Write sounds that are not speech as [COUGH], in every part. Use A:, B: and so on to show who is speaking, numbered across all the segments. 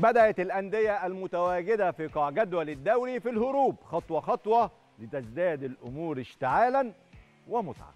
A: بدأت الأندية المتواجدة في قاع جدول الدوري في الهروب خطوة خطوة لتزداد الأمور اشتعالا ومتعة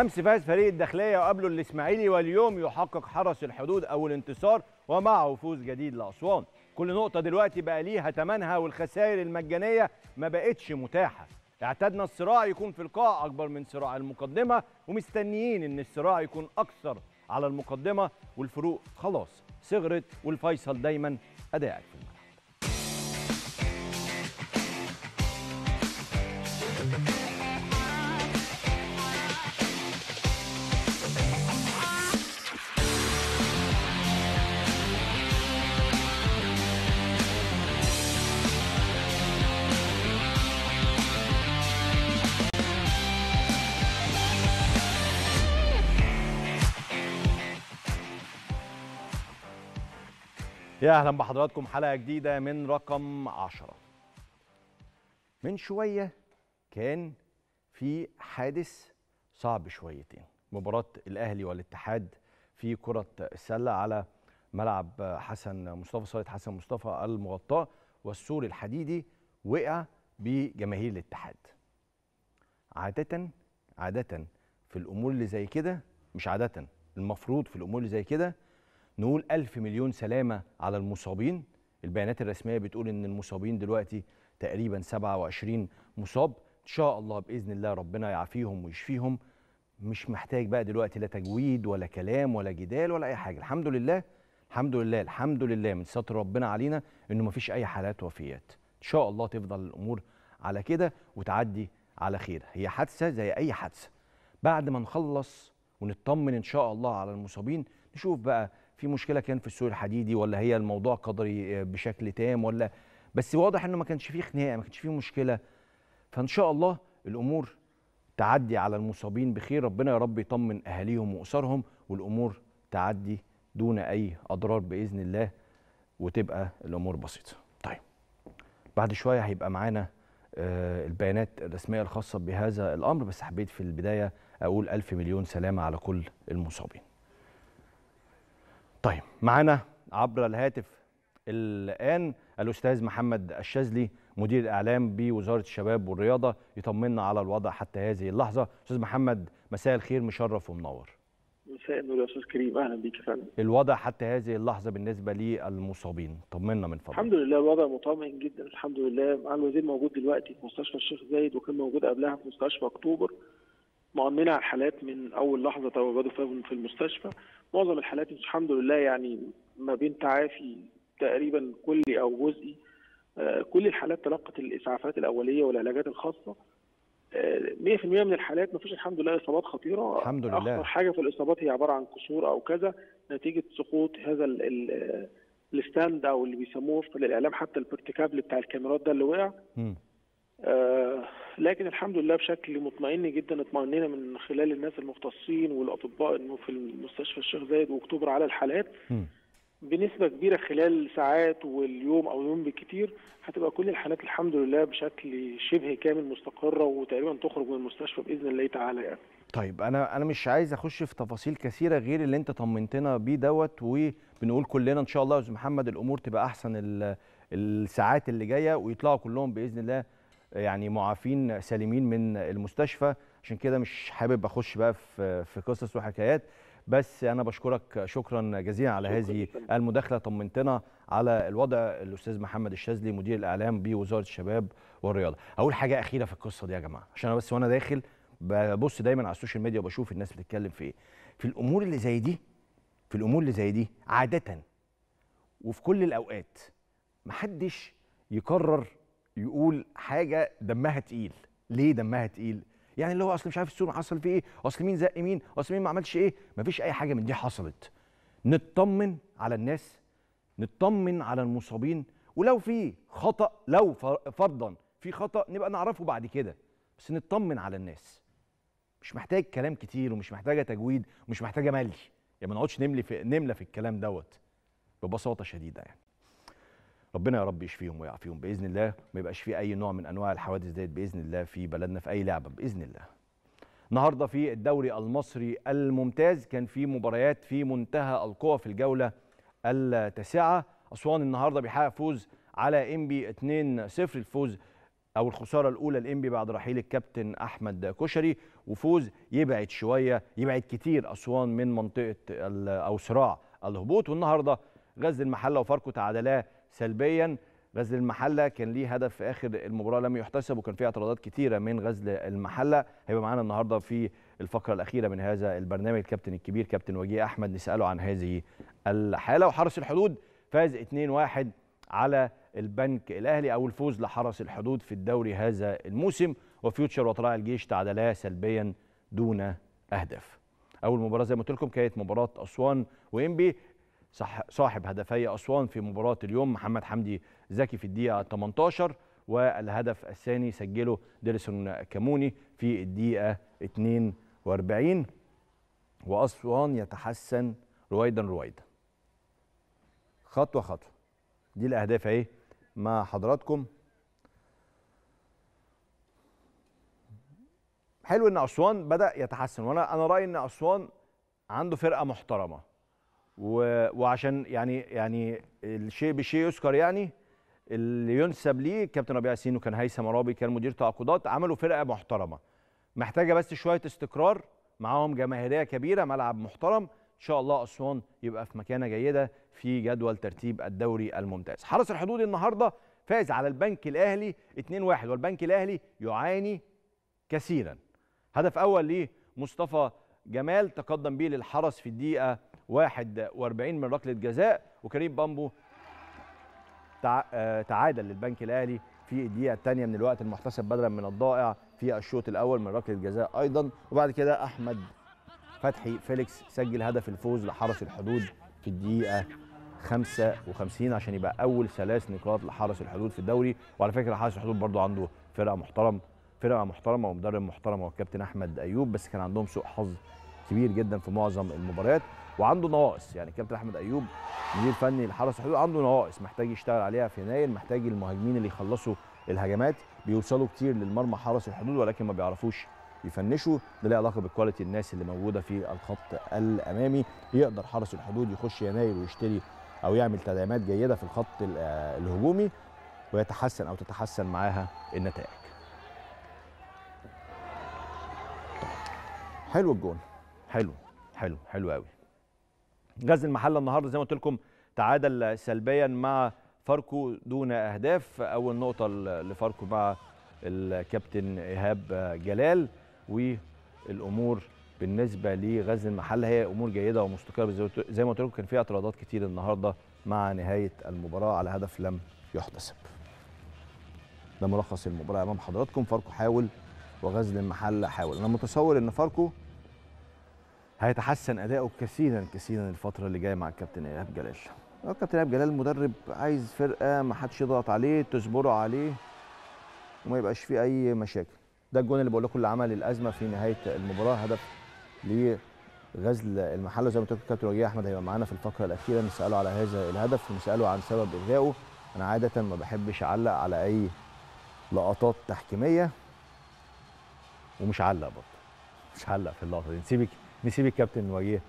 A: أمس فاز فريق الداخلية وقابله الإسماعيلي واليوم يحقق حرس الحدود اول انتصار ومعه فوز جديد لأسوان. كل نقطة دلوقتي بقى ليها ثمنها والخسائر المجانية ما بقتش متاحة. اعتدنا الصراع يكون في القاع أكبر من صراع المقدمة ومستنيين إن الصراع يكون أكثر على المقدمة والفروق خلاص صغرت والفيصل دايما ادائك يا أهلا بحضراتكم حلقة جديدة من رقم 10 من شوية كان في حادث صعب شويتين. مباراة الأهلي والاتحاد في كرة السلة على ملعب حسن مصطفى صالح حسن مصطفى المغطاة والسور الحديدي وقع بجماهير الاتحاد. عادة عادة في الأمور اللي زي كده مش عادة المفروض في الأمور اللي زي كده نقول ألف مليون سلامة على المصابين. البيانات الرسمية بتقول إن المصابين دلوقتي تقريبا 27 مصاب. إن شاء الله بإذن الله ربنا يعافيهم ويشفيهم. مش محتاج بقى دلوقتي لا تجويد ولا كلام ولا جدال ولا أي حاجة. الحمد لله الحمد لله الحمد لله من ستر ربنا علينا إنه مفيش أي حالات وفيات. إن شاء الله تفضل الأمور على كده وتعدي على خير. هي حادثة زي أي حادثة. بعد ما نخلص ونطمن إن شاء الله على المصابين نشوف بقى في مشكلة كان في السوق الحديدي ولا هي الموضوع قدري بشكل تام ولا؟ بس واضح إنه ما كانش فيه خناقة ما كانش فيه مشكلة. فإن شاء الله الأمور تعدي على المصابين بخير. ربنا يا رب يطمن أهاليهم وأسرهم والأمور تعدي دون أي أضرار بإذن الله وتبقى الأمور بسيطة. طيب بعد شوية هيبقى معانا آه البيانات الرسمية الخاصة بهذا الأمر. بس حبيت في البداية أقول ألف مليون سلامة على كل المصابين. طيب معانا عبر الهاتف الآن الأستاذ محمد الشاذلي مدير الاعلام بوزارة الشباب والرياضة يطمنا على الوضع حتى هذه اللحظة. أستاذ محمد مساء الخير مشرف ومنور.
B: مساء النور يا أستاذ كريم أهلا بيك يا فندم.
A: الوضع حتى هذه اللحظة بالنسبة للمصابين. طمنا من فضلك.
B: الحمد لله الوضع مطمئن جدا الحمد لله. مع الوزير موجود دلوقتي في مستشفى الشيخ زايد وكان موجود قبلها في مستشفى أكتوبر. مؤمنة على الحالات من أول لحظة تواجدوا فيها في المستشفى. معظم الحالات الحمد لله يعني ما بين تعافي تقريبا كلي أو جزئي كل الحالات تلقت الإسعافات الأولية والعلاجات الخاصة. 100% من الحالات ما فيش الحمد لله إصابات خطيرة.
A: الحمد لله.
B: أخطر حاجة في الإصابات هي عبارة عن كسور أو كذا نتيجة سقوط هذا ال ال الستاند أو اللي بيسموه في الإعلام حتى البرتكابل بتاع الكاميرات ده اللي وقع. آه لكن الحمد لله بشكل مطمئن جدا اطمئننا من خلال الناس المختصين والأطباء إنه في المستشفى الشيخ زايد وأكتوبر على الحالات
A: م.
B: بنسبة كبيرة خلال ساعات واليوم أو يوم بالكتير هتبقى كل الحالات الحمد لله بشكل شبه كامل مستقرة وتقريبا تخرج من المستشفى بإذن الله تعالى يعني.
A: طيب أنا أنا مش عايز أخش في تفاصيل كثيرة غير اللي أنت طمنتنا بيه دوت وبنقول كلنا إن شاء الله يا أستاذ محمد الأمور تبقى أحسن الساعات اللي جاية ويطلعوا كلهم بإذن الله يعني معافين سالمين من المستشفى. عشان كده مش حابب أخش بقى في في قصص وحكايات. بس أنا بشكرك شكرا جزيلا على
B: شكراً
A: هذه. المداخلة. طمنتنا على الوضع. الأستاذ محمد الشاذلي مدير الإعلام بوزارة الشباب والرياضة. أقول حاجة أخيرة في القصة دي يا جماعة. عشان أنا بس وأنا داخل ببص دايما على ال social media وبشوف الناس بتتكلم في إيه. في الأمور اللي زي دي في الأمور اللي زي دي عادة وفي كل الأوقات محدش يقرر يقول حاجة دمها تقيل. ليه دمها تقيل؟ يعني اللي هو أصل مش عارف السوق حصل فيه إيه أصل مين زق مين أصل مين ما عملش إيه. مفيش أي حاجة من دي حصلت. نطمن على الناس نطمن على المصابين ولو في خطأ لو فرضا في خطأ نبقى نعرفه بعد كده. بس نطمن على الناس. مش محتاج كلام كتير ومش محتاجة تجويد ومش محتاجة ملي. يعني ما نقعدش نملي في نملى في الكلام دوت ببساطة شديدة يعني. ربنا يا رب يشفيهم ويعافيهم. بإذن الله ما يبقاش في أي نوع من أنواع الحوادث ديت بإذن الله في بلدنا في أي لعبة بإذن الله. النهارده في الدوري المصري الممتاز كان في مباريات في منتهى القوة في الجولة التاسعة. أسوان النهارده بيحقق فوز على إنبي 2-0 الفوز أو الخسارة الأولى لإنبي بعد رحيل الكابتن أحمد كشري وفوز يبعد شوية يبعد كتير أسوان من منطقة أو صراع الهبوط. والنهاردة غزل المحلة وفاركو تعادلا سلبيا. غزل المحلة كان ليه هدف في آخر المباراة لم يحتسب وكان فيه اعتراضات كتيرة من غزل المحلة. هيبقى معانا النهارده في الفقرة الأخيرة من هذا البرنامج. الكابتن الكبير كابتن وجيه أحمد نسأله عن هذه الحالة. وحرس الحدود فاز 2-1 على البنك الأهلي. أو الفوز لحرس الحدود في الدوري هذا الموسم. وفيوتشر وطلائع الجيش تعادلا سلبيا دون أهداف. أول مباراة زي ما قلت لكم كانت مباراة أسوان وإنبي. صاحب هدفي أسوان في مباراة اليوم محمد حمدي زكي في الدقيقة 18 والهدف الثاني سجله ديرسون كاموني في الدقيقة 42 وأسوان يتحسن رويدا رويدا. خطوة خطوة. دي الأهداف أهي مع حضراتكم. حلو إن أسوان بدأ يتحسن وأنا أنا رأيي إن أسوان عنده فرقة محترمة. وعشان يعني يعني الشيء بالشيء يذكر يعني اللي ينسب ليه كابتن ربيع ياسين وكان هيثم رابي كان مدير تعاقدات عملوا فرقة محترمة. محتاجة بس شوية استقرار معاهم جماهيرية كبيرة ملعب محترم. إن شاء الله أسوان يبقى في مكانة جيدة في جدول ترتيب الدوري الممتاز. حرس الحدود النهارده فاز على البنك الأهلي 2-1 والبنك الأهلي يعاني كثيرا. هدف أول لمصطفى جمال تقدم به للحرس في الدقيقة 41 من ركلة جزاء. وكريم بامبو. آه، تعادل للبنك الأهلي في الدقيقة الثانية من الوقت المحتسب بدلا من الضائع في الشوط الأول من ركلة جزاء أيضا. وبعد كده أحمد فتحي فيليكس سجل هدف الفوز لحرس الحدود في الدقيقة 55 عشان يبقى أول ثلاث نقاط لحرس الحدود في الدوري. وعلى فكرة حرس الحدود برضو عنده فرقة محترم فرقة محترمة ومدرب محترم الكابتن أحمد أيوب. بس كان عندهم سوء حظ كبير جدا في معظم المباريات. وعنده نواقص. يعني الكابتن أحمد أيوب مدير فني لحرس الحدود عنده نواقص محتاج يشتغل عليها في يناير محتاج المهاجمين اللي يخلصوا الهجمات. بيوصلوا كتير للمرمى حرس الحدود ولكن ما بيعرفوش يفنشوا. ده ليه علاقة بكواليتي الناس اللي موجودة في الخط الأمامي. يقدر حرس الحدود يخش يناير ويشتري أو يعمل تدعيمات جيدة في الخط ال- الهجومي ويتحسن أو تتحسن معاها النتائج. حلو الجون. حلو حلو حلو قوي غزل المحله النهارده زي ما قلت لكم تعادل سلبيا مع فاركو دون أهداف. أول نقطة لفاركو مع الكابتن إيهاب جلال. والأمور بالنسبة لغزل المحله هي أمور جيدة ومستقرة. زي ما قلت- زي ما قلت لكم كان فيها اعتراضات كتير النهارده مع نهاية المباراة. على هدف لم يحتسب. ده ملخص المباراة أمام حضراتكم. فاركو حاول وغزل المحله حاول. أنا متصور إن فاركو هيتحسن أداؤه كثيرا كثيرا الفترة اللي جاية مع الكابتن إيهاب جلال. الكابتن إيهاب جلال مدرب عايز فرقة ما حدش يضغط عليه تصبروا عليه وما يبقاش فيه أي مشاكل. ده الجون اللي بقول لكم اللي عمل الأزمة في نهاية المباراة هدف لغزل المحلة. زي ما قلت لكم الكابتن وجيه أحمد هيبقى معانا في الفقرة الأخيرة. نسأله على هذا الهدف ونساله عن سبب الغائه أنا عادة ما بحبش أعلق على أي لقطات تحكيمية ومش علق برضه. مش هعلق في اللقطة دي. نسيب نسيب الكابتن وجيه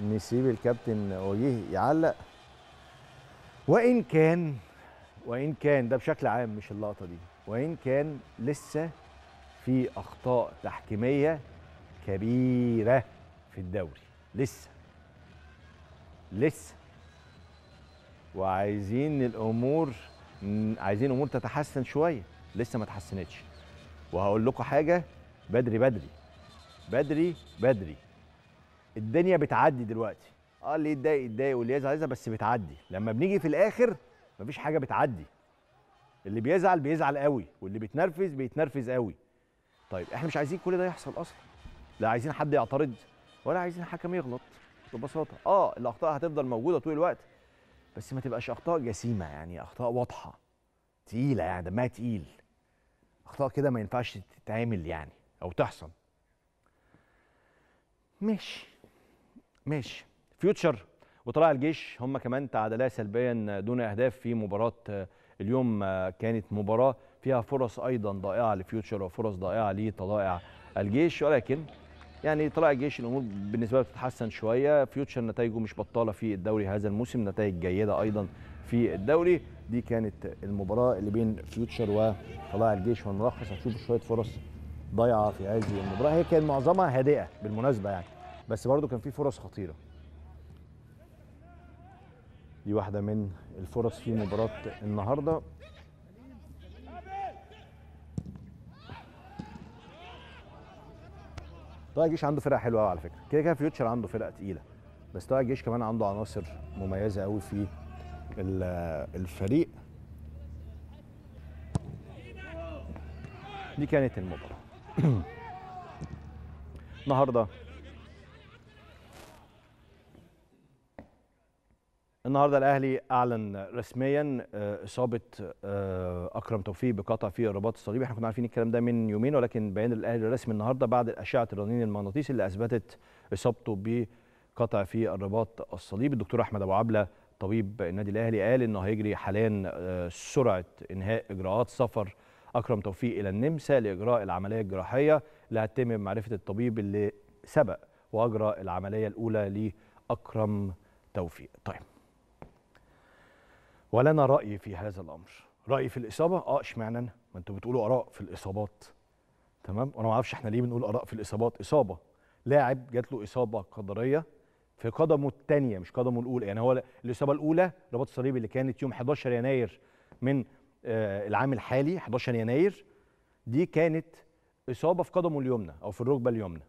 A: نسيب الكابتن وجيه يعلق. وإن كان وإن كان ده بشكل عام مش اللقطة دي. وإن كان لسه في أخطاء تحكيمية كبيرة في الدوري. لسه. لسه. وعايزين الأمور عايزين الأمور تتحسن شوية. لسه ما اتحسنتش وهقول لكم حاجة بدري بدري. بدري بدري. الدنيا بتعدي دلوقتي. آه اللي يتضايق يتضايق واللي يزعل يزعل بس بتعدي. لما بنيجي في الآخر مفيش حاجة بتعدي. اللي بيزعل بيزعل قوي واللي بيتنرفز بيتنرفز قوي. طيب إحنا مش عايزين كل ده يحصل أصلا. لا عايزين حد يعترض ولا عايزين حكم يغلط ببساطة. آه الأخطاء هتفضل موجودة طول الوقت. بس ما تبقاش أخطاء جسيمة يعني أخطاء واضحة. تقيلة يعني دمها تقيل. أخطاء كده ما ينفعش تتعمل يعني أو تحصل. ماشي. ماشي. فيوتشر وطلائع الجيش هم كمان تعادلا سلبيا دون أهداف في مباراة آه، اليوم آه، كانت مباراة فيها فرص أيضا ضائعة لفيوتشر وفرص ضائعة لطلائع الجيش. ولكن يعني طلائع الجيش الأمور بالنسبة له بتتحسن شوية. فيوتشر نتائجه مش بطالة في الدوري هذا الموسم نتائج جيدة أيضا في الدوري. دي كانت المباراة اللي بين فيوتشر وطلائع الجيش. والملخص هتشوف شوية فرص ضايعة في هذه المباراة. هي كان معظمها هادئه بالمناسبة يعني. بس برضو كان في فرص خطيرة. دي واحدة من الفرص في مباراة النهارده. طلائع الجيش عنده فرقة حلوة قوي على فكرة. كده كده فيوتشر عنده فرقة تقيلة. بس طلائع الجيش كمان عنده عناصر مميزة قوي في ال- الفريق. دي كانت المباراة. [CLEARS THROAT] النهارده النهارده الأهلي أعلن رسميا آه، إصابة آه، أكرم توفيق بقطع في الرباط الصليبي إحنا كنا عارفين الكلام ده من يومين ولكن بيان الأهلي الرسمي النهارده بعد الأشعة الرنين المغناطيسي اللي أثبتت إصابته بقطع في الرباط الصليبي الدكتور أحمد أبو عبلة طبيب النادي الأهلي قال إنه هيجري حاليا آه، سرعة إنهاء إجراءات سفر أكرم توفيق إلى النمسا لإجراء العملية الجراحية اللي هتتم بمعرفة الطبيب اللي سبق وأجرى العملية الأولى لأكرم توفيق. طيب. ولنا رأي في هذا الأمر. رايي في الإصابة؟ آه إشمعنى؟ أنا ما أنتوا بتقولوا آراء في الإصابات. تمام؟ وأنا ما أعرفش إحنا ليه بنقول آراء في الإصابات. إصابة. لاعب جات له إصابة قدرية في قدمه الثانية مش قدمه الأولى. يعني هو الإصابة الأولى رباط الصليبي اللي كانت يوم 11 يناير من آه العام الحالي 11 يناير دي كانت إصابة في قدمه اليمنى أو في الركبة اليمنى.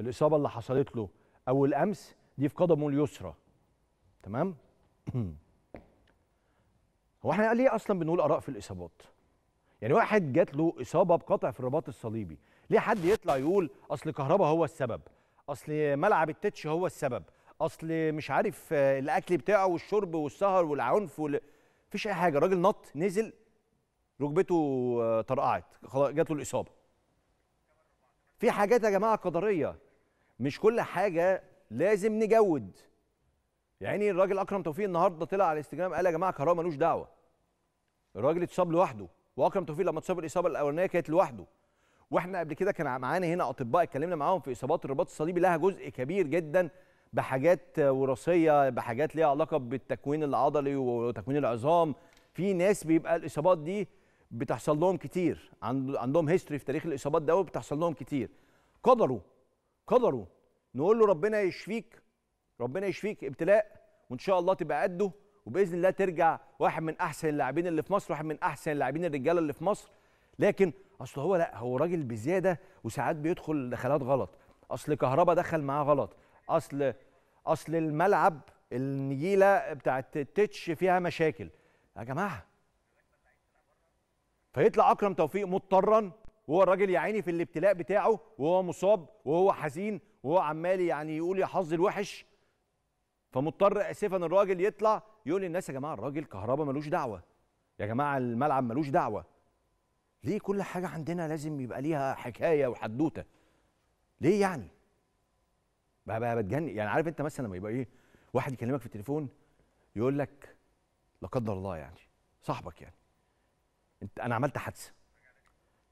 A: الإصابة اللي حصلت له أول أمس دي في قدمه اليسرى. تمام؟ [CLEARS THROAT] هو إحنا ليه أصلا بنقول آراء في الإصابات؟ يعني واحد جات له إصابة بقطع في الرباط الصليبي ليه حد يطلع يقول أصل كهربا هو السبب؟ أصل ملعب التتش هو السبب؟ أصل مش عارف آه، الأكل بتاعه والشرب والسهر والعنف وال... مفيش أي حاجة. الراجل نط نزل ركبته آه، طرقعت. خلاص جات له الإصابة. في حاجات يا جماعة قدرية. مش كل حاجة لازم نجود. يعني الراجل أكرم توفيق النهارده طلع على الانستجرام قال يا جماعة كهربا ملوش دعوة. الراجل اتصاب لوحده. وأكرم توفيق لما اتصاب الإصابة الأولانية كانت لوحده. وإحنا قبل كده كان معانا هنا أطباء اتكلمنا معاهم في إصابات الرباط الصليبي لها جزء كبير جدا بحاجات وراثية بحاجات ليها علاقة بالتكوين العضلي وتكوين العظام. في ناس بيبقى الإصابات دي بتحصل لهم كتير. عند- عندهم هيستوري في تاريخ الإصابات ده بتحصل لهم كتير. قدروا قدروا نقول له ربنا يشفيك ربنا يشفيك ابتلاء وإن شاء الله تبقى قده وبإذن الله ترجع واحد من أحسن اللاعبين اللي في مصر واحد من أحسن اللاعبين الرجالة اللي في مصر. لكن أصل هو لأ هو راجل بزيادة وساعات بيدخل دخلات غلط. أصل كهربا دخل معاه غلط. أصل أصل الملعب النجيلة بتاعت التتش فيها مشاكل. يا جماعة. فيطلع أكرم توفيق مضطرا وهو الراجل يا عيني في الابتلاء بتاعه وهو مصاب وهو حزين وهو عمال يعني يقول يا حظ الوحش. فمضطر اسفا الراجل يطلع يقول للناس يا جماعة الراجل كهربا ملوش دعوة يا جماعة الملعب ملوش دعوة ليه كل حاجة عندنا لازم يبقى ليها حكاية وحدوتة؟ ليه يعني؟ بقى بقى بتجنن. يعني عارف أنت مثلا لما يبقى إيه واحد يكلمك في التليفون يقول لك لا قدر الله يعني صاحبك يعني انت أنا عملت حادثة.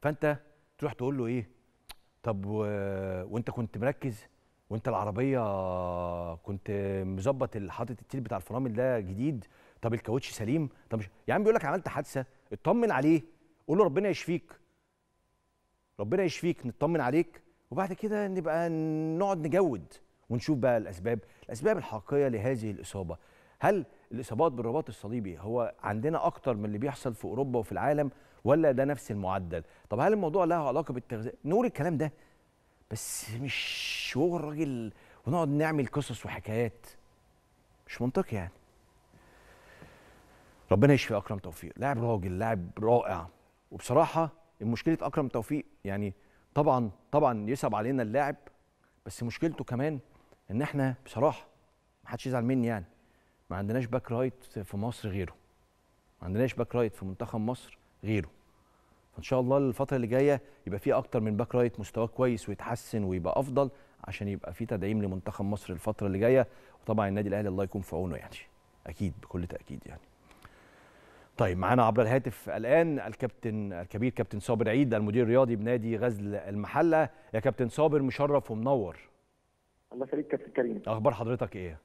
A: فأنت تروح تقول له إيه طب و... وأنت كنت مركز وانت العربية كنت مظبط حاطط التيل بتاع الفرامل ده جديد طب الكاوتش سليم؟ طب مش... يا عم بيقول لك عملت حادثة اطمن عليه قول له ربنا يشفيك. ربنا يشفيك نطمن عليك وبعد كده نبقى نقعد نجود ونشوف بقى الأسباب الأسباب الحقيقية لهذه الإصابة. هل الإصابات بالرباط الصليبي هو عندنا أكتر من اللي بيحصل في أوروبا وفي العالم ولا ده نفس المعدل؟ طب هل الموضوع له علاقة بالتغذية؟ نقول الكلام ده بس مش هو الراجل ونقعد نعمل قصص وحكايات. مش منطقي يعني. ربنا يشفي أكرم توفيق. لاعب راجل لاعب رائع. وبصراحة مشكله أكرم توفيق يعني طبعا طبعا يصعب علينا اللاعب بس مشكلته كمان إن إحنا بصراحة ما حدش يزعل مني يعني. ما عندناش back right في مصر غيره. ما عندناش back right في منتخب مصر غيره. فإن شاء الله الفترة اللي جاية يبقى في أكتر من back right مستواه كويس ويتحسن ويبقى أفضل عشان يبقى في تدعيم لمنتخب مصر الفترة اللي جاية. وطبعا النادي الأهلي الله يكون في عونه يعني. أكيد بكل تأكيد يعني. طيب معانا عبر الهاتف الآن الكابتن الكبير كابتن صابر عيد المدير الرياضي بنادي غزل المحلة. يا كابتن صابر مشرف ومنور.
C: الله يخليك كابتن كريم.
A: أخبار حضرتك إيه؟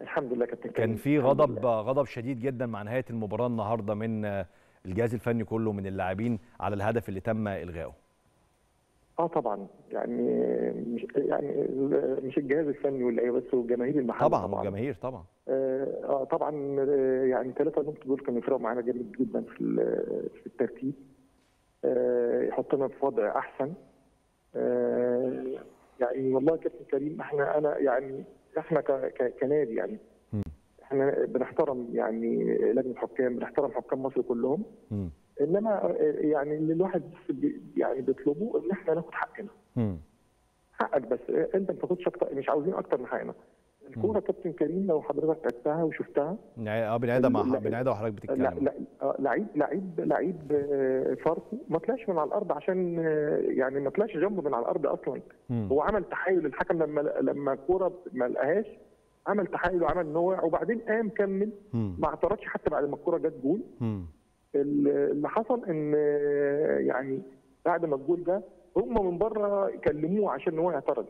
C: الحمد لله كابتن كريم.
A: كان في غضب غضب شديد جدا مع نهاية المباراة النهارده من الجهاز الفني كله من اللاعبين على الهدف اللي تم إلغائه.
C: آه طبعا. يعني مش يعني مش الجهاز الفني واللعيبة بس والجماهير المحلية
A: طبعا والجماهير طبعا.
C: آه طبعا. يعني ثلاثة نقط دول كانوا يفرقوا معانا جامد جدا في في الترتيب. آه يحطنا في وضع أحسن. آه يعني والله كابتن كريم إحنا أنا يعني إحنا كنادي يعني. إحنا بنحترم يعني لجنة حكام بنحترم حكام مصر كلهم. م. إنما يعني اللي الواحد يعني بيطلبه إن إحنا ناخد حقنا. م. حقك بس أنت ما تاخدش أكتر مش عاوزين أكتر من حقنا. الكورة كابتن كريم لو حضرتك عدتها وشفتها.
A: آه بنعيدها مع بنعيدها وحضرتك بتتكلم.
C: لا لا لعيب لعيب لعيب فاركو ما طلعش من على الأرض عشان يعني ما طلعش جنبه من على الأرض أصلا. م. هو عمل تحايل الحكم لما لما الكورة ما لقاهاش عمل تحايل وعمل نوع وبعدين قام كمل. ما اعترضش حتى بعد ما الكوره جت جول اللي حصل إن يعني بعد ما الجول ده هم من بره كلموه عشان هو يعترض.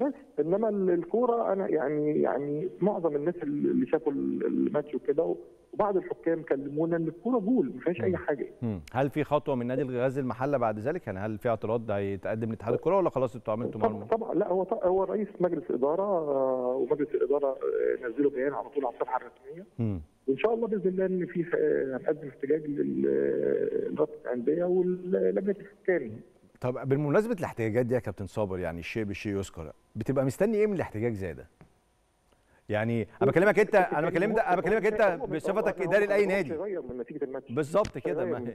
C: بس إنما الكورة أنا يعني يعني معظم الناس اللي شافوا الماتش وكده وبعض الحكام كلمونا إن الكورة جول ما فيهاش أي حاجة.
A: هل في خطوة من نادي غزل المحلة بعد ذلك؟ يعني هل في اعتراض هيتقدم لاتحاد الكورة ولا خلاص أنتوا عملتوا
C: طبعا, طبعا لا هو هو رئيس مجلس الاداره ومجلس الإدارة نزلوا بيان على طول على الصفحة الرسمية. م. وإن شاء الله بإذن الله إن في هنقدم احتجاج لرابطة الأندية ولجنه الحكام
A: طب بالمناسبة الاحتجاجات دي يا كابتن صابر يعني الشيء بالشيء يذكر بتبقى مستني إيه من الاحتجاج زي ده؟ يعني أنا بكلمك أنت أنا بكلمك أنا بكلمك أنت بصفتك إداري لاي نادي.
C: غير من نتيجة الماتش.
A: بالظبط كده
C: ما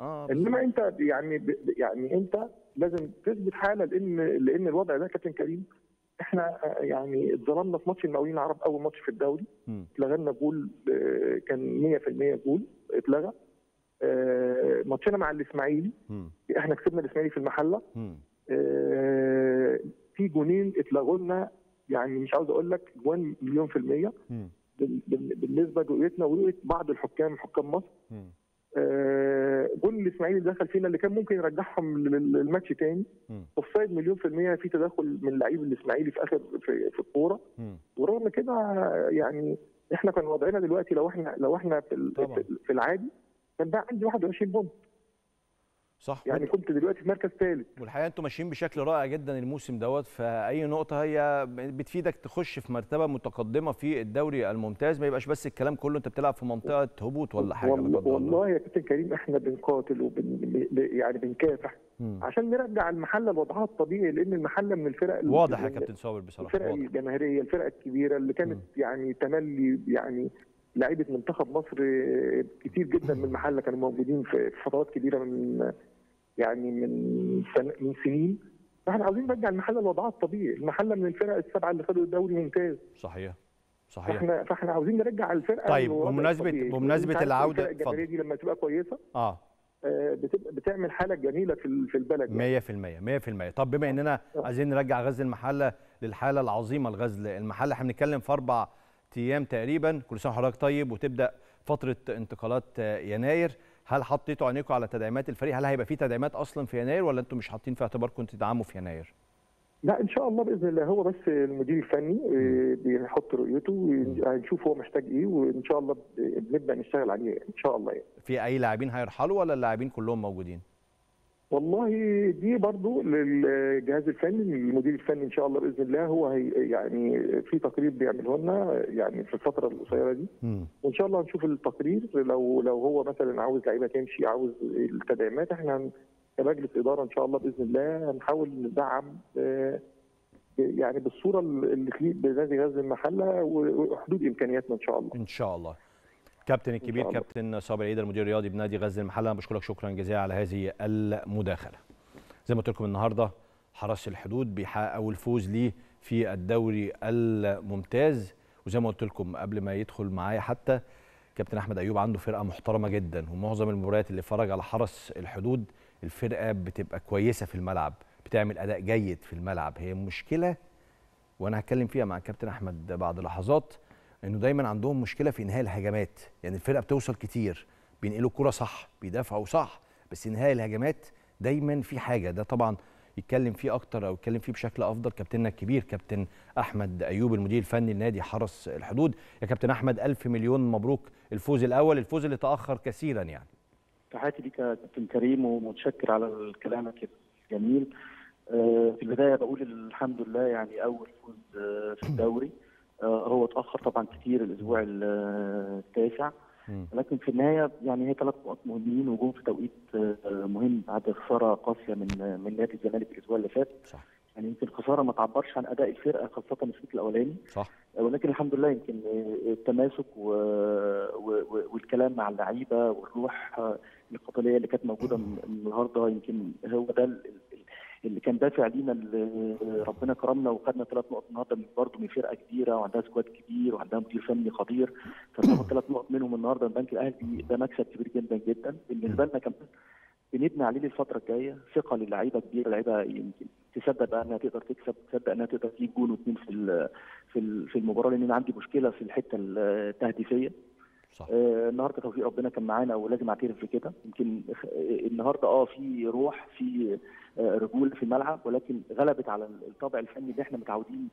C: آه إنما أنت يعني يعني أنت لازم تثبت حالة لأن لأن الوضع ده كابتن كريم إحنا يعني اتظلمنا في ماتش المقاولين العرب أول ماتش في الدوري. اتلغى جول كان 100% جول اتلغى. ماتشنا مع الإسماعيلي. إحنا كسبنا الإسماعيلي في المحلة. في جونين اتلغوا لنا يعني مش عاوز أقول لك جوان مليون في المية. بالنسبة لرؤيتنا ورؤيه بعض الحكام حكام مصر. جون الإسماعيلي دخل فينا اللي كان ممكن يرجعهم للماتش تاني. offside مليون في المية في تدخل من لعيب الإسماعيلي في آخر في, في الكورة. ورغم كده يعني إحنا كان وضعنا دلوقتي لو إحنا لو إحنا في, في العادي كان بقى عندي 21 point.
A: صح.
C: يعني كنت دلوقتي في مركز ثالث.
A: والحقيقة أنتم ماشيين بشكل رائع جدا الموسم دوت فأي نقطة هي بتفيدك تخش في مرتبة متقدمة في الدوري الممتاز. ما يبقاش بس الكلام كله انت بتلعب في منطقة هبوط ولا حاجة
C: والله, والله يا كابتن كريم إحنا بنقاتل وبن يعني بنكافح. عشان نرجع المحله لوضعها الطبيعي لأن المحله من الفرق
A: واضح يا كابتن صابر بصراحة
C: الفرق الجماهيرية الفرق الكبيرة اللي كانت م. يعني تملي يعني لعيبة منتخب مصر كتير جدا من المحله كانوا موجودين في فترات كبيرة من يعني من سن من سنين فإحنا عاوزين نرجع المحله لوضعها الطبيعي، المحلة من الفرق السبعة اللي خدوا الدوري ممتاز.
A: صحيح. صحيح.
C: فاحنا فإحنا عاوزين نرجع الفرقة
A: طيب بمناسبه بمناسبة العوده
C: الفرقة الجماهيرية دي لما تبقى كويسة
A: آه
C: بتبقى بتعمل حالة جميلة في في البلد
A: يعني. 100% 100% طب بما إننا عايزين نرجع غزل المحلة للحالة العظيمة لغزل المحلة إحنا بنتكلم في أربع أيام تقريبا كل سنة وحضرتك طيب وتبدأ فترة انتقالات يناير هل حطيتوا عينيكم على تدعيمات الفريق؟ هل هيبقى في تدعيمات أصلا في يناير ولا أنتم مش حاطين في اعتباركم تدعموا في يناير؟
C: لا إن شاء الله بإذن الله. هو بس المدير الفني بيحط رؤيته هنشوف هو محتاج إيه وإن شاء الله بنبدا نشتغل عليه إن شاء الله يعني.
A: في أي لاعبين هيرحلوا ولا اللاعبين كلهم موجودين؟
C: والله دي برضو للجهاز الفني المدير الفني إن شاء الله بإذن الله هو هي يعني في تقرير بيعمله لنا يعني في الفترة القصيرة دي.
A: مم.
C: وإن شاء الله نشوف التقرير لو لو هو مثلا عاوز لعيبة تمشي عاوز التدعيمات إحنا كمجلس إدارة إن شاء الله بإذن الله هنحاول ندعم آه، يعني بالصورة اللي تليق بنادي غزل المحلة وحدود إمكانياتنا إن شاء الله.
A: إن شاء الله. كابتن الكبير. كابتن صابر عيد المدير الرياضي بنادي غزل المحلة. بشكرك شكرا جزيلا على هذه المداخلة. زي ما قلت لكم النهارده حرس الحدود بيحقق أول فوز ليه في الدوري الممتاز. وزي ما قلت لكم قبل ما يدخل معايا حتى كابتن أحمد أيوب عنده فرقة محترمة جدا ومعظم المباريات اللي فرج على حرس الحدود الفرقة بتبقى كويسة في الملعب بتعمل أداء جيد في الملعب. هي مشكلة وأنا هتكلم فيها مع الكابتن أحمد بعد لحظات انه دايما عندهم مشكلة في إنهاء الهجمات. يعني الفرقة بتوصل كتير بينقلوا الكرة صح بيدافعوا صح بس إنهاء الهجمات دايما في حاجة. ده طبعا يتكلم فيه أكتر أو يتكلم فيه بشكل أفضل كابتننا الكبير كابتن أحمد أيوب المدير الفني لنادي حرس الحدود. يا كابتن أحمد ألف مليون مبروك. الفوز الأول الفوز اللي تأخر كثيرا يعني.
D: تحياتي ليك يا كابتن كريم ومتشكر على كلامك الجميل. آه، في البداية بقول الحمد لله يعني أول فوز آه، في الدوري. هو اتأخر طبعا كتير الأسبوع ال- التاسع. لكن في النهاية يعني هي ثلاث نقط مهمين وجم في توقيت آه، مهم بعد خسارة قاسية من من نادي الزمالك الأسبوع اللي فات.
A: صح.
D: يعني يمكن خسارة ما تعبرش عن أداء الفرقة خاصة الشوط الأولاني.
A: صح.
D: ولكن الحمد لله يمكن التماسك و... و... والكلام مع اللعيبة والروح القتالية اللي كانت موجودة النهارده يمكن هو ده اللي كان دافع لينا ربنا كرمنا وخدنا ثلاث نقط النهارده برضه من فرقة كبيرة وعندها سكواد كبير وعندها مدير فني خطير. فناخد ثلاث نقط منهم النهارده من البنك الأهلي. ده مكسب كبير جدا جدا. بالنسبة لنا كمان بنبني عليه للفترة الجاية. ثقة للعيبة كبيرة. لعيبة يمكن تصدق بقى إنها تقدر تكسب تصدق إنها تقدر تجيب جون واثنين في في المباراة. لأن أنا عندي مشكلة في الحتة التهديفية.
A: صح.
D: آه، النهارده توفيق ربنا كان معانا ولازم اعترف بكده. يمكن آه، النهارده آه في روح في آه، رجوله في الملعب ولكن غلبت على الطابع الفني اللي إحنا متعودين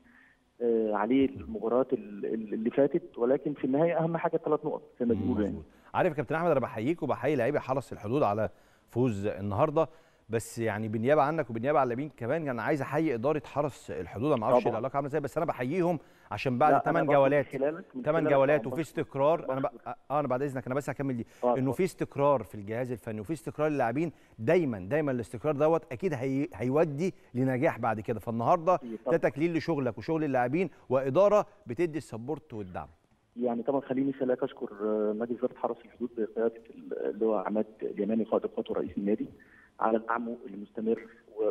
D: آه، عليه المباريات ال- ال- اللي فاتت. ولكن في النهاية أهم حاجة ثلاث نقط زي ما بيقولوا يعني.
A: عارف يا كابتن أحمد أنا بحييك وبحيي لعيبه حرس الحدود على فوز النهارده. بس يعني بالنيابة عنك وبالنيابة عن اللاعبين كمان أنا عايز أحيي إدارة حرس الحدود أنا ما
D: أعرفش.
A: العلاقة عاملة إزاي بس أنا بحييهم عشان بعد
D: لا، أنا
A: 8
D: برضو من
A: جولات
D: خلالك- من
A: 8
D: خلالك
A: جولات وفي استقرار أنا ب...
D: بشكر.
A: آه أنا بعد إذنك أنا بس هكمل دي
D: آه، إنه.
A: في استقرار في الجهاز الفني وفي استقرار للاعبين دايما دايما الاستقرار دوت أكيد هي... هيودي لنجاح بعد كده فالنهاردة
D: أكيد
A: ده. تكليل لشغلك وشغل اللاعبين وإدارة بتدي ال support والدعم
D: يعني طبعا خليني سلاك أشكر آه، مجلس إدارة حرس الحدود بقيادة اللواء عماد اليماني قائد القوات ورئيس النادي على دعمه المستمر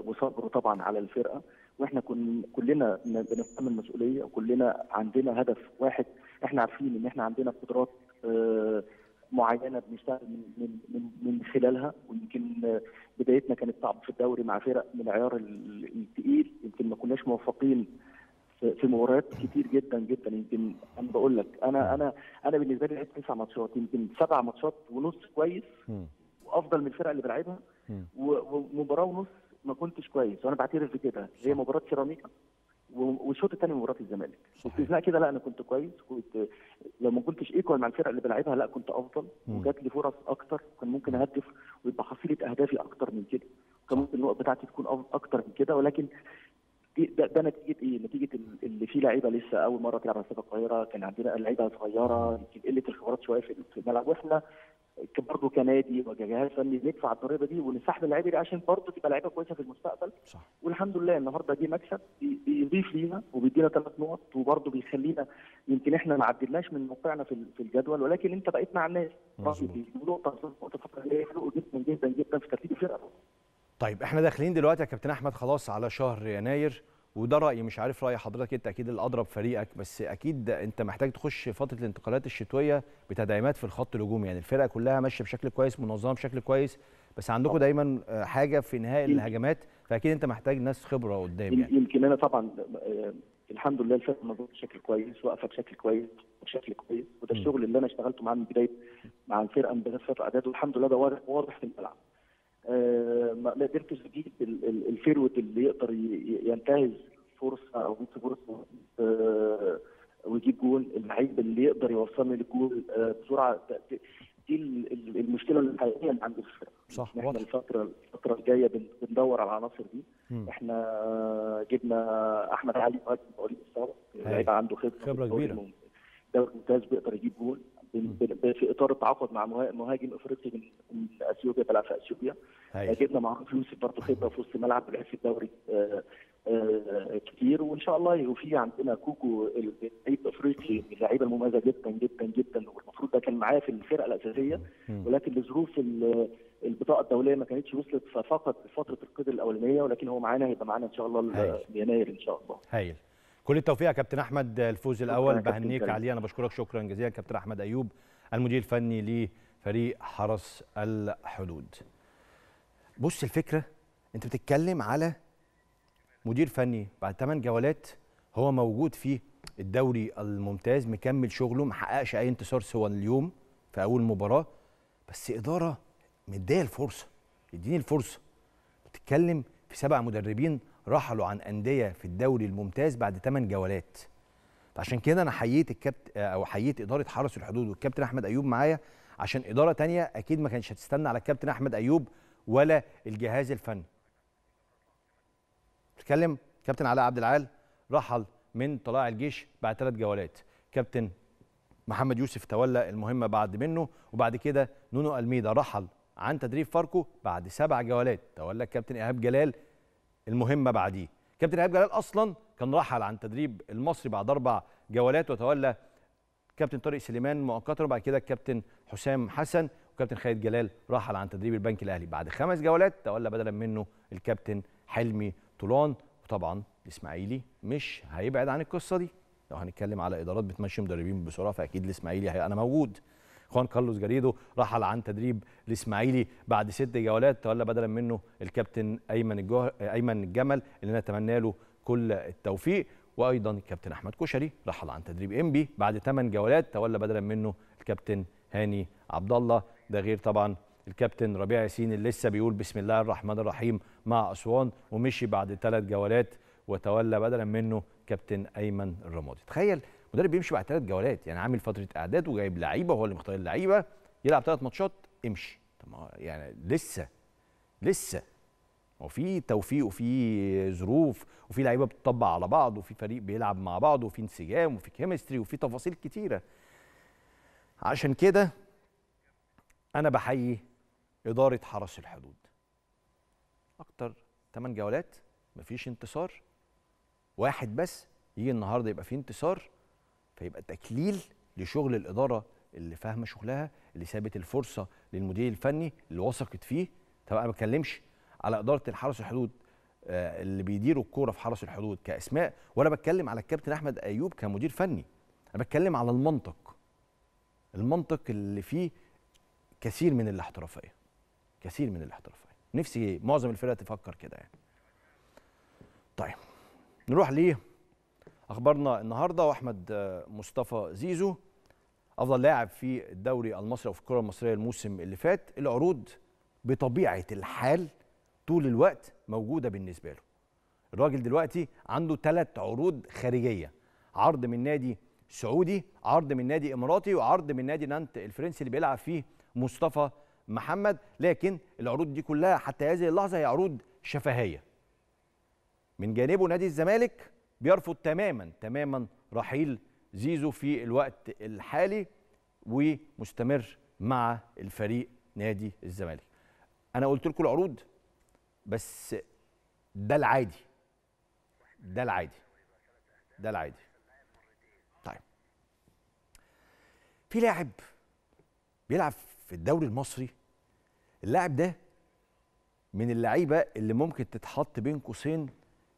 D: وصبره طبعا على الفرقة. وإحنا كن كلنا بنتحمل مسؤوليه وكلنا عندنا هدف واحد. إحنا عارفين إن إحنا عندنا قدرات آه، معينة بنشتغل من من من, من خلالها. ويمكن آه، بدايتنا كانت صعبة في الدوري مع فرق من عيار ال- التقيل. يمكن ما كناش موفقين في مباريات كتير جدا جدا. يمكن أنا بقول لك أنا أنا أنا بالنسبة لي لعبت تسع ماتشات. يمكن سبع ماتشات ونص كويس. وأفضل من الفرق اللي بلعبها. ومباراة ونص ما كنتش كويس وأنا بعترف بكده هي مباراة سيراميكا والشوط الثاني مباراة الزمالك. باستثناء كده لا أنا كنت كويس كنت لو ما كنتش إيكوال مع الفرق اللي بلعبها لا كنت
A: أفضل.
D: وجات لي فرص أكتر كان ممكن أهدف ويبقى حصيلة أهدافي أكتر من كده. كان ممكن النقط بتاعتي تكون أكتر من كده ولكن ده, ده نتيجة إيه؟ نتيجة ال- اللي فيه لعيبة لسه أول مرة تلعب على القاهرة كان عندنا لعيبة صغيرة يمكن قلة الخبرات شوية في الملعب وإحنا برضه كنادي وكجهاز فني ندفع الضريبة دي ونسحب اللعيبه دي عشان برضه تبقى لعيبة كويسة في المستقبل.
A: صح.
D: والحمد لله النهارده دي مكسب بي- بيضيف لينا وبيدينا ثلاث نقط وبرضه بيخلينا يمكن إحنا ما عدلناش من موقعنا في في الجدول ولكن أنت بقيت مع الناس. نقطة نقطة حلوة جدا جدا جدا في ترتيب الفرقة.
A: طيب إحنا داخلين دلوقتي يا كابتن أحمد خلاص على شهر يناير. وده رايي مش عارف رأي حضرتك انت أكيد الأضرب فريقك بس أكيد أنت محتاج تخش فترة الانتقالات الشتوية بتدعيمات في الخط الهجومي يعني الفرقة كلها ماشية بشكل كويس منظمة بشكل كويس بس عندكم دايما آه، حاجة في انهاء الهجمات فأكيد أنت محتاج ناس خبرة قدام يعني
D: يمكن أنا طبعا آه، الحمد لله الفرقة موجوده بشكل كويس واقفة بشكل كويس بشكل كويس وده. الشغل اللي أنا اشتغلته معاه من بداية مع الفرقة من بداية فترة اعداد والحمد لله ده واضح في الملعب. آه، ما قدرتش أجيب ال- ال- الفيرود اللي يقدر ينتهز فرصة أو يدي فرصة آه، ويجيب جول اللعيب اللي يقدر يوصلني للجول آه، بسرعة دي ال- ال- المشكلة الحقيقيه اللي عند الفرقة
A: صح
D: إحنا
A: واضح
D: الفترة الفترة الجاية بن- بندور على العناصر دي
A: مم.
D: إحنا جبنا أحمد علي مهاجم مواليد
A: هاي.
D: لعيب عنده
A: خبرة كبيرة.
D: المم- الدوري الممتاز بيقدر يجيب جول في إطار التعاقد مع مها- مهاجم إفريقي من من أثيوبيا بيلعب في
A: أثيوبيا.
D: جبنا معروف يوسف برضه خبرة في وسط الملعب لعب في الدوري آه، آه، كتير. وإن شاء الله وفي عندنا كوكو لعيب إفريقي من اللعيبة المميزة جدا جدا جدا. والمفروض ده كان معايا في الفرقة
A: الأساسية.
D: ولكن لظروف ال- البطاقة الدولية ما كانتش وصلت ففقد فترة القيد الأولانية ولكن هو معانا هيبقى معانا إن شاء الله. يناير إن شاء الله.
A: هايل. كل التوفيق يا كابتن أحمد الفوز
D: الأول
A: بهنيك. عليه أنا بشكرك شكرا جزيلا كابتن أحمد أيوب المدير الفني لفريق حرس الحدود. بص الفكرة أنت بتتكلم على مدير فني بعد 8 جولات هو موجود في الدوري الممتاز مكمل شغله ما حققش أي انتصار سوى اليوم في أول مباراة بس إدارة مديه الفرصة اديني الفرصة. بتتكلم في سبع مدربين رحلوا عن أندية في الدوري الممتاز بعد 8 جولات. عشان كده أنا حييت الكابت أو حييت إدارة حرس الحدود والكابتن أحمد أيوب معايا. عشان إدارة تانية أكيد ما كانش هتستنى على الكابتن أحمد أيوب ولا الجهاز الفني. بتكلم كابتن علاء عبد العال رحل من طلائع الجيش بعد ثلاث جولات. كابتن محمد يوسف تولى المهمة بعد منه وبعد كده نونو الميدا رحل عن تدريب فاركو بعد سبع جولات. تولى الكابتن إيهاب جلال المهمة بعديه. كابتن ايهاب جلال أصلا كان رحل عن تدريب المصري بعد أربع جولات وتولى كابتن طارق سليمان مؤقتا وبعد كده الكابتن حسام حسن وكابتن خالد جلال رحل عن تدريب البنك الأهلي. بعد خمس جولات تولى بدلا منه الكابتن حلمي طولان. وطبعا الإسماعيلي مش هيبعد عن القصة دي. لو هنتكلم على إدارات بتمشي مدربين بسرعة فأكيد الإسماعيلي أنا موجود. خوان كارلوس جاريدو رحل عن تدريب الإسماعيلي بعد ست جولات تولى بدلا منه الكابتن أيمن الجوه... أيمن الجمل اللي نتمنى له كل التوفيق. وأيضا الكابتن أحمد كشري رحل عن تدريب إنبي بعد 8 جولات تولى بدلا منه الكابتن هاني عبد الله ده غير طبعا الكابتن ربيع ياسين اللي لسه بيقول بسم الله الرحمن الرحيم مع أسوان ومشي بعد ثلاث جولات وتولى بدلا منه كابتن أيمن الرمادي. تخيل مدرب بيمشي بعد ثلاث جولات يعني عامل فترة إعداد وجايب لعيبة وهو اللي مختار اللعيبة يلعب ثلاث ماتشات امشي. طب ما يعني لسه لسه. هو في توفيق وفي ظروف وفي لعيبة بتطبق على بعض وفي فريق بيلعب مع بعض وفي انسجام وفي كيمستري وفي تفاصيل كتيرة. عشان كده أنا بحيي إدارة حرس الحدود. أكتر 8 جولات مفيش انتصار واحد بس يجي النهارده يبقى فيه انتصار فيبقى تكليل لشغل الإدارة اللي فاهمة شغلها اللي سابت الفرصة للمدير الفني اللي وثقت فيه. طبعا أنا ما بتكلمش على إدارة الحرس الحدود آه، اللي بيديروا الكورة في حرس الحدود كأسماء ولا بتكلم على الكابتن أحمد أيوب كمدير فني. أنا بتكلم على المنطق. المنطق اللي فيه كثير من الاحترافية. كثير من الاحترافية. نفسي معظم الفرق تفكر كده يعني. طيب نروح ليه اخبارنا النهارده وأحمد آه، مصطفى زيزو أفضل لاعب في الدوري المصري أو في الكرة المصرية الموسم اللي فات العروض بطبيعة الحال طول الوقت موجودة بالنسبة له. الراجل دلوقتي عنده ثلاث عروض خارجية عرض من نادي سعودي عرض من نادي إماراتي وعرض من نادي نانت الفرنسي اللي بيلعب فيه مصطفى محمد. لكن العروض دي كلها حتى هذه اللحظة هي عروض شفهية. من جانبه نادي الزمالك بيرفض تماما تماما رحيل زيزو في الوقت الحالي ومستمر مع الفريق نادي الزمالك. أنا قلت لكم العروض بس ده العادي. ده العادي. ده العادي. طيب. في لاعب بيلعب في الدوري المصري اللاعب ده من اللعيبة اللي ممكن تتحط بين قوسين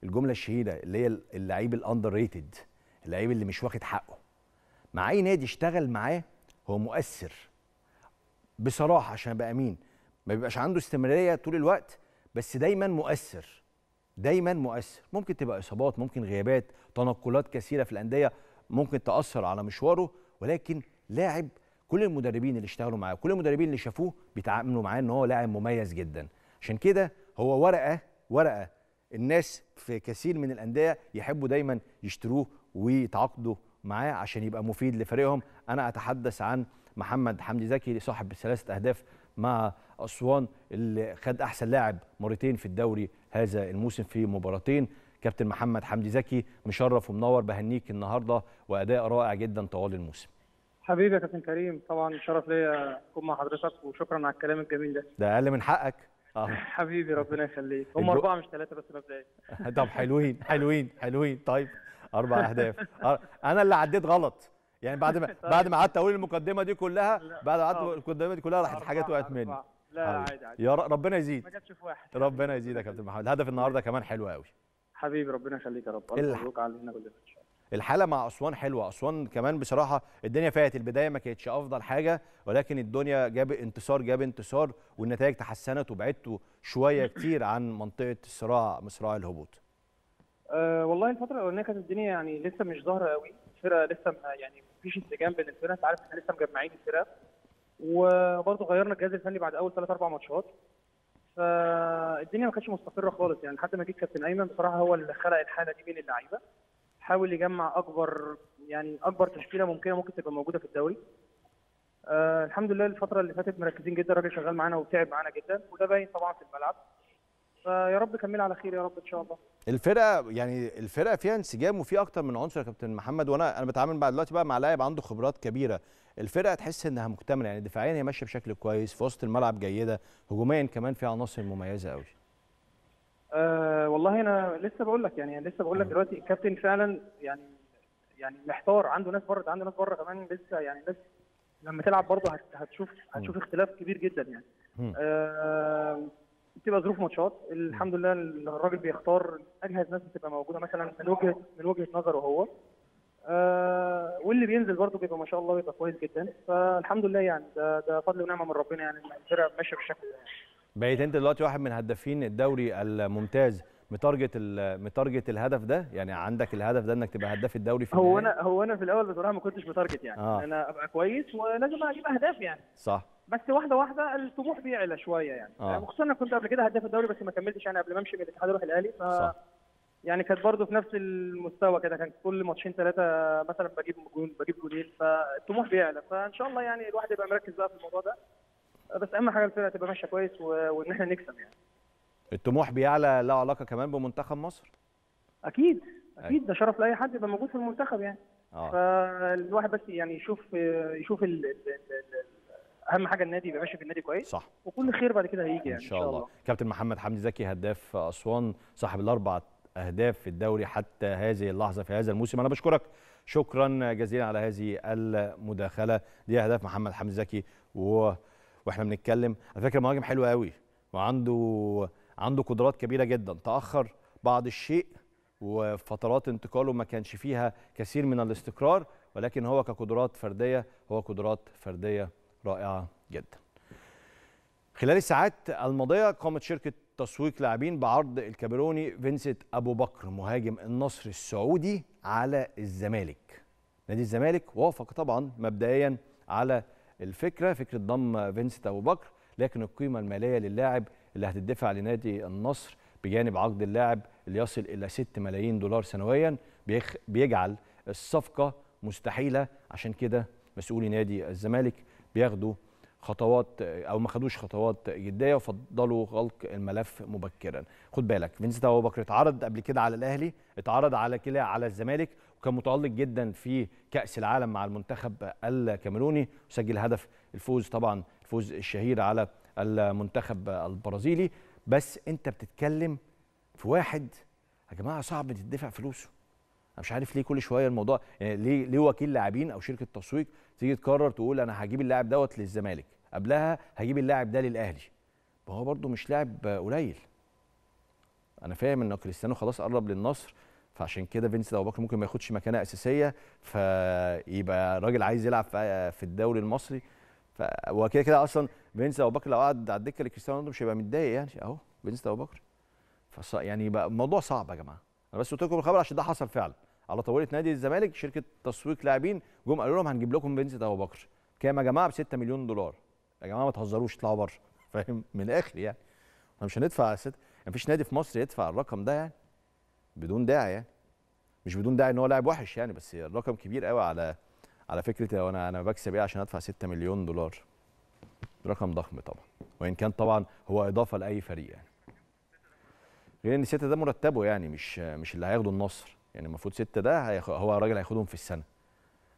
A: الجملة الشهيرة اللي هي اللعيب الاندر ريتد اللعيب اللي مش واخد حقه. مع أي نادي اشتغل معاه هو مؤثر. بصراحة عشان أبقى أمين. ما بيبقاش عنده استمرارية طول الوقت بس دايما مؤثر. دايما مؤثر. ممكن تبقى إصابات ممكن غيابات تنقلات كثيرة في الأندية ممكن تأثر على مشواره ولكن لاعب كل المدربين اللي اشتغلوا معاه كل المدربين اللي شافوه بيتعاملوا معاه إن هو لاعب مميز جدا. عشان كده هو ورقة ورقة الناس في كثير من الأندية يحبوا دايما يشتروه ويتعاقدوا معاه عشان يبقى مفيد لفريقهم. أنا أتحدث عن محمد حمدي زكي صاحب ثلاثة أهداف مع أسوان اللي خد أحسن لاعب مرتين في الدوري هذا الموسم في مباراتين. كابتن محمد حمدي زكي مشرف ومنور بهنيك النهارده وأداء رائع جدا طوال الموسم.
E: حبيبي يا كابتن كريم طبعا شرف ليا أكون مع حضرتك وشكرا على الكلام الجميل ده.
A: ده أقل من حقك. آه. [LAUGHS]
E: حبيبي ربنا يخليك. هم
A: الجو-
E: أربعة مش ثلاثة بس مبدئيا [LAUGHS]
A: طب حلوين حلوين حلوين. طيب أربع أهداف. [LAUGHS] أنا اللي عديت غلط. يعني بعد ما بعد ما قعدت أقول المقدمة دي كلها بعد ما قعدت
E: آه.
A: المقدمة دي كلها راحت حاجات وقعت مني.
E: لا. عادي عادي.
A: يا ربنا يزيد.
E: ما جاتش في واحد.
A: ربنا يزيد يا كابتن محمد الهدف النهارده كمان حلو قوي
E: حبيبي ربنا يخليك يا رب. مبروك علينا كلنا ان شاء الله
A: الحالة مع أسوان حلوة. أسوان كمان بصراحة الدنيا فاتت البداية ما كانتش أفضل حاجة ولكن الدنيا جاب انتصار جاب انتصار والنتائج تحسنت وبعدتوا شوية كتير عن منطقة الصراع مصراع الهبوط.
E: أه والله الفترة الأولانية كانت الدنيا يعني لسه مش ظاهرة قوي الفرقة لسه يعني مفيش انسجام بين الفرق أنت عارف إحنا لسه مجمعين الفرقة. وبرضه غيرنا الجهاز الفني بعد أول ثلاث أربع ماتشات. فالدنيا ما كانتش مستقرة خالص يعني. لحد ما جه كابتن أيمن بصراحة هو اللي خلق الحالة دي بين اللعيبة. حاول يجمع أكبر يعني أكبر تشكيلة ممكنة ممكن تبقى موجودة في الدوري. آه الحمد لله الفترة اللي فاتت مركزين جدا الراجل شغال معانا وتعب معانا جدا وده باين طبعا في الملعب. فيا رب كمل على خير يا رب إن شاء الله.
A: الفرقة يعني الفرقة فيها انسجام وفي أكتر من عنصر يا كابتن محمد وأنا أنا بتعامل بقى دلوقتي بقى مع لاعب عنده خبرات كبيرة. الفرقة تحس إنها مكتملة يعني دفاعيا هي ماشية بشكل كويس في وسط الملعب جيدة هجوميا كمان فيها عناصر مميزة قوي
E: أه والله أنا لسه بقول لك يعني لسه بقول لك دلوقتي الكابتن فعلا يعني يعني محتار عنده ناس بره عنده ناس بره كمان لسه يعني ناس لما تلعب برضه هت- هتشوف هتشوف اختلاف كبير جدا يعني. أه بتبقى ظروف ماتشات الحمد لله الراجل بيختار أجهز ناس بتبقى موجودة مثلا من وجهة من وجهة نظره هو. أه واللي بينزل برضه بيبقى ما شاء الله بيبقى كويس جدا. فالحمد لله يعني ده ده فضل ونعمة من ربنا يعني الفرقة ماشية بالشكل ده يعني.
A: بقيت انت دلوقتي واحد من هدافين الدوري الممتاز م target م target الهدف ده يعني عندك الهدف ده انك تبقى هداف الدوري في
E: هو؟ أنا هو أنا في الأول بصراحة ما كنتش ب target يعني
A: آه.
E: أنا أبقى كويس ولازم أجيب أهداف يعني
A: صح
E: بس واحدة واحدة الطموح بيعلى شوية يعني
A: آه.
E: آه. خصوصا أنا كنت قبل كده هداف الدوري بس ما كملتش يعني قبل ما أمشي من الاتحاد أروح الأهلي ف
A: صح.
E: يعني كانت برضه في نفس المستوى كده كان كل ماتشين ثلاثة مثلا بجيب جول بجيب جولين فالطموح بيعلى فإن شاء الله يعني الواحد يبقى مركز بقى في الموضوع ده بس أهم حاجة الفرقة تبقى ماشية كويس. وإن إحنا نكسب يعني.
A: الطموح بيعلى له علاقة كمان بمنتخب مصر؟
E: أكيد أكيد. ده شرف لأي حد يبقى موجود في المنتخب يعني.
A: آه.
E: فالواحد بس يعني يشوف يشوف ال ال ال أهم حاجة النادي يبقى ماشي في النادي كويس.
A: صح.
E: وكل خير بعد كده هيجي يعني
A: إن شاء الله. كابتن محمد حمدي زكي هداف أسوان صاحب الأربع أهداف في الدوري حتى هذه اللحظة في هذا الموسم. أنا بشكرك. شكرا جزيلا على هذه المداخلة. دي أهداف محمد حمدي زكي و... وإحنا بنتكلم. على فكرة مهاجم حلو قوي وعنده عنده قدرات كبيرة جدا. تأخر بعض الشيء وفترات انتقاله ما كانش فيها كثير من الاستقرار ولكن هو كقدرات فردية هو قدرات فردية رائعة جدا. خلال الساعات الماضية قامت شركة تسويق لاعبين بعرض الكاميروني فينسنت أبو بكر مهاجم النصر السعودي على الزمالك. نادي الزمالك وافق طبعا مبدئيا على الفكرة فكرة ضم فينسنت أبو بكر لكن القيمة المالية للاعب اللي هتدفع لنادي النصر بجانب عقد اللاعب اللي يصل إلى 6 ملايين دولار سنويا بيخ بيجعل الصفقة مستحيلة. عشان كده مسؤولي نادي الزمالك بياخدوا خطوات أو ما خدوش خطوات جدية وفضلوا غلق الملف مبكرا. خد بالك فينسنت أبو بكر اتعرض قبل كده على الأهلي اتعرض قبل كده على الزمالك وكان متألق جدا في كأس العالم مع المنتخب الكاميروني. وسجل هدف الفوز طبعا الفوز الشهير على المنتخب البرازيلي. بس أنت بتتكلم في واحد يا جماعة صعب تدفع فلوسه. أنا مش عارف ليه كل شوية الموضوع يعني ليه ليه وكيل لاعبين أو شركة تسويق تيجي تقرر تقول أنا هجيب اللاعب دوت للزمالك قبلها هجيب اللاعب ده للأهلي. ما هو برده مش لاعب قليل. أنا فاهم إن كريستيانو خلاص قرب للنصر فعشان كده فينسنت ابو بكر ممكن ما ياخدش مكانة أساسية فيبقى راجل عايز يلعب في الدوري المصري. فهو كده أصلا فينسنت ابو بكر لو قعد على الدكة لكريستيانو رونالدو مش هيبقى متضايق يعني. أهو فينسنت ابو بكر فص يعني يبقى الموضوع صعب يا جماعة. أنا بس قلت لكم الخبر عشان ده حصل فعلا. على طاولة نادي الزمالك شركة تسويق لاعبين جم قالوا لهم هنجيب لكم فينسنت ابو بكر كام يا جماعة؟ ب 6 مليون دولار. يا جماعة ما تهزروش اطلعوا بره. [LAUGHS] فاهم؟ من الآخر يعني. إحنا مش هندفع ست مفيش نادي في مصر يدفع الرقم ده يعني. بدون داعي يعني. مش بدون داعي إن هو لاعب وحش يعني بس الرقم كبير قوي على على فكرة أنا أنا بكسب إيه عشان أدفع 6 مليون دولار؟ رقم ضخم طبعا. وإن كان طبعا هو إضافة لأي فريق يعني. غير إن 6 ده مرتبه يعني مش مش اللي هياخده النصر. يعني المفروض 6 ده هو راجل هياخدهم في السنة.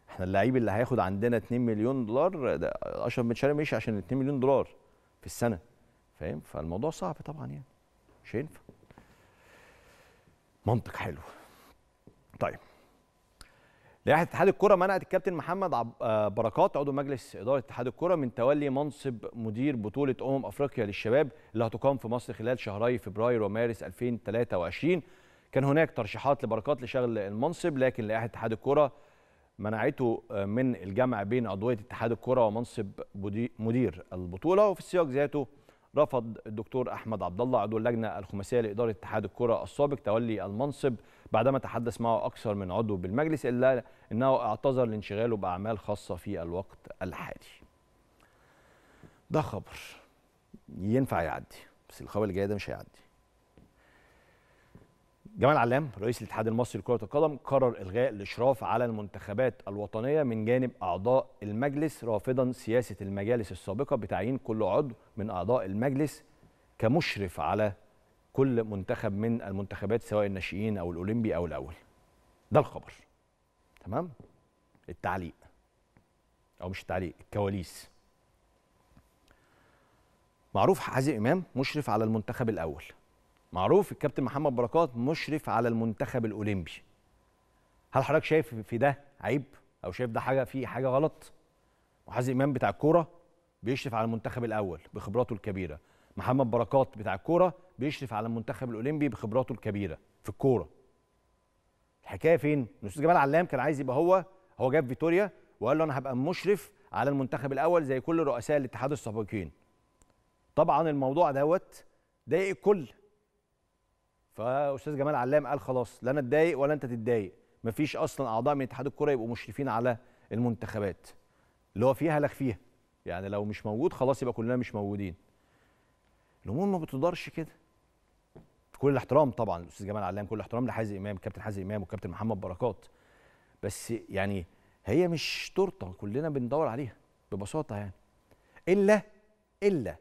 A: إحنا اللعيب اللي هياخد عندنا 2 مليون دولار ده أشرف بن شرقي مشي عشان 2 مليون دولار في السنة. فاهم؟ فالموضوع صعب طبعا يعني. مش هينفع. منطق حلو طيب لائحة اتحاد الكرة منعت الكابتن محمد. آه، بركات عضو مجلس إدارة اتحاد الكرة من تولي منصب مدير بطولة أمم أفريقيا للشباب اللي هتقام في مصر خلال شهري فبراير ومارس 2023 كان هناك ترشيحات لبركات لشغل المنصب لكن لائحة اتحاد الكرة منعته آه، من الجمع بين عضويه اتحاد الكرة ومنصب مدير البطولة وفي السياق ذاته رفض الدكتور أحمد عبد الله عضو اللجنة الخماسية لإدارة اتحاد الكرة السابق تولي المنصب بعدما تحدث معه أكثر من عضو بالمجلس إلا إنه اعتذر لانشغاله بأعمال خاصة في الوقت الحالي. ده خبر ينفع يعدي بس الخبر اللي جاي ده مش هيعدي. جمال علام رئيس الاتحاد المصري لكرة القدم قرر إلغاء الإشراف على المنتخبات الوطنية من جانب أعضاء المجلس رافضا سياسة المجالس السابقة بتعيين كل عضو من أعضاء المجلس كمشرف على كل منتخب من المنتخبات سواء الناشئين أو الأولمبي أو الأول. ده الخبر. تمام؟ التعليق. أو مش التعليق الكواليس. معروف حازم إمام مشرف على المنتخب الأول. معروف الكابتن محمد بركات مشرف على المنتخب الأولمبي. هل حضرتك شايف في ده عيب أو شايف ده حاجة في حاجة غلط؟ وحازم إمام بتاع الكورة بيشرف على المنتخب الأول بخبراته الكبيرة. محمد بركات بتاع الكورة بيشرف على المنتخب الأولمبي بخبراته الكبيرة في الكورة. الحكاية فين؟ الأستاذ جمال علام كان عايز يبقى هو هو جاب فيتوريا وقال له أنا هبقى مشرف على المنتخب الأول زي كل رؤساء الاتحاد السابقين. طبعا الموضوع دوت ضايق الكل. فأستاذ جمال علام قال خلاص لا أنا أتضايق ولا أنت تتضايق. مفيش أصلا أعضاء من اتحاد الكره يبقوا مشرفين على المنتخبات. اللي هو فيها لك فيها. يعني لو مش موجود خلاص يبقى كلنا مش موجودين. الأمور ما بتدارش كده. كل الاحترام طبعا الاستاذ جمال علام كل الاحترام لحازم إمام كابتن حازم إمام وكابتن محمد بركات. بس يعني هي مش تورتة كلنا بندور عليها ببساطة يعني. إلا إلا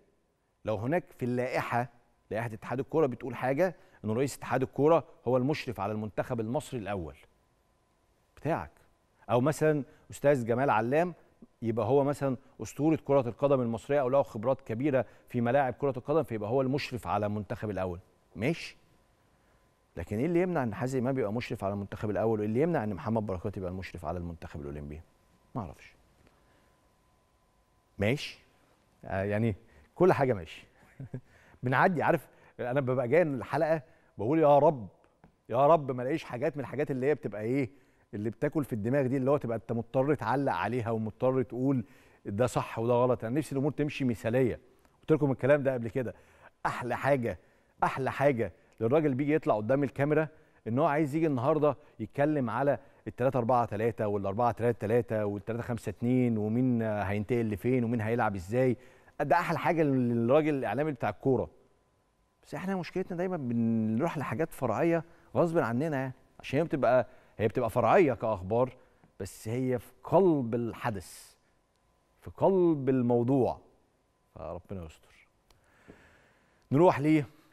A: لو هناك في اللائحة لائحة اتحاد الكورة بتقول حاجة ان رئيس اتحاد الكورة هو المشرف على المنتخب المصري الأول. بتاعك. أو مثلا أستاذ جمال علام يبقى هو مثلا أسطورة كرة القدم المصرية أو له خبرات كبيرة في ملاعب كرة القدم فيبقى هو المشرف على المنتخب الأول. ماشي. لكن إيه اللي يمنع إن حازم إمام يبقى مشرف على المنتخب الأول؟ وايه اللي يمنع إن محمد بركات يبقى المشرف على المنتخب الأولمبي؟ ما أعرفش. ماشي. آه يعني كل حاجة ماشي. [LAUGHS] بنعدي عارف؟ أنا ببقى جاي الحلقة بقول يا رب يا رب ما ألاقيش حاجات من الحاجات اللي هي بتبقى إيه اللي بتاكل في الدماغ دي اللي هو تبقى أنت مضطر تعلق عليها ومضطر تقول ده صح وده غلط. أنا نفسي الأمور تمشي مثالية. قلت لكم الكلام ده قبل كده. أحلى حاجة أحلى حاجة للراجل بيجي يطلع قدام الكاميرا إن هو عايز يجي النهارده يتكلم على ال 3 4 3 وال 4 3 3 وال 3 5 2 ومين هينتقل لفين ومين هيلعب إزاي. ده أحلى حاجة للراجل الإعلامي بتاع الكورة. بس إحنا مشكلتنا دايما بنروح لحاجات فرعية غصب عننا يعني عشان هي بتبقى هي بتبقى فرعية كأخبار بس هي في قلب الحدث في قلب الموضوع. فربنا يستر. نروح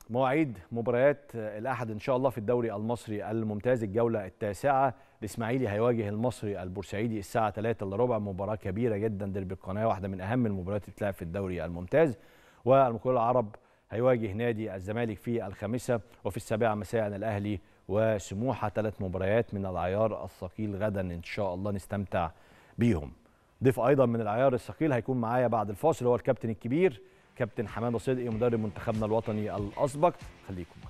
A: لمواعيد مباريات الأحد إن شاء الله في الدوري المصري الممتاز الجولة التاسعة. الإسماعيلي هيواجه المصري البورسعيدي الساعة 3 إلا ربع. مباراة كبيرة جدا ديربي القناة واحدة من أهم المباريات اللي بتلعب في الدوري الممتاز. والمقاولون العرب هيواجه نادي الزمالك في الخامسة وفي السابعة مساء الأهلي وسموحة ثلاث مباريات من العيار الثقيل غدا. إن شاء الله نستمتع بيهم. ضيف أيضا من العيار الثقيل هيكون معايا بعد الفاصل هو الكابتن الكبير كابتن حماده صدقي مدرب منتخبنا الوطني الأسبق. خليكم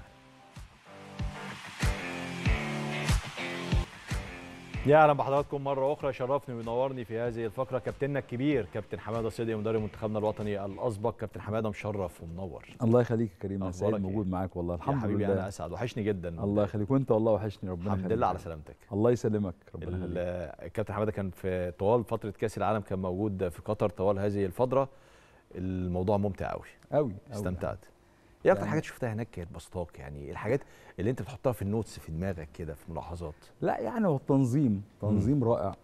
A: يا أهلا بحضراتكم مرة أخرى شرفني وينورني في هذه الفقرة. كابتننا الكبير كابتن حمادة صدقي مدرب منتخبنا الوطني الأسبق. كابتن حمادة مشرف ومنور.
F: الله يخليك يا كريم أنا سعيد موجود
A: إيه؟
F: معاك والله
A: يا
F: الحمد
A: حبيبي
F: لله.
A: أنا أسعد وحشني جدا.
F: الله يخليك وأنت والله وحشني ربنا
A: الحمد لله على سلامتك.
F: الله يسلمك ربنا
A: الكابتن حمادة كان في طوال فترة كأس العالم كان موجود في قطر طوال هذه الفترة. الموضوع ممتع قوي
F: قوي
A: استمتعت. إيه
F: أكتر
A: حاجات شفتها هناك كانت بسطاك يعني؟ الحاجات اللي أنت بتحطها في النوتس في دماغك كده في ملاحظات؟
F: لا يعني هو التنظيم تنظيم رائع.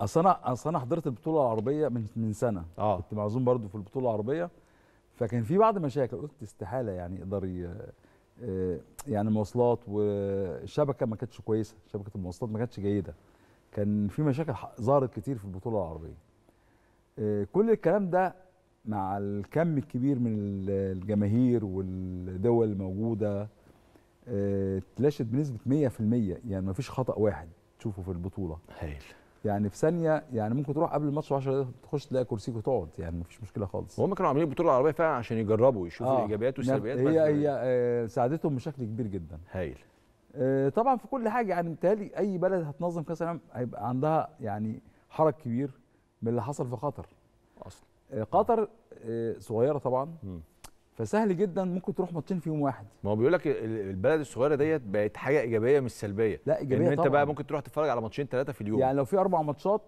F: أصل أنا أصل أنا حضرت البطولة العربية من من سنة.
A: آه.
F: كنت معزوم برضو في البطولة العربية. فكان في بعض مشاكل قلت استحالة يعني يقدر آه، يعني مواصلات والشبكة ما كانتش كويسة شبكة المواصلات ما كانتش جيدة. كان في مشاكل ظهرت كتير في البطولة العربية. آه، كل الكلام ده مع الكم الكبير من ال- الجماهير والدول الموجودة آه، اتلاشت بنسبة 100% يعني ما فيش خطأ واحد تشوفه في البطولة.
A: هايل.
F: يعني في ثانية يعني ممكن تروح قبل الماتش 10 دقايق تخش تلاقي كرسيك وتقعد يعني مفيش مشكلة خالص.
A: وهم كانوا عاملين البطولة العربية فعلا عشان يجربوا يشوفوا
F: آه،
A: الإيجابيات والسلبيات
F: هي هي آه، ساعدتهم بشكل كبير جدا.
A: هايل.
F: آه، طبعا في كل حاجة يعني متهيألي أي بلد هتنظم كأس العالم هيبقى عندها يعني حرج كبير من اللي حصل في قطر. أصلا. قطر آه، صغيرة طبعا.
A: مم.
F: فسهل جدا ممكن تروح ماتشين في يوم واحد.
A: ما هو بيقول لك ال- البلد الصغيرة ديت بقت حاجة إيجابية مش سلبية.
F: لا إيجابية
A: ان انت
F: طبعا.
A: بقى ممكن تروح تتفرج على ماتشين ثلاثة في اليوم.
F: يعني لو في أربع ماتشات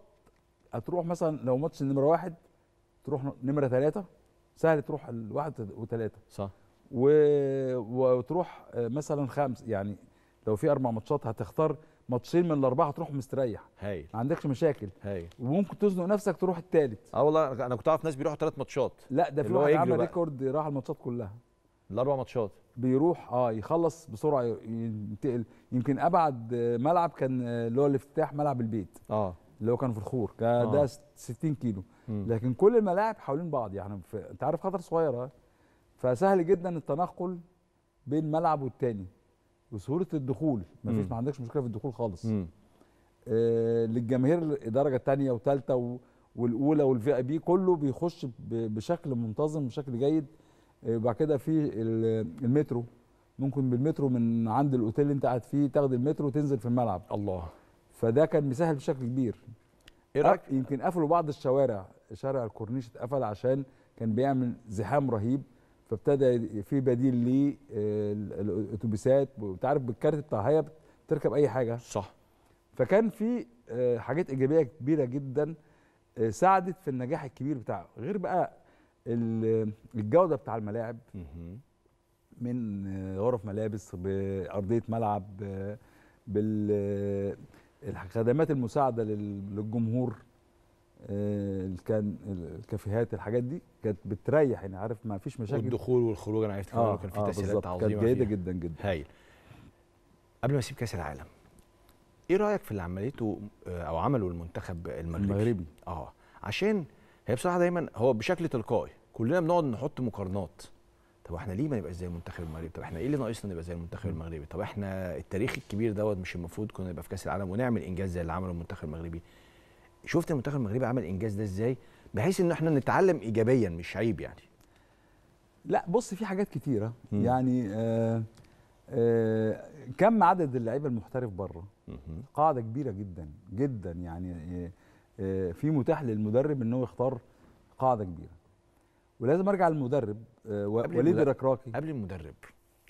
F: هتروح مثلا لو ماتش نمرة واحد تروح نمرة ثلاثة سهل تروح الواحد وثلاثه
A: صح.
F: و... وتروح آه، مثلا خمس. يعني لو في أربع ماتشات هتختار ماتشين من الأربعة تروح مستريح.
A: هايل.
F: ما عندكش مشاكل.
A: هايل.
F: وممكن تزنق نفسك تروح الثالث
A: آه والله أنا كنت أعرف ناس بيروحوا ثلاث ماتشات.
F: لا ده في واحد عمل. record راح الماتشات كلها.
A: الأربع ماتشات.
F: بيروح آه يخلص بسرعة ينتقل. يمكن أبعد آه، ملعب كان آه، اللي هو الافتتاح ملعب البيت.
A: آه.
F: اللي هو كان في الخور. كان
A: آه.
F: ده 60 كيلو.
A: مم.
F: لكن كل الملاعب حوالين بعض. يعني في أنت عارف قطر صغيره فسهل جدا التنقل بين ملعب والتاني. وسهوله الدخول ما فيش. ما عندكش مشكلة في الدخول خالص.
A: مم.
F: آه للجماهير الدرجة الثانية والثالثه و- والأولى وال VIP كله بيخش ب- بشكل منتظم بشكل جيد. آه، وبعد كده في ال- المترو. ممكن بالمترو من عند الأوتيل اللي انت قاعد فيه تاخد المترو وتنزل في الملعب.
A: الله.
F: فده كان مسهل بشكل كبير.
A: إيه
F: رأيك؟ يمكن قفلوا بعض الشوارع شارع الكورنيش اتقفل عشان كان بيعمل زحام رهيب. فابتدى في بديل للاتوبيسات وانت عارف بالكارت بتاع هيا بتركب أي حاجة؟
A: صح.
F: فكان في آه، حاجات إيجابية كبيرة جدا آه، ساعدت في النجاح الكبير بتاعه. غير بقى ال- الجودة بتاع الملاعب. من آه، غرف ملابس بارضيه ملعب آه، بالخدمات المساعدة لل- للجمهور. آه، كان الكافيهات الحاجات دي كانت بتريح يعني عارف ما فيش مشاكل.
A: والدخول والخروج أنا عرفت كمان كان في تسهيلات
F: بالظبط،
A: عظيمه
F: كانت
A: جيدة.
F: جدا جدا.
A: هايل. قبل ما أسيب كأس العالم إيه رأيك في اللي عملته آه، أو عمله المنتخب المغربي؟
F: المغربي.
A: آه عشان هي بصراحة دايما هو بشكل تلقائي كلنا بنقعد نحط مقارنات. طب إحنا ليه ما نبقاش زي المنتخب المغربي؟ طب إحنا إيه اللي ناقصنا نبقى زي المنتخب المغربي؟ طب إحنا التاريخ الكبير دوت مش المفروض كنا نبقى في كأس العالم ونعمل إنجاز زي اللي عمله المنتخب المغربي. شفت المنتخب المغربي عمل إنجاز ده إزاي بحيث إن إحنا نتعلم ايجابيا مش عيب يعني
F: لا بص في حاجات كتيرة
A: مم.
F: يعني آه آه كم عدد اللعيبة المحترف بره. قاعدة كبيرة جدا جدا يعني آه، آه، في متاح للمدرب إن هو يختار قاعدة كبيرة ولازم أرجع للمدرب آه، وليد. الركراكي
A: قبل المدرب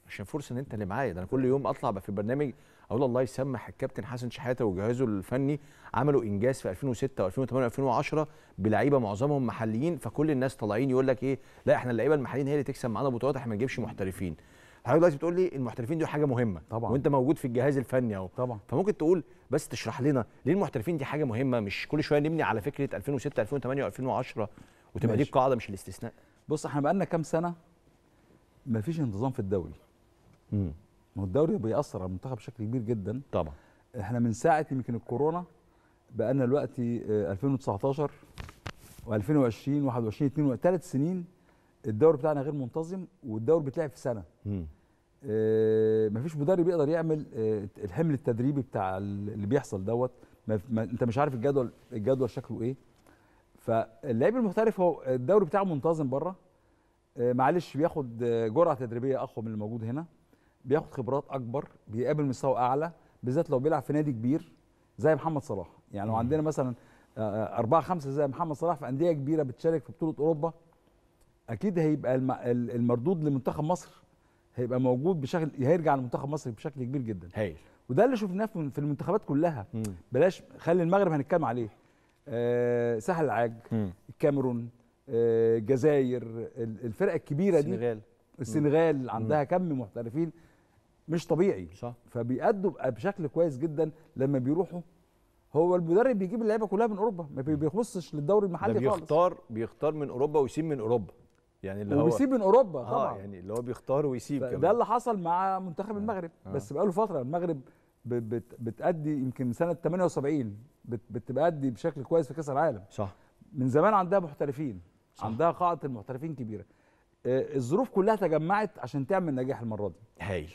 A: عشان فرصة إن أنت اللي معايا ده أنا كل يوم أطلع في البرنامج أقول الله يسمح الكابتن حسن شحاته وجهازه الفني عملوا إنجاز في 2006 و2008 و2010 بلعيبة معظمهم محليين فكل الناس طالعين يقول لك إيه لا إحنا اللعيبة المحليين هي اللي تكسب معانا بطولات إحنا ما نجيبش محترفين. حضرتك دلوقتي بتقول لي المحترفين دي حاجة مهمة
F: طبعاً.
A: وأنت موجود في الجهاز الفني أهو.
F: طبعا.
A: فممكن تقول بس تشرح لنا ليه المحترفين دي حاجة مهمة؟ مش كل شوية نبني على فكرة 2006 2008 و2010 وتبقى دي. القاعدة مش الاستثناء.
F: بص إحنا بقالنا كام سنة ما فيش انتظام في الدوري. ما هو الدوري بيأثر على المنتخب بشكل كبير جدا.
A: طبعا.
F: إحنا من ساعة يمكن الكورونا بقالنا دلوقتي آه، 2019 و2020 21 22 ثلاث سنين الدوري بتاعنا غير منتظم والدوري بيتلعب في سنة.
A: مم.
F: آه، مفيش مدرب يقدر يعمل آه، الحمل التدريبي بتاع ال- اللي بيحصل دوت. ما ما انت مش عارف الجدول الجدول شكله إيه. فاللاعب المحترف هو الدوري بتاعه منتظم بره. آه، معلش بياخد آه، جرعة تدريبية أقوى من الموجود هنا. بياخد خبرات أكبر بيقابل مستوى أعلى بالذات لو بيلعب في نادي كبير زي محمد صلاح. يعني لو. عندنا مثلا آه، آه، أربعة خمسة زي محمد صلاح في أندية كبيرة بتشارك في بطولة أوروبا أكيد هيبقى الم- ال- المردود لمنتخب مصر هيبقى موجود بشكل هيرجع لمنتخب مصر بشكل كبير جدا.
A: هايل.
F: وده اللي شفناه في المنتخبات كلها.
A: مم.
F: بلاش خلي المغرب هنتكلم عليه. آه ساحل العاج
A: مم.
F: الكاميرون آه، الجزائر ال- الفرق الكبيرة دي
A: السنغال.
F: السنغال عندها كم محترفين؟ مش طبيعي.
A: صح.
F: فبيأدوا بشكل كويس جدا لما بيروحوا. هو المدرب بيجيب اللعيبة كلها من أوروبا ما بي- بيخصش للدوري
A: ده
F: المحلي خالص.
A: بيختار بيختار من أوروبا ويسيب من أوروبا. يعني اللي هو
F: وبيسيب من أوروبا
A: آه
F: طبعا.
A: يعني اللي هو بيختار ويسيب
F: ده
A: كمان.
F: اللي حصل مع منتخب المغرب.
A: آه.
F: بس بقاله فترة المغرب بت- بتأدي يمكن سنة 78 بت- بتأدي بشكل كويس في كأس العالم.
A: صح.
F: من زمان عندها محترفين
A: صح.
F: عندها قاعدة المحترفين كبيرة. آه، الظروف كلها تجمعت عشان تعمل نجاح المرة دي.
A: هايل.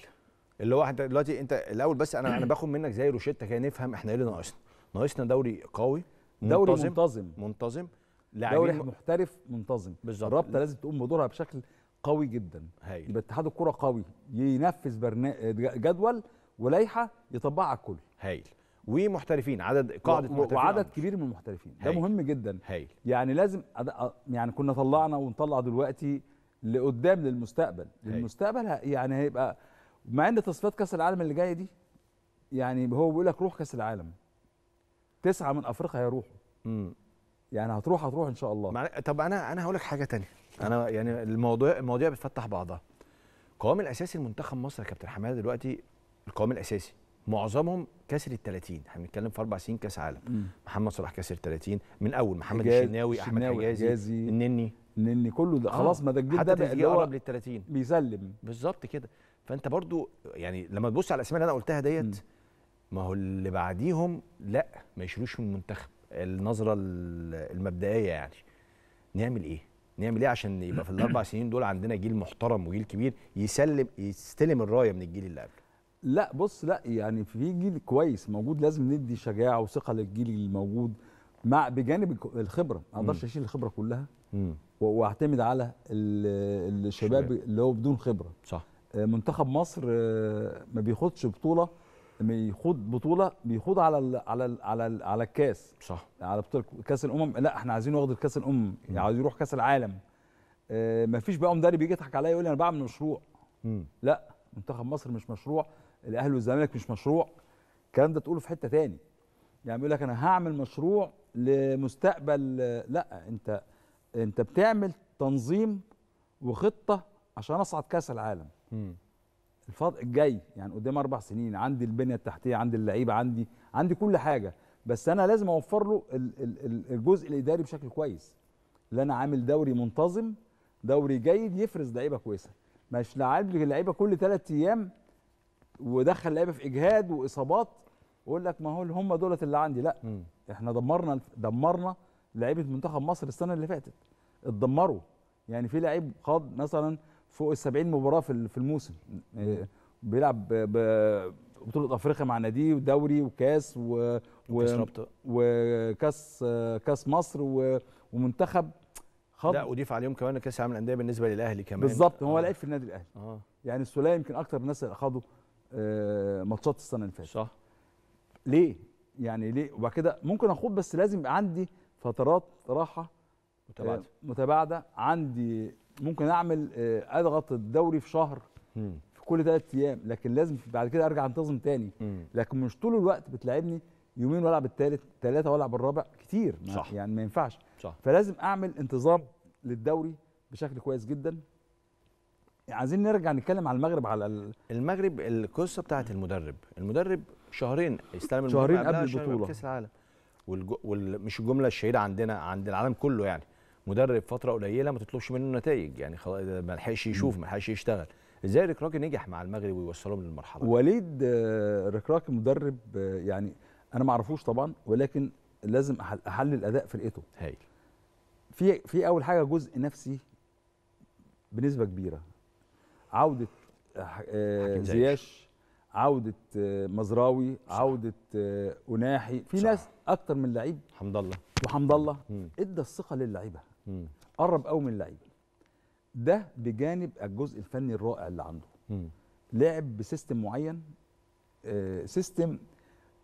A: اللي هو انت دلوقتي انت الأول بس أنا أنا باخد منك زي روشته كده نفهم إحنا إيه اللي ناقصنا. ناقصنا دوري قوي
F: دوري
A: منتظم
F: منتظم.
A: منتظم.
F: دوري محترف منتظم.
A: بالظبط.
F: الرابطة لازم تقوم بدورها بشكل قوي جدا.
A: هايل.
F: يبقى اتحاد الكرة قوي ينفذ برنا... جدول ولائحه يطبقها على الكل.
A: هايل. ومحترفين عدد قاعدة
F: و-
A: محترفين
F: وعدد. كبير من المحترفين. ده
A: هايل.
F: مهم جدا.
A: هايل.
F: يعني لازم أد- يعني كنا طلعنا ونطلع دلوقتي لقدام للمستقبل.
A: هايل.
F: للمستقبل ه- يعني هيبقى مع إن تصفيات كأس العالم اللي جاية دي يعني هو بيقول لك روح كأس العالم. تسعة من أفريقيا هيروحوا.
A: امم
F: يعني هتروح هتروح إن شاء الله.
A: مع... طب أنا أنا هقول لك حاجة تانية. أنا يعني الموضوع المواضيع بتفتح بعضها. القوام الأساسي لمنتخب مصر يا كابتن حمادة دلوقتي القوام الأساسي. معظمهم كسر ال 30 إحنا بنتكلم في أربع سنين كأس عالم.
F: مم.
A: محمد صلاح كسر 30 من أول محمد الشناوي
F: أحمد
A: حجازي. النني.
F: لأن كله ده. خلاص ما ده الجيل ده بقى
A: تريزيجيه
F: اللي هو
A: قرب لل 30
F: بيسلم.
A: بالظبط كده. فانت برضو يعني لما تبص على الأسماء اللي أنا قلتها ديت. ما هو اللي بعديهم لا ما يشيلوش من المنتخب النظرة ال- المبدئية يعني. نعمل إيه؟ نعمل إيه عشان يبقى في [CLEARS THROAT] الأربع سنين دول عندنا جيل محترم وجيل كبير يسلم يستلم الراية من الجيل اللي قبله؟
F: لا بص لا يعني في جيل كويس موجود لازم ندي شجاعة وثقة للجيل الموجود مع بجانب الخبرة. ما أقدرش أشيل الخبرة كلها وأعتمد على ال- الشباب
A: شباب.
F: اللي هو بدون خبرة.
A: صح.
F: منتخب مصر آه، ما بياخدش بطولة لما يخوض بطولة بيخوض على ال على ال على ال على الكاس.
A: صح.
F: على بطولة كاس الأمم. لا إحنا عايزين ناخد الكاس الأمم. يعني عايز يروح كاس العالم. آه، ما فيش بقى مدرب يجي يضحك عليا يقول لي أنا بعمل مشروع. لا منتخب مصر مش مشروع. الأهلي والزمالك مش مشروع. الكلام ده تقوله في حتة تاني. يعني بيقول لك أنا هعمل مشروع لمستقبل لا أنت أنت بتعمل تنظيم وخطة عشان أصعد كاس العالم. الفضل الجاي يعني قدام أربع سنين عندي البنية التحتية عندي اللعيبة عندي عندي كل حاجة. بس أنا لازم أوفر له ال- ال- ال- الجزء الإداري بشكل كويس. اللي أنا عامل دوري منتظم دوري جيد يفرز لعيبة كويسة. مش لاعب لي اللعيبه كل ثلاث أيام ودخل لعيبة في إجهاد وإصابات واقول لك ما هو هم دولت اللي عندي. لا
A: مم.
F: إحنا دمرنا دمرنا لعيبة منتخب مصر السنة اللي فاتت. اتدمروا. يعني في لعيب خاض مثلا فوق ال 70 مباراة في في الموسم. إيه، بيلعب بطولة أفريقيا مع ناديه ودوري وكاس و
A: وكاس
F: كاس مصر ومنتخب. خاض
A: لا وضيف عليهم كمان كأس العالم للأندية بالنسبة للأهلي كمان.
F: بالظبط هو
A: آه.
F: لعيب في النادي الأهلي.
A: آه.
F: يعني السوليه يمكن أكتر الناس اللي خدوا آه، ماتشات السنة اللي فاتت.
A: صح.
F: ليه؟ يعني ليه؟ وبعد كده ممكن أخوض بس لازم يبقى عندي فترات راحة
A: متابعة.
F: آه، متباعده عندي ممكن أعمل آه، أضغط الدوري في شهر. في كل ثلاث أيام لكن لازم بعد كده أرجع أنتظم تاني. لكن مش طول الوقت بتلعبني يومين وألعب الثالث ثلاثة وألعب الرابع كتير ما
A: صح.
F: يعني ما ينفعش
A: صح
F: فلازم أعمل انتظام للدوري بشكل كويس جدا عايزين نرجع نتكلم على المغرب على ال...
A: المغرب القصة بتاعت المدرب المدرب شهرين استلم
F: شهرين قبل.
A: في كأس العالم والج... وال... مش الجملة الشهيرة عندنا عند العالم كله يعني مدرب فترة قليلة ما تطلبش منه نتائج يعني خلاص ما لحقش يشوف ما لحقش يشتغل إزاي ركراكي نجح مع المغرب ويوصلهم للمرحلة دي؟
F: وليد آه، ركراكي مدرب آه، يعني أنا ما أعرفوش طبعا ولكن لازم أحلل اداء فرقته
A: هايل
F: في في أول حاجة جزء نفسي بنسبة كبيرة عودة آه،
A: زياش.
F: عودة مزراوي
A: صح.
F: عودة اناحي في
A: صح.
F: ناس أكتر من لعيب
A: حمد الله
F: وحمد الله. إدى الثقة للعيبة
A: مم.
F: قرب قوي من اللعيبه ده بجانب الجزء الفني الرائع اللي عنده.
A: مم.
F: لعب ب system معين آه، system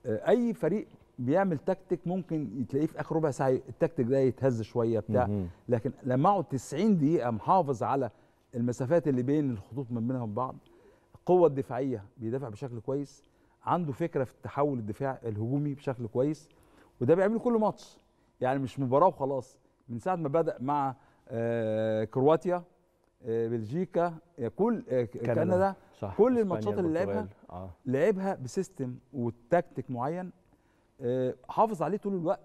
F: آه، أي فريق بيعمل تكتيك ممكن تلاقيه في آخر ربع ساعة التكتيك ده يتهز شوية بتاع.
A: مم.
F: لكن لما اقعد 90 دقيقة محافظ على المسافات اللي بين الخطوط ما بينها بعض. القوة الدفاعية بيدافع بشكل كويس. عنده فكرة في التحول الدفاع الهجومي بشكل كويس. وده بيعمله كل ماتش. يعني مش مباراة وخلاص. من ساعة ما بدأ مع آه، كرواتيا آه، بلجيكا آه، كل آه، كندا
A: صح
F: كل الماتشات اللي لعبها.
A: آه
F: لعبها ب system وتكتيك معين آه، حافظ عليه طول الوقت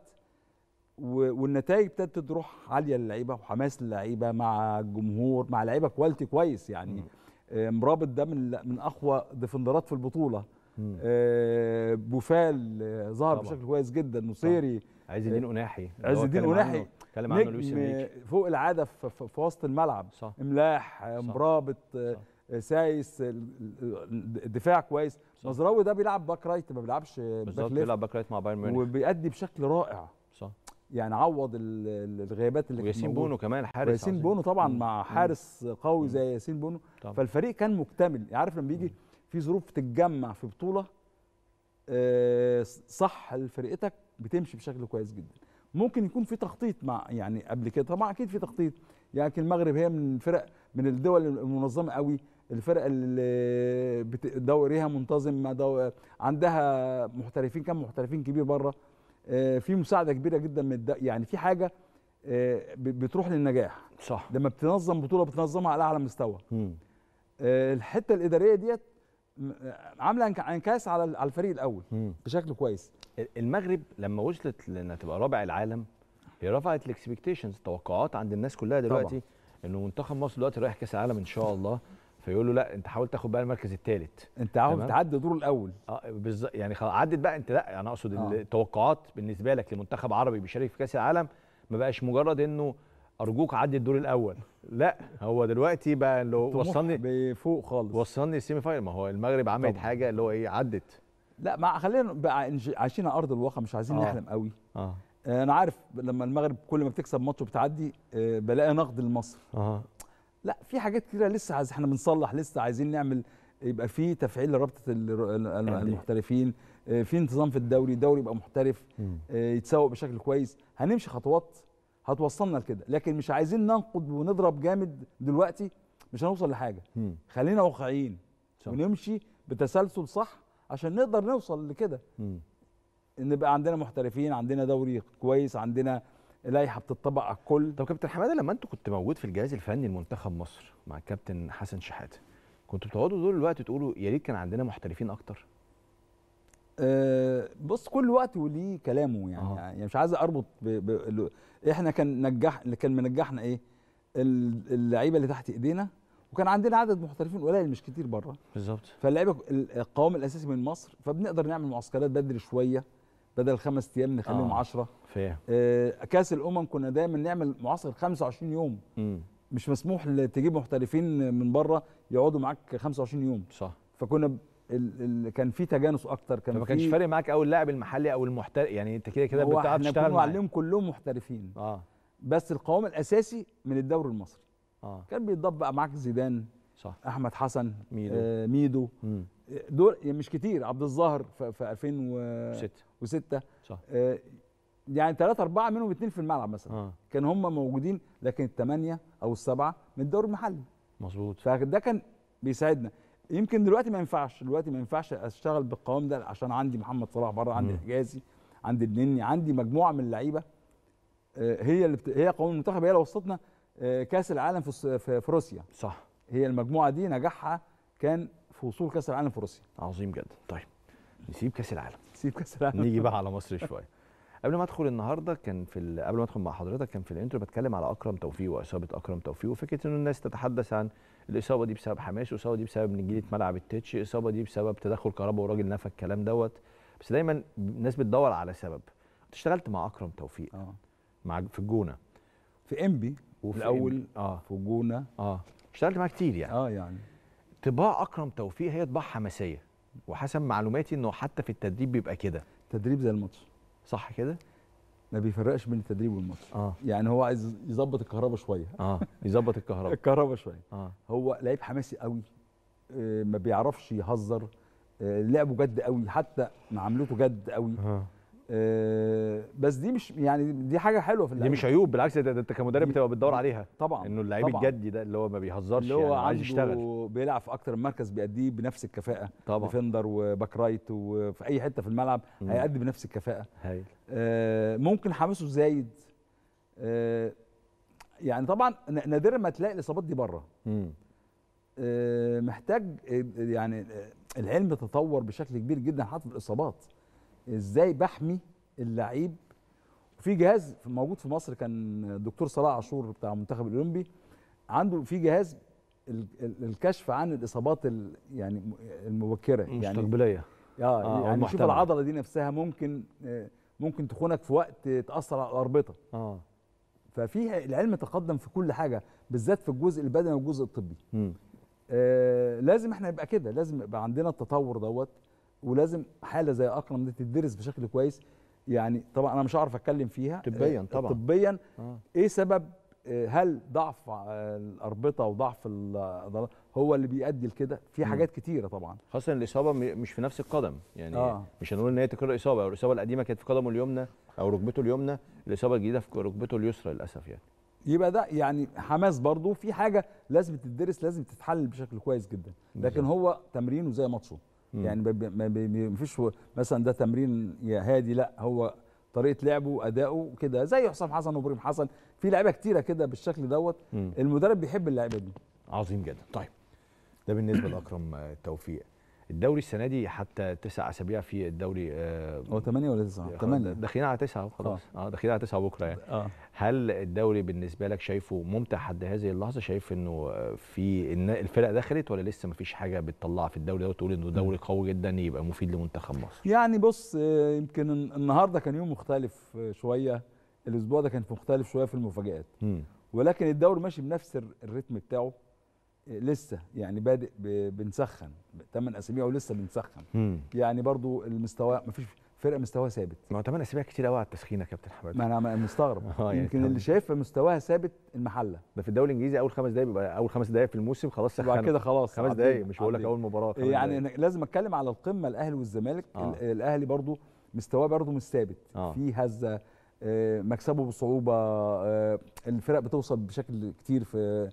F: والنتائج ابتدت تروح عالية للعيبة وحماس للعيبة مع الجمهور مع لعيبة quality كويس يعني آه، مرابط ده من من أقوى defender ات في
A: البطولة.
F: آه، بوفال آه، ظهر. بشكل كويس جدا نصيري
A: عز الدين أوناحي اللي
F: عز الدين أوناحي
A: عنه- اتكلم عنه لويس
F: إنريكي فوق العادة في, في, في وسط الملعب
A: صح أملاح.
F: مرابط سايس ال- ال- الدفاع كويس
A: صح.
F: مزراوي ده بيلعب back right ما بيلعبش back
A: بيلعب back right مع بايرن ميونخ
F: وبيأدي بشكل رائع
A: صح
F: يعني عوض ال- ال- الغيابات اللي
A: وياسين. بونو كمان حارس
F: وياسين
A: عظيم.
F: بونو طبعا
A: مم.
F: مع
A: مم.
F: حارس قوي
A: مم.
F: زي ياسين بونو
A: طبعا.
F: فالفريق كان مكتمل عارف لما بيجي في ظروف تتجمع في بطولة آه، صح لفرقتك بتمشي بشكل كويس جدا ممكن يكون في تخطيط مع يعني قبل كده. طبعا أكيد في تخطيط يعني المغرب هي من الفرق من الدول المنظمة قوي الفرق اللي دوريها منتظم ما دو... عندها محترفين كم محترفين كبير بره. آه، في مساعدة كبيرة جدا من الد... يعني في حاجة آه، بتروح للنجاح.
A: صح.
F: لما بتنظم بطولة بتنظمها على أعلى مستوى. آه، الحتة الإدارية ديت م- عاملة إنعكاس على على الفريق الأول.
A: مم.
F: بشكل كويس.
A: المغرب لما وصلت لانها تبقى رابع العالم هي رفعت الاكسبكتيشنز التوقعات عند الناس كلها دلوقتي إنه منتخب مصر دلوقتي رايح كأس العالم إن شاء الله. فيقول له لأ أنت حاول تاخد بقى المركز الثالث
F: أنت عاوز. تعدي الدور الأول.
A: آه بالظبط يعني خلاص عدت بقى أنت لأ أنا أقصد
F: آه.
A: التوقعات بالنسبة لك لمنتخب عربي بيشارك في كأس العالم ما بقاش مجرد إنه أرجوك عدي الدور الأول. لأ هو دلوقتي بقى اللي وصلني
F: بفوق خالص.
A: وصلني ال semi-final. ما هو المغرب عملت
F: طبعاً.
A: حاجة اللي هو إيه عدت.
F: لا مع خلينا بقى عايشين على أرض الواقع مش عايزين
A: آه.
F: نحلم قوي
A: آه
F: آه، أنا عارف لما المغرب كل ما بتكسب ماتش وبتعدي آه، بلاقي نقد لمصر
A: آه
F: لا في حاجات كتيرة لسه عايز إحنا بنصلح لسه عايزين نعمل يبقى في تفعيل لرابطة
A: أندية.
F: المحترفين آه، في انتظام في الدوري الدوري يبقى محترف. آه، يتسوق بشكل كويس هنمشي خطوات هتوصلنا لكده لكن مش عايزين ننقد ونضرب جامد دلوقتي مش هنوصل
A: لحاجة.
F: خلينا واقعيين. ونمشي بتسلسل صح عشان نقدر نوصل لكده. إن يبقى عندنا محترفين عندنا دوري كويس عندنا لائحة بتطبق على الكل.
A: طب كابتن حمادة لما انت كنت موجود في الجهاز الفني لمنتخب مصر مع الكابتن حسن شحاتة كنتوا بتقعدوا طول الوقت تقولوا يا ريت كان عندنا محترفين أكتر؟
F: آه، بص كل وقت وليه كلامه يعني,
A: آه.
F: يعني مش عايز أربط ب... ب... إحنا كان نجح اللي كان منجحنا إيه؟ ال- اللعيبة اللي تحت إيدينا وكان عندنا عدد محترفين قليل مش كتير بره.
A: بالظبط.
F: فاللعيبه ال- القوام الأساسي من مصر فبنقدر نعمل معسكرات بدري شوية بدل خمس أيام نخليهم
A: آه.
F: 10
A: فاهم.
F: آه كأس الأمم كنا دايما نعمل معسكر 25 يوم.
A: مم.
F: مش مسموح تجيب محترفين من بره يقعدوا معاك 25 يوم.
A: صح.
F: فكنا ال... ال... كان في تجانس أكتر كان
A: فما كانش فارق معاك قوي اللاعب المحلي أو المحترف؟ يعني أنت كده كده
F: هو
A: بتعرف
F: إحنا
A: تشتغل
F: كنا
A: معاه
F: عليهم كلهم محترفين.
A: آه.
F: بس القوام الأساسي من الدوري المصري.
A: آه.
F: كان بيتضاف بقى معاك زيدان
A: صح.
F: أحمد حسن
A: ميدو.
F: آه ميدو.
A: مم.
F: دول يعني مش كتير عبد الظاهر في, في 2006
A: ستة
F: صح. آه يعني ثلاثة أربعة منهم اثنين في الملعب مثلا.
A: آه.
F: كانوا هم موجودين لكن الثمانية أو السبعة من الدوري المحلي.
A: مظبوط.
F: فده كان بيساعدنا. يمكن دلوقتي ما ينفعش دلوقتي ما ينفعش أشتغل بالقوام ده عشان عندي محمد صلاح بره عندي
A: مم.
F: حجازي عندي النني عندي مجموعة من اللعيبة. آه، هي اللي بت... هي قوام المنتخب هي اللي وصلتنا آه، كأس العالم في في روسيا.
A: صح.
F: هي المجموعة دي نجاحها كان في وصول كأس العالم في روسيا.
A: عظيم جدا. طيب نسيب كأس العالم.
F: سيب كأس العالم.
A: نيجي بقى [LAUGHS] على مصر شوية. قبل ما أدخل النهارده كان في ال- قبل ما أدخل مع حضرتك كان في الانترو بتكلم على أكرم توفيق وإصابة أكرم توفيق وفكرة انه الناس تتحدث عن الإصابة دي بسبب حماس والاصابه دي بسبب نجيلة ملعب التتش الاصابه دي بسبب تدخل كهرباء وراجل نفى الكلام دوت. بس دايما الناس بتدور على سبب. اشتغلت مع أكرم توفيق
F: آه.
A: مع في الجونة.
F: في إنبي
A: وفي الأول. آه.
F: في الجونه
A: آه. اشتغلت معاه كتير يعني.
F: آه يعني.
A: طباع أكرم توفيق هي طباع حماسية. وحسب معلوماتي إنه حتى في التدريب بيبقى كده.
F: تدريب زي الماتش.
A: صح كده؟
F: ما بيفرقش بين التدريب والماتش.
A: آه.
F: يعني هو عايز يظبط الكهرباء شوية.
A: آه. يظبط الكهرباء. [LAUGHS]
F: الكهرباء شوية.
A: آه.
F: هو لعيب حماسي قوي. آه، ما بيعرفش يهزر. آه، لعبه جد قوي. حتى معاملته جد قوي. آه، بس دي مش يعني دي حاجة حلوة في
A: دي
F: اللعيب
A: مش عيوب بالعكس ده, انت كمدرب
F: دي-
A: بتبقى بتدور
F: دي-
A: عليها.
F: طبعا
A: إنه اللعيب. الجدي ده اللي هو ما بيهزرش
F: اللي هو
A: يعني عايز يشتغل.
F: بيلعب في أكتر من مركز بيأديه بنفس الكفاءة.
A: طبعا.
F: defender و back right وفي أي حتة في الملعب
A: مم.
F: هيأدي بنفس الكفاءة.
A: هايل.
F: آه، ممكن حماسه زايد. آه، يعني طبعا نادرا ما تلاقي الإصابات دي بره. آه، محتاج آه، يعني آه، العلم تطور بشكل كبير جدا حتى في الإصابات. إزاي بحمي اللعيب. في جهاز موجود في مصر كان الدكتور صلاح عاشور بتاع المنتخب الاولمبي عنده في جهاز ال- ال- الكشف عن الاصابات ال- يعني المبكرة. يعني
A: مستقبليه آه, آه،
F: يعني شوف. العضلة دي نفسها ممكن آه، ممكن تخونك في وقت تأثر على الأربطة.
A: آه.
F: ففي العلم تقدم في كل حاجة بالذات في الجزء البدني والجزء الطبي. آه لازم إحنا نبقى كده لازم يبقى عندنا التطور دوت. ولازم حاله زي اكرم دي تدرس بشكل كويس يعني طبعا أنا مش هعرف أتكلم فيها
A: طبياً
F: آه،
A: طبعاً.
F: طبيا
A: آه.
F: إيه سبب آه، هل ضعف الأربطة وضعف العضلات هو اللي بيؤدي لكده في. حاجات كتيرة طبعا
A: خاصة الإصابة مش في نفس القدم يعني
F: آه.
A: مش هنقول إن هي تكرر إصابة الإصابة القديمة كانت في قدمه اليمنى أو ركبته اليمنى الإصابة الجديدة في ركبته اليسرى للأسف يعني
F: يبقى ده يعني حماس برضو في حاجة لازم تدرس لازم تتحلل بشكل كويس جدا لكن. هو تمرينه زي ماتشه. يعني ما هو- مثلا ده تمرين يا هادي لا هو طريقة لعبه أداؤه كده زي حسام حسن وإبراهيم حسن في لعيبة كتيرة كده بالشكل دوت. المدرب بيحب اللعيبة دي.
A: عظيم جدا. طيب ده بالنسبة لأكرم توفيق. الدوري السنة دي حتى تسع أسابيع في الدوري آه،
F: هو 8 ولا 9 8
A: داخلين على تسعة خلاص. آه داخلين على تسعة بكره يعني.
F: آه.
A: هل الدوري بالنسبة لك شايفه ممتع حد هذه اللحظة؟ شايف إنه آه، في الفرق دخلت ولا لسه مفيش حاجة بتطلع في الدوري ده وتقول إنه دوري قوي جدا يبقى مفيد لمنتخب مصر؟
F: يعني بص آه، يمكن الن- النهارده كان يوم مختلف آه، شوية. الأسبوع ده كان مختلف شوية في المفاجآت.
A: مم.
F: ولكن الدوري ماشي بنفس الر- الريتم بتاعه. آه، لسه يعني بادئ بنسخن ثمان أسابيع ولسه بنسخن
A: مم.
F: يعني برضو المستوى مفيش فرقه مستواها ثابت
A: ما هو 8 أسابيع كتير قوي على التسخين يا كابتن حماد
F: ما أنا مستغرب [LAUGHS]
A: آه، يعني
F: يمكن. اللي شايفها مستواها ثابت المحلة
A: ده في الدوري الإنجليزي أول خمس دقايق بيبقى أول خمس دقايق في الموسم خلاص سخنوا.
F: كده خلاص
A: خمس دقايق مش بقول لك. أول مباراة
F: يعني
A: دقايق.
F: أنا لازم أتكلم على القمة الأهلي والزمالك
A: آه.
F: ال- الأهلي برضو مستواه برضو مش ثابت
A: آه.
F: في هزة آه، مكسبه بصعوبة آه، الفرق بتوصل بشكل كتير في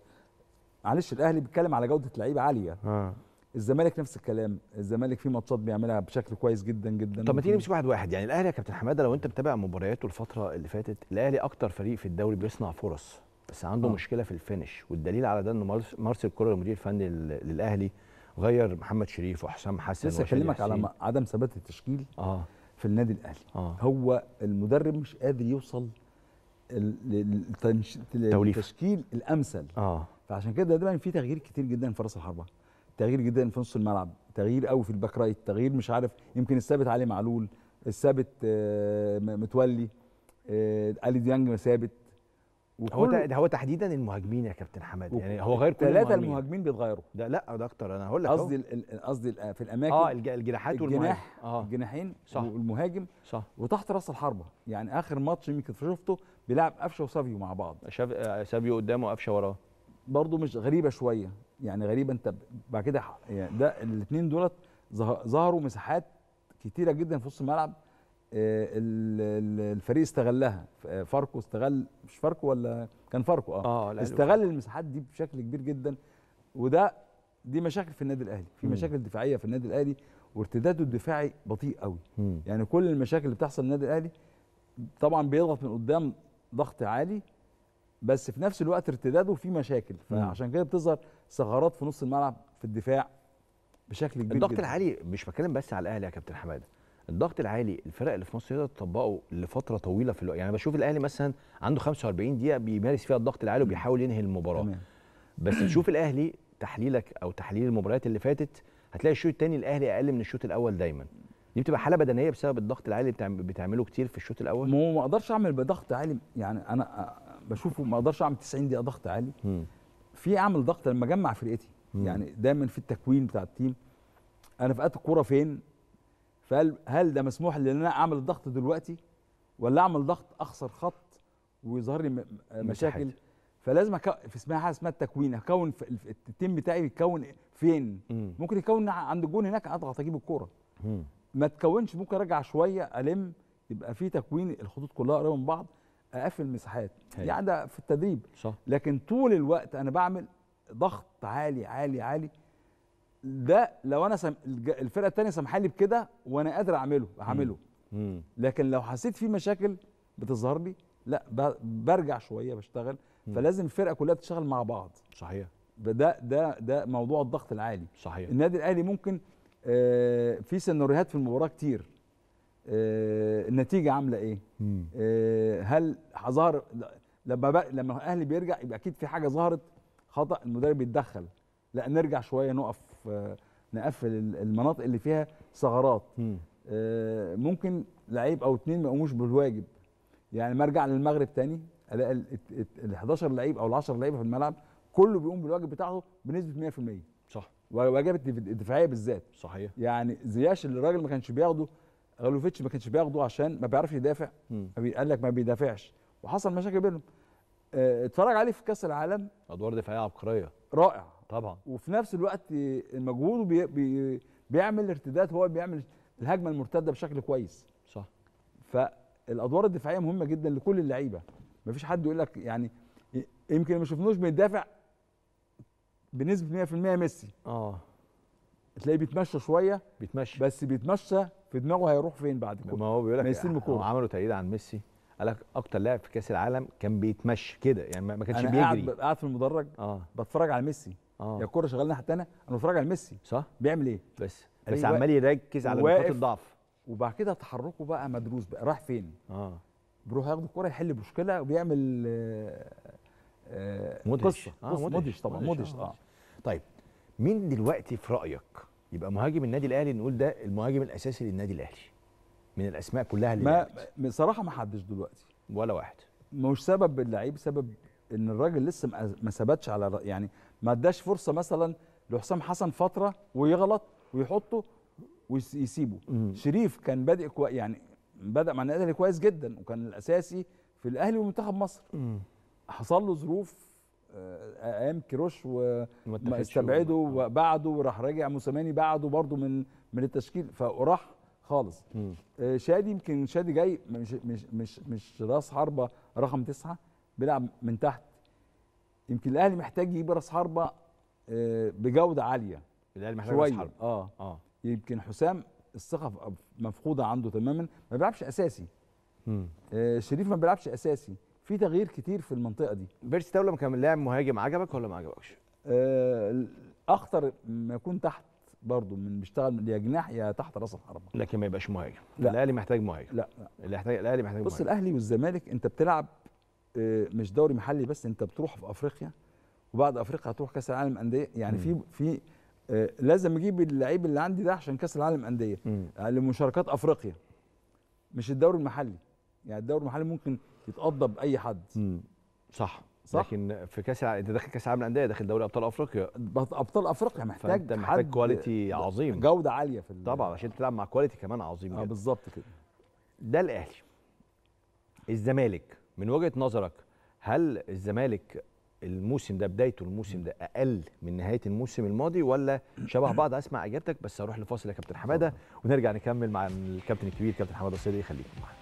F: معلش الأهلي بيتكلم على جودة لعيبة عالية.
A: آه.
F: الزمالك نفس الكلام. الزمالك في ماتشات بيعملها بشكل كويس جدا جدا.
A: طب ما تيجي نمسك واحد واحد؟ يعني الأهلي يا كابتن حمادة لو أنت متابع مبارياته الفترة اللي فاتت الأهلي أكتر فريق في الدوري بيصنع فرص بس عنده
F: آه.
A: آه. مشكلة في الفينش. والدليل على ده ان مارس- مارسيل كولر المدير الفني لل- للأهلي غير محمد شريف وحسام حسن
F: لسه أكلمك على عدم ثبات التشكيل
A: آه.
F: في النادي الأهلي.
A: آه.
F: هو المدرب مش قادر يوصل ال- لل- للتنش-
A: توليفة.
F: للتشكيل الأمثل.
A: آه.
F: فعشان كده دايما في تغيير كتير جدا في راس الحربة. تغيير جدا في نص الملعب تغيير قوي في ال back right تغيير مش عارف يمكن الثابت علي معلول الثابت آه، متولي آه، علي ديانج ثابت.
A: هو ده هو تحديدا المهاجمين يا كابتن حماده يعني هو غير كل
F: ثلاثة
A: المهاجمين.
F: المهاجمين بيتغيروا.
A: ده لا ده أكتر. أنا هقول لك.
F: قصدي قصدي في الأماكن
A: آه الج- الجناحات والمهاجم.
F: الجناح
A: آه.
F: الجناحين
A: صح.
F: والمهاجم.
A: صح.
F: وتحت راس الحربة. يعني آخر ماتش يمكن شفته بيلعب قفشة وسافيو مع بعض.
A: شاف آه، قدامه وقفشة وراه.
F: برضه مش غريبة شوية. يعني غريبة انت بعد كده يعني ده الاثنين دولت ظه- ظهروا مساحات كتيرة جدا في نص الملعب آه، ال- ال- الفريق استغلها. آه، فاركو استغل مش فاركو ولا كان فاركو؟
A: آه. الأهلي
F: استغل المساحات دي بشكل كبير جدا. وده دي مشاكل في النادي الأهلي. في. مشاكل دفاعية في النادي الأهلي وارتداده الدفاعي بطيء قوي. يعني كل المشاكل اللي بتحصل للنادي الأهلي طبعا بيضغط من قدام ضغط عالي بس في نفس الوقت ارتداده فيه مشاكل. فعشان كده بتظهر ثغرات في نص الملعب في الدفاع بشكل كبير
A: الضغط. العالي مش بتكلم بس على الأهلي يا كابتن حمادة. الضغط العالي الفرق اللي في مصر تقدر تطبقه لفترة طويلة في الوقت يعني بشوف الأهلي مثلا عنده 45 دقيقة بيمارس فيها الضغط العالي وبيحاول ينهي المباراة.
F: تمام.
A: بس تشوف الأهلي تحليلك أو تحليل المباريات اللي فاتت هتلاقي الشوط الثاني الأهلي أقل من الشوط الأول دايما. دي بتبقى حالة بدنية بسبب الضغط العالي اللي بتعم- بتعمله كتير في الشوط الأول.
F: ما هو ما أقدرش أعمل بضغط عالي يعني أنا بشوفه ما أقدرش اعمل 90 دقيقة ضغط عالي. في اعمل ضغط لما اجمع فرقتي. يعني دايما في التكوين بتاع التيم أنا فقدت الكورة فين فهل هل ده مسموح لي ان أنا اعمل الضغط دلوقتي ولا اعمل ضغط اخسر خط ويظهر لي مشاكل. فلازم أكو... في اسمها حاجة اسمها التكوين اكون في التيم بتاعي بيتكون فين
A: مم.
F: ممكن يكون عند الجون هناك اضغط أجيب
A: الكورة.
F: ما تكونش ممكن ارجع شوية الم يبقى في تكوين الخطوط كلها قريبة من بعض أقفل مساحات. يعني ده في التدريب.
A: صح.
F: لكن طول الوقت أنا بعمل ضغط عالي عالي عالي. ده لو أنا سم... الفرقة الثانية سامحة لي بكده وأنا قادر أعمله هعمله.
A: مم.
F: لكن لو حسيت في مشاكل بتظهر لي لا ب... برجع شوية بشتغل. فلازم الفرقة كلها تشتغل مع بعض.
A: صحيح.
F: ده ده ده موضوع الضغط العالي.
A: صحيح.
F: النادي الأهلي ممكن آه، في سيناريوهات في المباراة كتير. النتيجة عاملة إيه؟ آه هل ظهر لما بقى لما الأهلي بيرجع يبقى أكيد في حاجة ظهرت خطأ المدرب يتدخل لا نرجع شوية نقف آه نقفل المناطق اللي فيها ثغرات. آه ممكن لعيب أو اتنين ما يقوموش بالواجب. يعني ما ارجع للمغرب تاني ألاقي ال 11 لعيب أو ال 10 لعيبة في الملعب كله بيقوم بالواجب بتاعه بنسبة 100%
A: صح.
F: واجبات الدفاعية بالذات.
A: صحيح.
F: يعني زياش اللي الراجل ما كانش بياخده غلوفيتش ما كانش بياخده عشان ما بيعرفش يدافع. قال لك ما بيدافعش. وحصل مشاكل بينهم. آه اتفرج عليه في كأس العالم.
A: أدوار دفاعية عبقرية.
F: رائع.
A: طبعا.
F: وفي نفس الوقت مجهوده بي بي بيعمل ارتداد هو بيعمل الهجمة المرتدة بشكل كويس.
A: صح.
F: فالأدوار الدفاعية مهمة جدا لكل اللعيبة. ما فيش حد يقول لك يعني يمكن ما شفناش بيدافع بنسبة 100% ميسي.
A: آه.
F: تلاقيه بيتمشى شوية.
A: بيتمشى.
F: بس بيتمشى في دماغه هيروح فين بعد كده
A: ما هو بيقول لك
F: يستلم الكوره
A: عملوا تأييد عن ميسي. قال لك أكتر لاعب في كأس العالم كان بيتمشى كده يعني ما كانش
F: أنا
A: بيجري.
F: قاعد قاعد في المدرج
A: آه.
F: بتفرج على ميسي.
A: آه.
F: يا الكوره شغاله ناحية ثانية أنا بتفرج على ميسي.
A: صح.
F: بيعمل إيه؟
A: بس.
F: يعني
A: بس عمال يركز على نقاط الضعف.
F: وبعد كده تحركه بقى مدروس بقى راح فين؟
A: آه.
F: بيروح ياخد الكورة يحل مشكلة وبيعمل آه آه
A: مدهش.
F: قصة.
A: آه،
F: قصة.
A: مدهش.
F: طبعا
A: مدهش،
F: مدهش
A: آه،
F: آه.
A: طيب مين دلوقتي في رأيك يبقى مهاجم النادي الأهلي نقول ده المهاجم الأساسي للنادي الأهلي. من الأسماء كلها اللي
F: ما. بصراحة ما حدش دلوقتي.
A: ولا واحد.
F: مش سبب اللعيب سبب إن الراجل لسه ما- ثبتش على يعني ما اداش فرصة مثلا لحسام حسن فترة ويغلط ويحطه ويسيبه
A: مم.
F: شريف كان بادئ كوي يعني بدأ مع النادي الأهلي كويس جدا وكان الأساسي في الأهلي ومنتخب مصر. حصل له ظروف أيام كيروش
A: ما
F: وما
A: اتخذش
F: استبعده
A: و-
F: وبعده وراح راجع موسيماني بعده برضه من من التشكيل فراح خالص. آه، شادي يمكن شادي جاي مش مش مش مش راس حربة رقم تسعة بيلعب من تحت. يمكن الأهلي محتاج يجيب راس حربة آه، بجودة عالية.
A: الأهلي محتاج راس
F: شوية.
A: حرب.
F: آه.
A: آه.
F: يمكن حسام الثقة مفقودة عنده تماما ما بيلعبش
A: أساسي.
F: آه، شريف ما بيلعبش أساسي. في تغيير كتير في المنطقة دي.
A: بيرسي تاو لما كان لاعب مهاجم عجبك ولا ما عجبكش؟
F: آه، أخطر ما يكون تحت برضه من بيشتغل يا جناح يا تحت رأس الحربة.
A: لكن ما يبقاش مهاجم.
F: لا.
A: الأهلي محتاج مهاجم.
F: لا. لا
A: اللي يحتاج الأهلي محتاج
F: بص
A: مهاجم.
F: الأهلي والزمالك أنت بتلعب آه، مش دوري محلي بس أنت بتروح في أفريقيا وبعد أفريقيا هتروح كأس العالم انديه يعني في في آه، لازم أجيب اللعيب اللي عندي ده عشان كأس العالم انديه. يعني لمشاركات أفريقيا مش الدوري المحلي. يعني الدوري المحلي ممكن يتقضى بأي حد.
A: صح.
F: صح.
A: لكن في كأس أنت داخل كأس العالم للأندية داخل دوري أبطال أفريقيا.
F: بط- أبطال أفريقيا محتاج
A: فأنت محتاج
F: حد
A: quality عظيم.
F: جودة عالية في
A: طبعا عشان تلعب مع quality كمان عظيم آه
F: بالظبط كده.
A: ده الأهلي. الزمالك من وجهة نظرك هل الزمالك الموسم ده بدايته الموسم ده أقل من نهاية الموسم الماضي ولا شبه بعض؟ أسمع إجابتك بس هروح لفاصل يا كابتن حمادة ونرجع نكمل مع الكابتن الكبير كابتن حمادة الصيدي خليكم معانا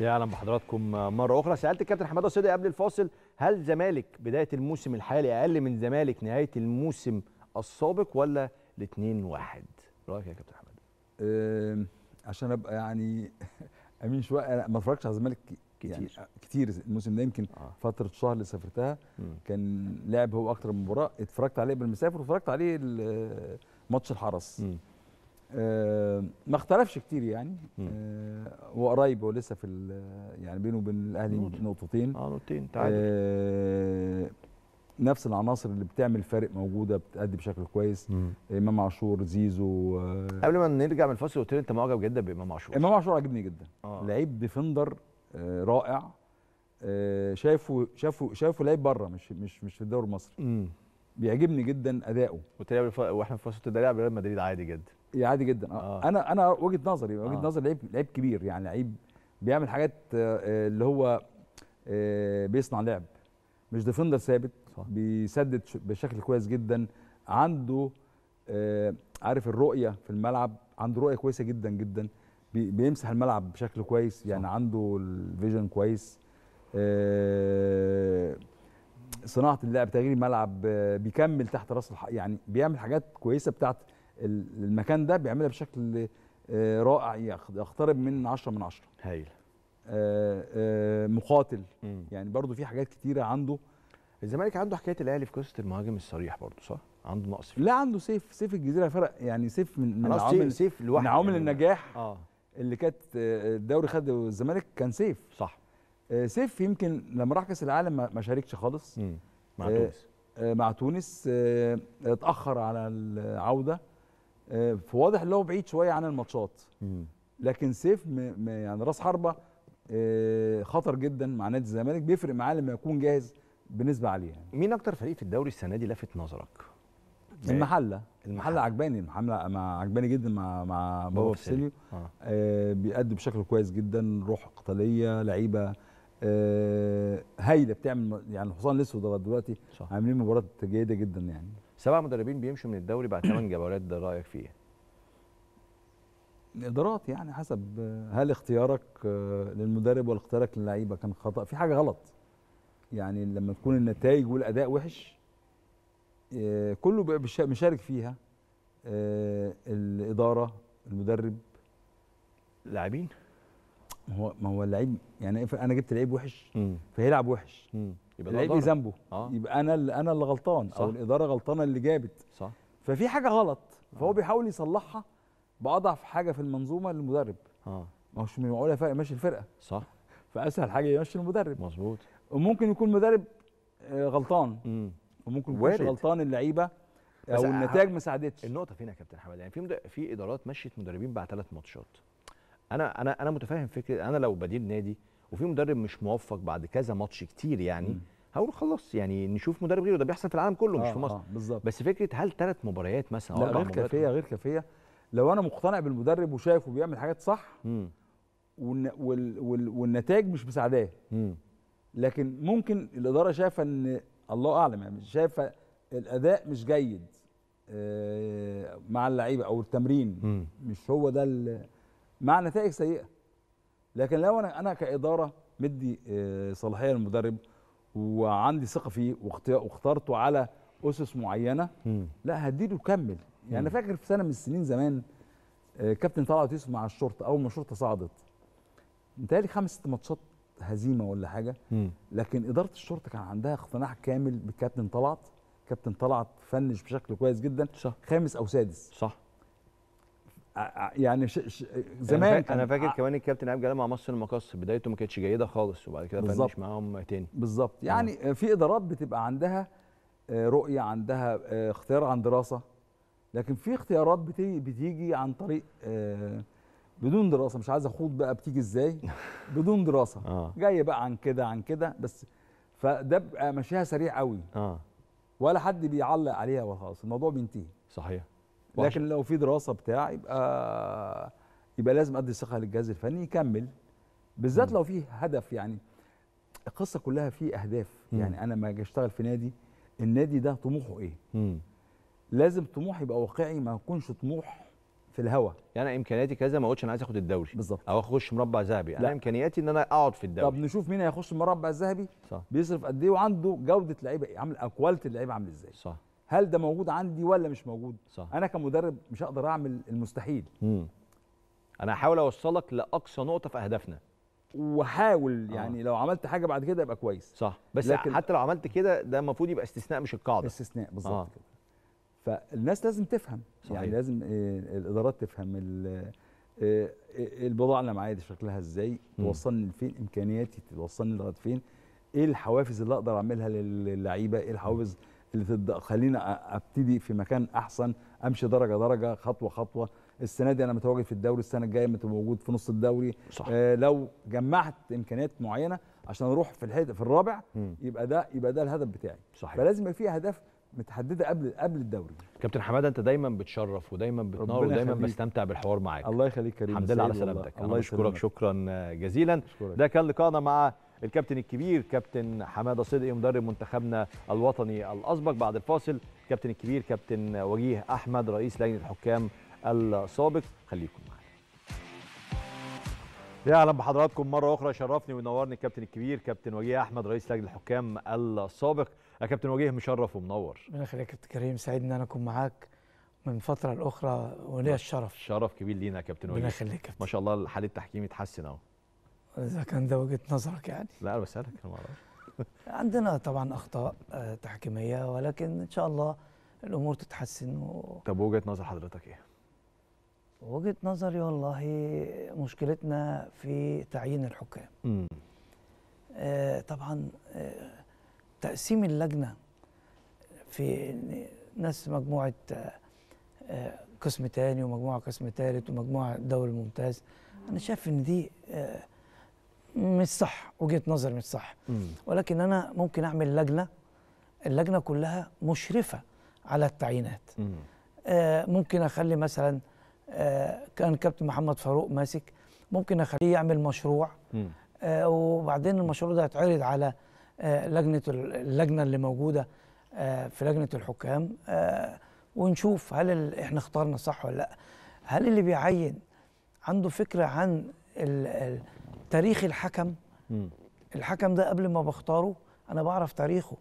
A: يا أهلا بحضراتكم مرة أخرى سألت الكابتن حمادة الصيدي قبل الفاصل هل زمالك بداية الموسم الحالي أقل من زمالك نهاية الموسم السابق ولا الاثنين واحد رأيك يا كابتن حمادة
F: آم، عشان أبقى يعني [LAUGHS] أمين شوية أنا ما اتفرجتش على الزمالك يعني
A: كتير.
F: كتير الموسم ده يمكن
A: آه.
F: فترة الشهر اللي سافرتها. كان لعب هو أكتر من مباراة اتفرجت عليه بالمسافر واتفرجت عليه ماتش الحرس
A: مم.
F: آه ما اختلفش كتير يعني.
A: مم.
F: آه وقريب هو لسه في يعني بينه وبين
A: الأهلي.
F: نقطتين.
A: آه نقطتين. تعادل.
F: آه نفس العناصر اللي بتعمل فارق موجودة بتأدي بشكل كويس. إمام عاشور زيزو
A: قبل ما نرجع من الفاصل قلت لي انت معجب جدا بإمام عاشور.
F: إمام عاشور عجبني جدا.
A: آه.
F: لعيب ديفندر رائع. شايفه شافه شايفه لعيب بره مش مش مش في الدوري المصري. بيعجبني جدا
A: أداؤه. الف- وإحنا في فاصل ده لاعب ريال مدريد عادي جدا.
F: عادي جدا آه.
A: آه.
F: أنا أنا وجهة نظري وجهة
A: آه.
F: نظري لعيب لعيب كبير يعني لعيب بيعمل حاجات آه، آه، اللي هو بيصنع لعب مش ديفندر ثابت. بيسدد بشكل كويس جدا عنده عارف الرؤية في الملعب عنده رؤية كويسة جدا جدا بي- بيمسح الملعب بشكل كويس يعني
A: صح.
F: عنده ال vision كويس صناعة اللعب تغيير الملعب بيكمل تحت راس. يعني بيعمل حاجات كويسة بتاعت المكان ده بيعملها بشكل آه، رائع يقترب من 10 من 10
A: هايل.
F: آه، آه، مقاتل.
A: مم.
F: يعني برضو في حاجات كتيرة عنده.
A: الزمالك عنده حكاية الأهلي في قصة المهاجم الصريح برضه صح؟ عنده نقص فيه.
F: لا عنده سيف سيف الجزيرة فرق يعني سيف من من عوامل
A: سيف
F: من
A: لوحده
F: عوامل
A: يعني.
F: النجاح
A: آه.
F: اللي كانت آه، الدوري خد الزمالك كان سيف.
A: صح.
F: آه، سيف يمكن لما راح كأس العالم ما شاركش خالص.
A: مم. مع
F: آه،
A: تونس.
F: آه، مع تونس آه، اتأخر على العودة. آه، فواضح ان هو بعيد شوية عن الماتشات. لكن سيف م- م- يعني راس حربة آه، خطر جدا مع نادي الزمالك بيفرق معاه لما يكون جاهز بنسبة عالية يعني.
A: مين أكتر فريق في الدوري السنة دي لافت نظرك؟ المحلة.
F: المحلة عجباني المحلة عجباني جدا مع مع بابا فسيليو
A: آه.
F: آه بيأدي بشكل كويس جدا روح قتالية لعيبة آه هايلة بتعمل يعني الحصان الأسود دلوقتي. عاملين مباراة جيدة جدا يعني.
A: سبع مدربين بيمشوا من الدوري بعد ثمان جولات ده رأيك فيه
F: ادارات يعني حسب هل اختيارك آه، للمدرب ولا اختيارك للعيبة؟ كان خطأ في حاجة غلط. يعني لما تكون النتائج والأداء وحش آه، كله بيبقى مشارك فيها آه، الإدارة المدرب.
A: لاعبين؟
F: ما هو ما هو اللعيب يعني إيه، أنا جبت لعيب وحش فهيلعب وحش.
A: يبقى ده.
F: ذنبه
A: آه.
F: يبقى أنا اللي أنا اللي غلطان
A: صح.
F: أو الإدارة غلطانة اللي جابت.
A: صح.
F: ففي حاجة غلط فهو
A: آه.
F: بيحاول يصلحها بأضعف حاجة في المنظومة للمدرب.
A: آه.
F: ما هوش من معقولة فرق ماشي الفرقة.
A: صح.
F: فأسهل حاجة يمشي المدرب.
A: مظبوط.
F: وممكن يكون مدرب آه، غلطان.
A: امم
F: وممكن يكون. غلطان اللعيبة
A: أو
F: النتائج ما ساعدتش.
A: النقطة فين يا كابتن حماد يعني في. في إدارات مشيت مدربين بعد ثلاث ماتشات. أنا أنا أنا متفاهم فكرة أنا لو بديل نادي وفي مدرب مش موفق بعد كذا ماتش كتير يعني
F: مم.
A: هقول خلاص يعني نشوف مدرب غيره. ده بيحصل في العالم كله مش
F: آه،
A: في مصر.
F: آه بالظبط.
A: بس فكرة هل ثلاث مباريات مثلا
F: لا غير كافيه غير كافيه لو أنا مقتنع بالمدرب وشايفه بيعمل حاجات صح والن... وال... وال... والنتائج مش مساعداه. لكن ممكن الإدارة شايفة إن الله أعلم يعني شايفة الأداء مش جيد آه، مع اللعيبة أو التمرين.
A: امم
F: مش هو ده ال- مع نتائج سيئة. لكن لو أنا أنا كإدارة مدي آه، صلاحية للمدرب وعندي ثقة فيه واخترته على أسس
A: معينة
F: لا هديله كمل. يعني
A: أنا.
F: فاكر في سنة من السنين زمان آه، كابتن طلعت يوسف مع الشرطة أول ما الشرطة صعدت. متهيألي خمس ست ماتشات هزيمة ولا
A: حاجة.
F: لكن إدارة الشرطة كان عندها اقتناع كامل بالكابتن طلعت. كابتن طلعت فنش بشكل كويس جدا.
A: صح.
F: خامس أو سادس.
A: صح.
F: يعني ش... ش...
A: زمان
F: أنا,
A: أنا فاكر
F: ع-
A: كمان الكابتن ايهاب جلال مع مصر المقص بدايته ما كانتش جيدة خالص وبعد كده. فنش معاهم تاني.
F: بالظبط. يعني في إدارات بتبقى عندها آه، رؤية عندها آه، اختيار عن دراسة لكن في اختيارات بتيجي, بتيجي عن طريق آه، بدون دراسة. مش عايز أخوض بقى بتيجي إزاي؟ [LAUGHS] بدون دراسة.
A: آه.
F: جاية بقى عن كده عن كده بس فده بقى ماشيها سريع قوي.
A: آه.
F: ولا حد بيعلق عليها وخلاص. الموضوع بينتهي.
A: صحيح.
F: لكن لو في دراسة بتاع يبقى يبقى لازم أدي ثقة للجهاز الفني يكمل. بالذات
A: مم.
F: لو في هدف يعني القصة كلها في أهداف.
A: مم.
F: يعني أنا ما أجي أشتغل في نادي النادي ده طموحه إيه؟
A: امم
F: لازم طموح يبقى واقعي ما يكونش طموح في الهوا.
A: يعني أنا إمكانياتي كذا ما أقولش أنا عايز أخد الدوري.
F: بالظبط.
A: أو أخش مربع ذهبي.
F: أنا.
A: إمكانياتي إن أنا أقعد في
F: طب
A: الدوري
F: نشوف مين هيخش المربع الذهبي بيصرف قد إيه وعنده جودة لعيبة. إيه عامل كواليتي اللعيبة عامل إزاي؟
A: صح.
F: هل ده موجود عندي ولا مش موجود؟
A: صح.
F: أنا كمدرب مش هقدر أعمل المستحيل.
A: امم أنا هحاول أوصلك لأقصى نقطة في أهدافنا.
F: وحاول
A: آه.
F: يعني لو عملت حاجة بعد كده يبقى كويس.
A: صح. بس
F: لكن-
A: حتى لو عملت كده ده المفروض يبقى استثناء مش القاعدة.
F: استثناء بالظبط
A: آه.
F: كده. فالناس لازم تفهم.
A: صحيح.
F: يعني لازم آه، الإدارات تفهم آه، آه، البضاعة اللي معايا دي شكلها إزاي
A: مم.
F: توصلني لفين إمكانياتي توصلني لغاية فين إيه الحوافز اللي أقدر أعملها للعيبة إيه الحوافز اللي تخليني أبتدي في مكان أحسن أمشي درجة درجة خطوة خطوة السنة دي أنا متواجد في الدوري السنة الجاية مت- موجود في نص الدوري
A: صح
F: آه لو جمعت إمكانيات معينة عشان أروح في الحد في الرابع
A: مم.
F: يبقى ده يبقى ده الهدف بتاعي
A: صحيح
F: فلازم يبقى في أهداف متحددة قبل قبل الدوري
A: كابتن حمادة أنت دايما بتشرف ودايما بتنور ودايما
F: يخليك.
A: بستمتع بالحوار معاك
F: الله يخليك كريم
A: الحمد لله على. سلامتك
F: الله يسلمك.
A: شكرا جزيلا
F: أشكرك.
A: ده كان لقاءنا مع الكابتن الكبير كابتن حمادة صدقي مدرب منتخبنا الوطني الأسبق. بعد الفاصل كابتن الكبير كابتن وجيه أحمد رئيس لجنة الحكام السابق. خليكم معانا. يا أهلا بحضراتكم. مرة أخرى شرفني ونورني الكابتن الكبير كابتن وجيه أحمد رئيس لجنة الحكام السابق. يا كابتن وجيه مشرف ومنور.
G: ربنا يخليك يا كابتن كريم سعيد إن أنا أكون معاك من فترة لأخرى وليا الشرف.
A: شرف كبير لينا يا كابتن
G: ربنا
A: وجيه.
G: يخليك
A: ما شاء الله الحال التحكيمي اتحسن أهو.
G: إذا كان ده وجهة نظرك يعني.
A: لا أنا بسألك أنا ما [LAUGHS]
G: عندنا طبعا أخطاء آه، تحكيمية ولكن إن شاء الله الأمور تتحسن و...
A: طب وجهة نظر حضرتك إيه؟
G: وجهة نظري والله مشكلتنا في تعيين الحكام.
A: امم
G: آه، طبعا آه، تقسيم اللجنة في ناس مجموعة آه، آه، قسم تاني ومجموعة قسم تالت ومجموعة دوري ممتاز. أنا شايف إن دي آه، مش صح وجهة نظر مش صح.
A: امم
G: ولكن أنا ممكن أعمل لجنة اللجنة كلها مشرفة على التعيينات. آه، ممكن أخلي مثلا آه، كان كابتن محمد فاروق ماسك. ممكن أخليه يعمل مشروع. آه، وبعدين المشروع ده يتعرض على آه، لجنة ال- اللجنة اللي موجودة آه، في لجنة الحكام. آه، ونشوف هل إحنا اخترنا صح ولا لأ. هل اللي بيعين عنده فكرة عن ال- ال- تاريخ الحكم الحكم ده قبل ما بختاره أنا بعرف تاريخه.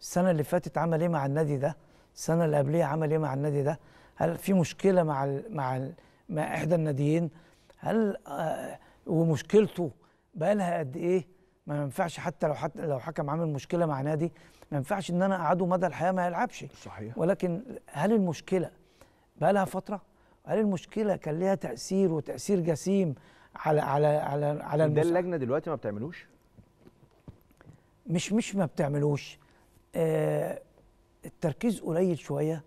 G: السنة اللي فاتت عمل إيه مع النادي ده؟ السنة اللي قبليها عمل إيه مع النادي ده؟ هل في مشكلة مع ال مع ال مع إحدى الناديين؟ هل آه ومشكلته بقى لها قد إيه؟ ما ينفعش حتى لو حتى لو حكم عامل مشكلة مع نادي ما ينفعش إن أنا أقعده مدى الحياة ما يلعبش.
A: صحيح.
G: ولكن هل المشكلة بقى لها فترة؟ هل المشكلة كان لها تأثير وتأثير جسيم على على على على
A: ده اللجنه دلوقتي ما بتعملوش؟
G: مش مش ما بتعملوش. آه التركيز قليل
A: شوية.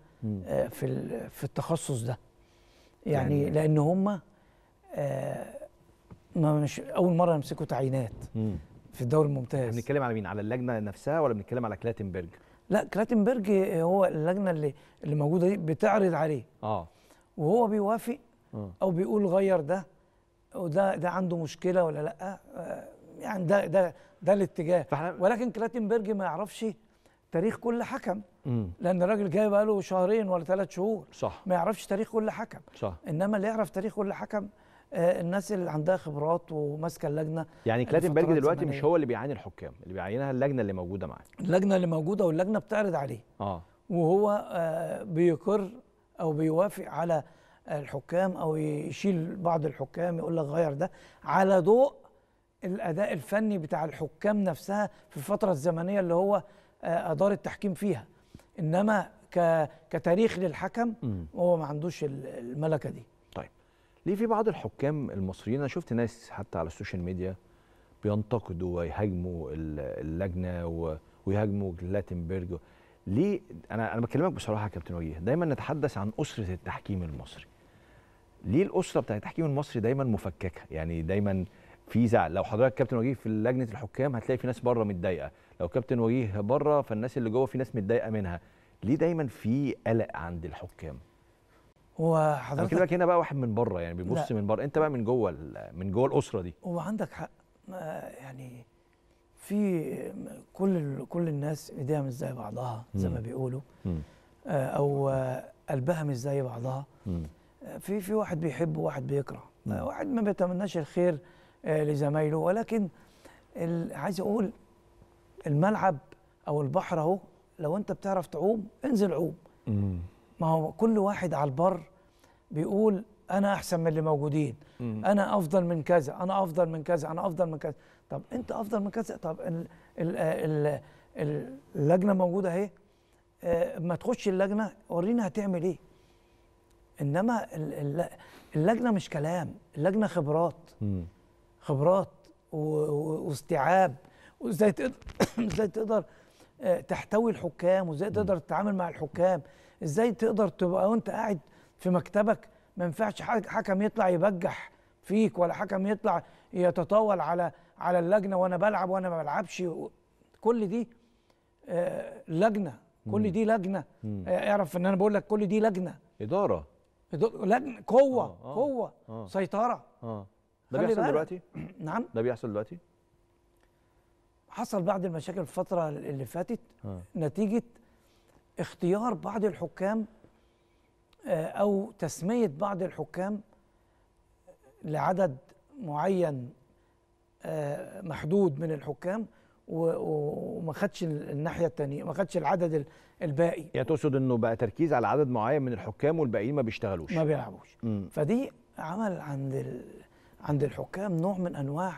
G: آه في في التخصص ده. يعني,
A: يعني-
G: يعني لأن هم آه ما مش أول مرة يمسكوا تعيينات في الدوري الممتاز.
A: بنتكلم على مين؟ على اللجنة نفسها ولا بنتكلم على كلاتنبرج؟
G: لا كلاتنبرج هو اللجنة اللي اللي موجودة دي بتعرض عليه.
A: آه.
G: وهو بيوافق
A: آه.
G: أو بيقول غير ده. وده ده عنده مشكلة ولا لأ؟ آه يعني ده ده ده الاتجاه. ولكن كلاتنبرج ما يعرفش تاريخ كل حكم.
A: امم
G: لأن الراجل جاي بقاله شهرين ولا ثلاث شهور.
A: صح.
G: ما يعرفش تاريخ كل حكم.
A: صح.
G: إنما اللي يعرف تاريخ كل حكم آه، الناس اللي عندها خبرات وماسكة اللجنة
A: يعني كلاتنبرج دلوقتي مش. هو اللي بيعين الحكام اللي بيعينها اللجنة اللي موجودة معاه.
G: اللجنة اللي موجودة واللجنة بتعرض عليه.
A: آه.
G: وهو آه، بيقر أو بيوافق على الحكام أو يشيل بعض الحكام يقول لك غير ده على ضوء الأداء الفني بتاع الحكام نفسها في الفترة الزمنية اللي هو آه، ادار التحكيم فيها. إنما كتاريخ للحكم هو ما عندوش ال- الملكة دي.
A: ليه في بعض الحكام المصريين أنا شفت ناس حتى على ال social media بينتقدوا ويهاجموا ال- اللجنة ويهاجموا كلاتنبرج ليه؟ أنا أنا بكلمك بصراحة يا كابتن وجيه دايما نتحدث عن أسرة التحكيم المصري. ليه الأسرة بتاع التحكيم المصري دايما مفككة؟ يعني دايما في زعل. لو حضرتك كابتن وجيه في لجنة الحكام هتلاقي في ناس بره متضايقة. لو كابتن وجيه بره فالناس اللي جوه في ناس متضايقة منها. ليه دايما في قلق عند الحكام؟
G: هو حضرتك
A: بكلمك هنا بقى واحد من بره يعني بيبص
G: لا.
A: من بره. أنت بقى من جوه من جوه الأسرة دي.
G: هو عندك حق. يعني في كل كل الناس إيديها مش زي بعضها زي ما. بيقولوا. آه، أو آه، قلبها مش زي بعضها. في في واحد بيحب وواحد بيكره. آه، واحد ما بيتمناش الخير آه، لزمايله. ولكن عايز أقول الملعب أو البحر أهو لو أنت بتعرف تعوم انزل عوم.
A: مم.
G: ما هو كل واحد على البر بيقول أنا أحسن من اللي موجودين.
A: مم.
G: أنا أفضل من كذا أنا أفضل من كذا أنا أفضل من كذا. طب أنت أفضل من كذا؟ طب ال ال ال ال اللجنة موجودة أهي. آه، ما تخش اللجنة ورينا هتعمل إيه. إنما ال- ال- اللجنة مش كلام اللجنة خبرات.
A: مم.
G: خبرات واستيعاب وإزاي تقدر [COUGHS] إزاي تقدر آه، تحتوي الحكام وإزاي تقدر تتعامل مع الحكام. إزاي تقدر تبقى وأنت قاعد في مكتبك ما ينفعش حك- حكم يطلع يبجح فيك ولا حكم يطلع يتطاول على على اللجنة وأنا بلعب وأنا ما بلعبش. كل دي آه، لجنة. كل دي
A: لجنة.
G: آه، اعرف إن أنا بقول لك كل دي لجنة.
A: إدارة.
G: لجنة قوة
A: آه، آه.
G: قوة
A: آه.
G: سيطرة.
A: آه. ده بيحصل. دلوقتي؟
G: نعم.
A: ده بيحصل دلوقتي؟
G: حصل بعض المشاكل الفترة اللي فاتت
A: آه.
G: نتيجة اختيار بعض الحكام آه، أو تسمية بعض الحكام لعدد معين آه، محدود من الحكام وما خدش ال- الناحية التانية ما خدش العدد ال- الباقي.
A: يعني تقصد إنه بقى تركيز على عدد معين من الحكام والباقيين ما بيشتغلوش.
G: ما بيلعبوش.
A: مم.
G: فدي عمل عند ال... عند الحكام نوع من أنواع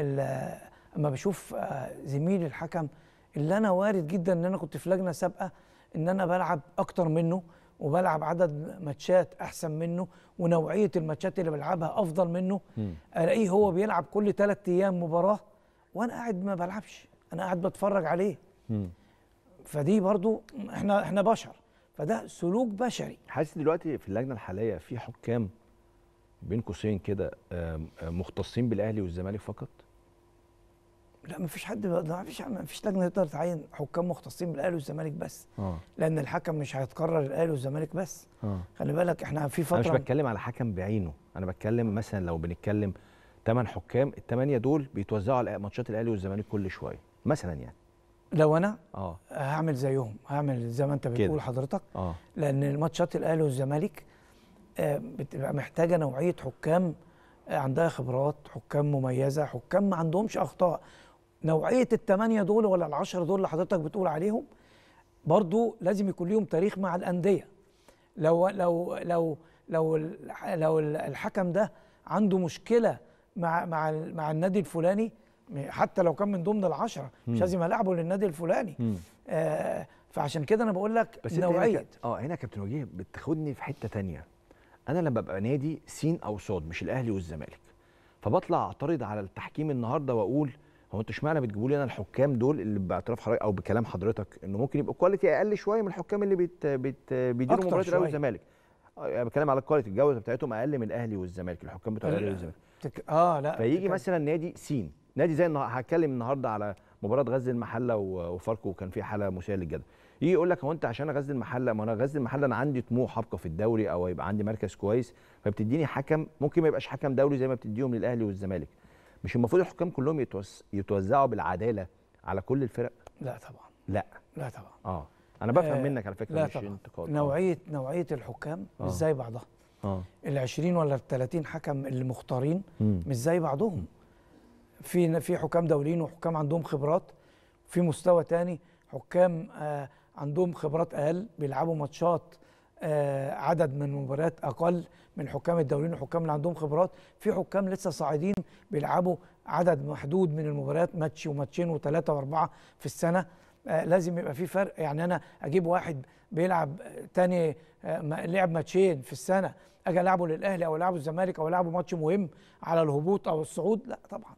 G: ال- اما بشوف آه، زميلي الحكم اللي أنا وارد جدا إن أنا كنت في لجنة سابقة إن أنا بلعب أكتر منه وبلعب عدد ماتشات أحسن منه ونوعية الماتشات اللي بلعبها أفضل منه. ألاقيه هو بيلعب كل ثلاث أيام مباراة وأنا قاعد ما بلعبش. أنا قاعد بتفرج عليه. فدي برضو إحنا إحنا بشر فده سلوك بشري.
A: حاسس دلوقتي في اللجنة الحالية في حكام بين قوسين كده مختصين بالأهلي والزمالك فقط؟
G: لا ما فيش حد ما فيش ما فيش لجنة تقدر تعين حكام مختصين بالأهلي والزمالك بس.
A: آه.
G: لأن الحكم مش هيتكرر الأهلي والزمالك بس.
A: آه.
G: خلي بالك إحنا في
A: أنا مش
G: فترة
A: بتكلم على حكم بعينه. أنا بتكلم مثلا لو بنتكلم ثمان حكام الثمانيه دول بيتوزعوا على ماتشات الأهلي والزمالك كل شوية مثلا يعني.
G: لو أنا
A: آه.
G: هعمل زيهم هعمل زي ما أنت
A: كده.
G: بتقول حضرتك
A: آه.
G: لأن الماتشات الأهلي والزمالك آه، بتبقى محتاجة نوعية حكام آه، عندها خبرات حكام مميزة حكام ما عندهمش أخطاء. نوعية الثمانيه دول ولا العشرة دول اللي حضرتك بتقول عليهم برضو لازم يكون ليهم تاريخ مع الأندية. لو لو لو لو لو الحكم ده عنده مشكلة مع مع مع النادي الفلاني حتى لو كان من ضمن العشرة مش لازم ألعبه للنادي الفلاني. آه فعشان كده أنا بقول لك
A: بس نوعية. آه هنا يا كابتن وجيه بتاخدني في حتة تانية. أنا لما ببقى نادي سين أو صاد مش الأهلي والزمالك. فبطلع أعترض على التحكيم النهارده وأقول هو أنتوا اشمعنى بتجيبوا لي أنا الحكام دول اللي باعتراف حضرتك أو بكلام حضرتك إنه ممكن يبقوا quality أقل شوية من الحكام اللي بت بت بيديروا مباريات
G: الأهلي.
A: والزمالك؟ آه يعني بتكلم على ال quality الجودة بتاعتهم أقل من الأهلي والزمالك الحكام بتوع الأهلي والزمالك.
G: تك... آه لا
A: فيجي
G: تك-
A: مثلا نادي سين نادي زي هتكلم النهارده على مباراة غزل المحلة وفاركو وكان في حالة مثيره للجدل. يجي يقول لك هو انت عشان غزل المحلة ما أنا غزل المحلة أنا عندي طموح ابقى في الدوري أو يبقى عندي مركز كويس فبتديني حكم ممكن ما يبقاش حكم دوري زي ما بتديهم للأهلي والزمالك. مش المفروض الحكام كلهم يتوز... يتوزعوا بالعدالة على كل الفرق؟
G: لا طبعا.
A: لا.
G: لا طبعا.
A: آه. أنا بفهم
G: آه،
A: منك على فكرة
G: لا
A: مش
G: طبعا.
A: انتقاد آه.
G: نوعيه نوعية الحكام
A: آه.
G: مش زي بعضها.
A: آه.
G: ال 20 ولا ال 30 حكم اللي مختارين. مش زي بعضهم. في في حكام دوليين وحكام عندهم خبرات في مستوى تاني حكام آه عندهم خبرات أقل بيلعبوا ماتشات آه عدد من المباريات أقل من الحكام الدوليين والحكام اللي عندهم خبرات في حكام لسه صاعدين بيلعبوا عدد محدود من المباريات ماتش وماتشين وثلاثه وأربعة في السنة آه لازم يبقى في فرق. يعني أنا أجيب واحد بيلعب تاني لعب ماتشين في السنة أجي ألعبه للأهلي أو ألعبه الزمالك أو ألعبه ماتش مهم على الهبوط أو الصعود لا طبعا.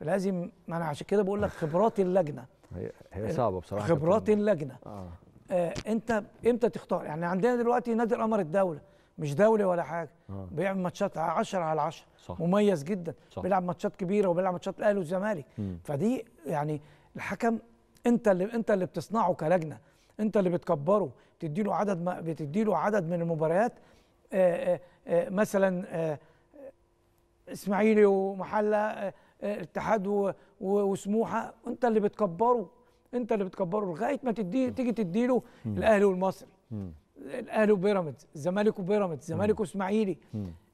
G: لازم ما أنا عشان كده بقول لك خبرات اللجنة.
A: هي هي صعبة بصراحة
G: خبرات. اللجنة.
A: آه.
G: آه أنت إمتى تختار؟ يعني عندنا دلوقتي نادي القمر الدولة مش دولي ولا حاجة.
A: آه.
G: بيعمل ماتشات 10 على 10
A: صح.
G: مميز جدا.
A: صح.
G: بيلعب ماتشات كبيرة وبيلعب ماتشات الأهلي والزمالك. فدي يعني الحكم أنت اللي أنت اللي بتصنعه كلجنة. أنت اللي بتكبره. بتدي له عدد ما بتدي له عدد من المباريات. آه آه آه مثلا آه إسماعيلي ومحلة آه، آه، اتحاد و- و- وسموحة. انت اللي بتكبره انت اللي بتكبره لغاية ما تدي تيجي تديله الأهلي والمصري. الأهلي وبيراميدز الزمالك وبيراميدز الزمالك
A: وإسماعيلي.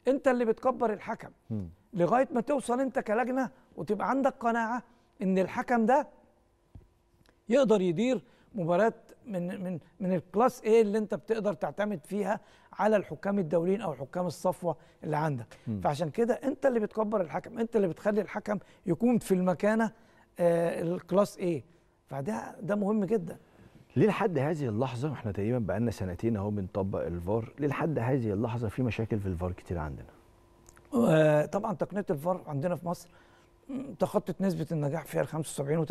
G: انت اللي بتكبر الحكم. لغاية ما توصل انت كلجنة وتبقى عندك قناعة إن الحكم ده يقدر يدير مباراة من من من الكلاس إيه اللي انت بتقدر تعتمد فيها على الحكام الدوليين أو حكام الصفوة اللي عندك. فعشان كده انت اللي بتكبر الحكم انت اللي بتخلي الحكم يكون في المكانة آه ال class إيه فده ده مهم جدا.
A: ليه لحد هذه اللحظة إحنا تقريبا بقالنا سنتين أهو بنطبق الفار، ليه لحد هذه اللحظة في مشاكل في الفار كتير عندنا؟
G: آه، طبعا تقنية الفار عندنا في مصر م، تخطت نسبة النجاح فيها ال 75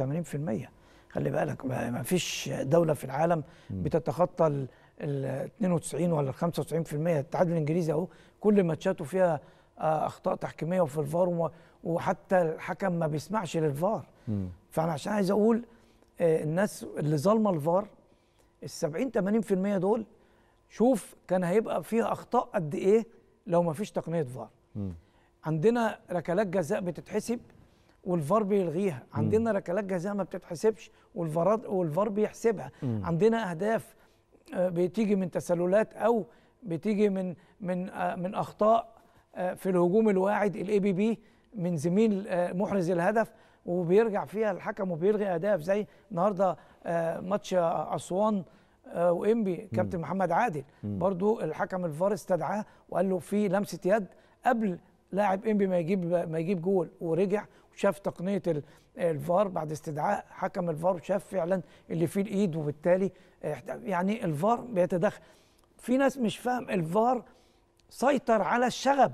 G: و80% خلي بالك ما ما فيش دولة في العالم بتتخطى ال ال 92 ولا ال 95% الاتحاد الإنجليزي أهو كل ماتشاته فيها آه، أخطاء تحكيمية وفي الفار وحتى الحكم ما بيسمعش للفار. فأنا عشان عايز أقول آه، الناس اللي ظالمة الفار ال 70 80% دول شوف كان هيبقى فيها أخطاء قد إيه لو ما فيش تقنية فار. عندنا ركلات جزاء بتتحسب والفار بيلغيها. عندنا ركلات جزاء ما بتتحسبش والفار والفار بيحسبها. عندنا أهداف آه، بتيجي من تسللات أو بتيجي من من آه، من أخطاء آه، في الهجوم الواعد ال APP من زميل محرز الهدف وبيرجع فيها الحكم وبيلغي أهداف زي النهارده ماتش أسوان وإنبي كابتن محمد عادل. برضو الحكم الفار استدعاه وقال له في لمسة يد قبل لاعب إنبي ما يجيب ما يجيب جول ورجع وشاف تقنية ال- الفار بعد استدعاء حكم الفار وشاف فعلا اللي فيه الإيد وبالتالي آه، يعني الفار بيتدخل. في ناس مش فاهم الفار سيطر على الشغب.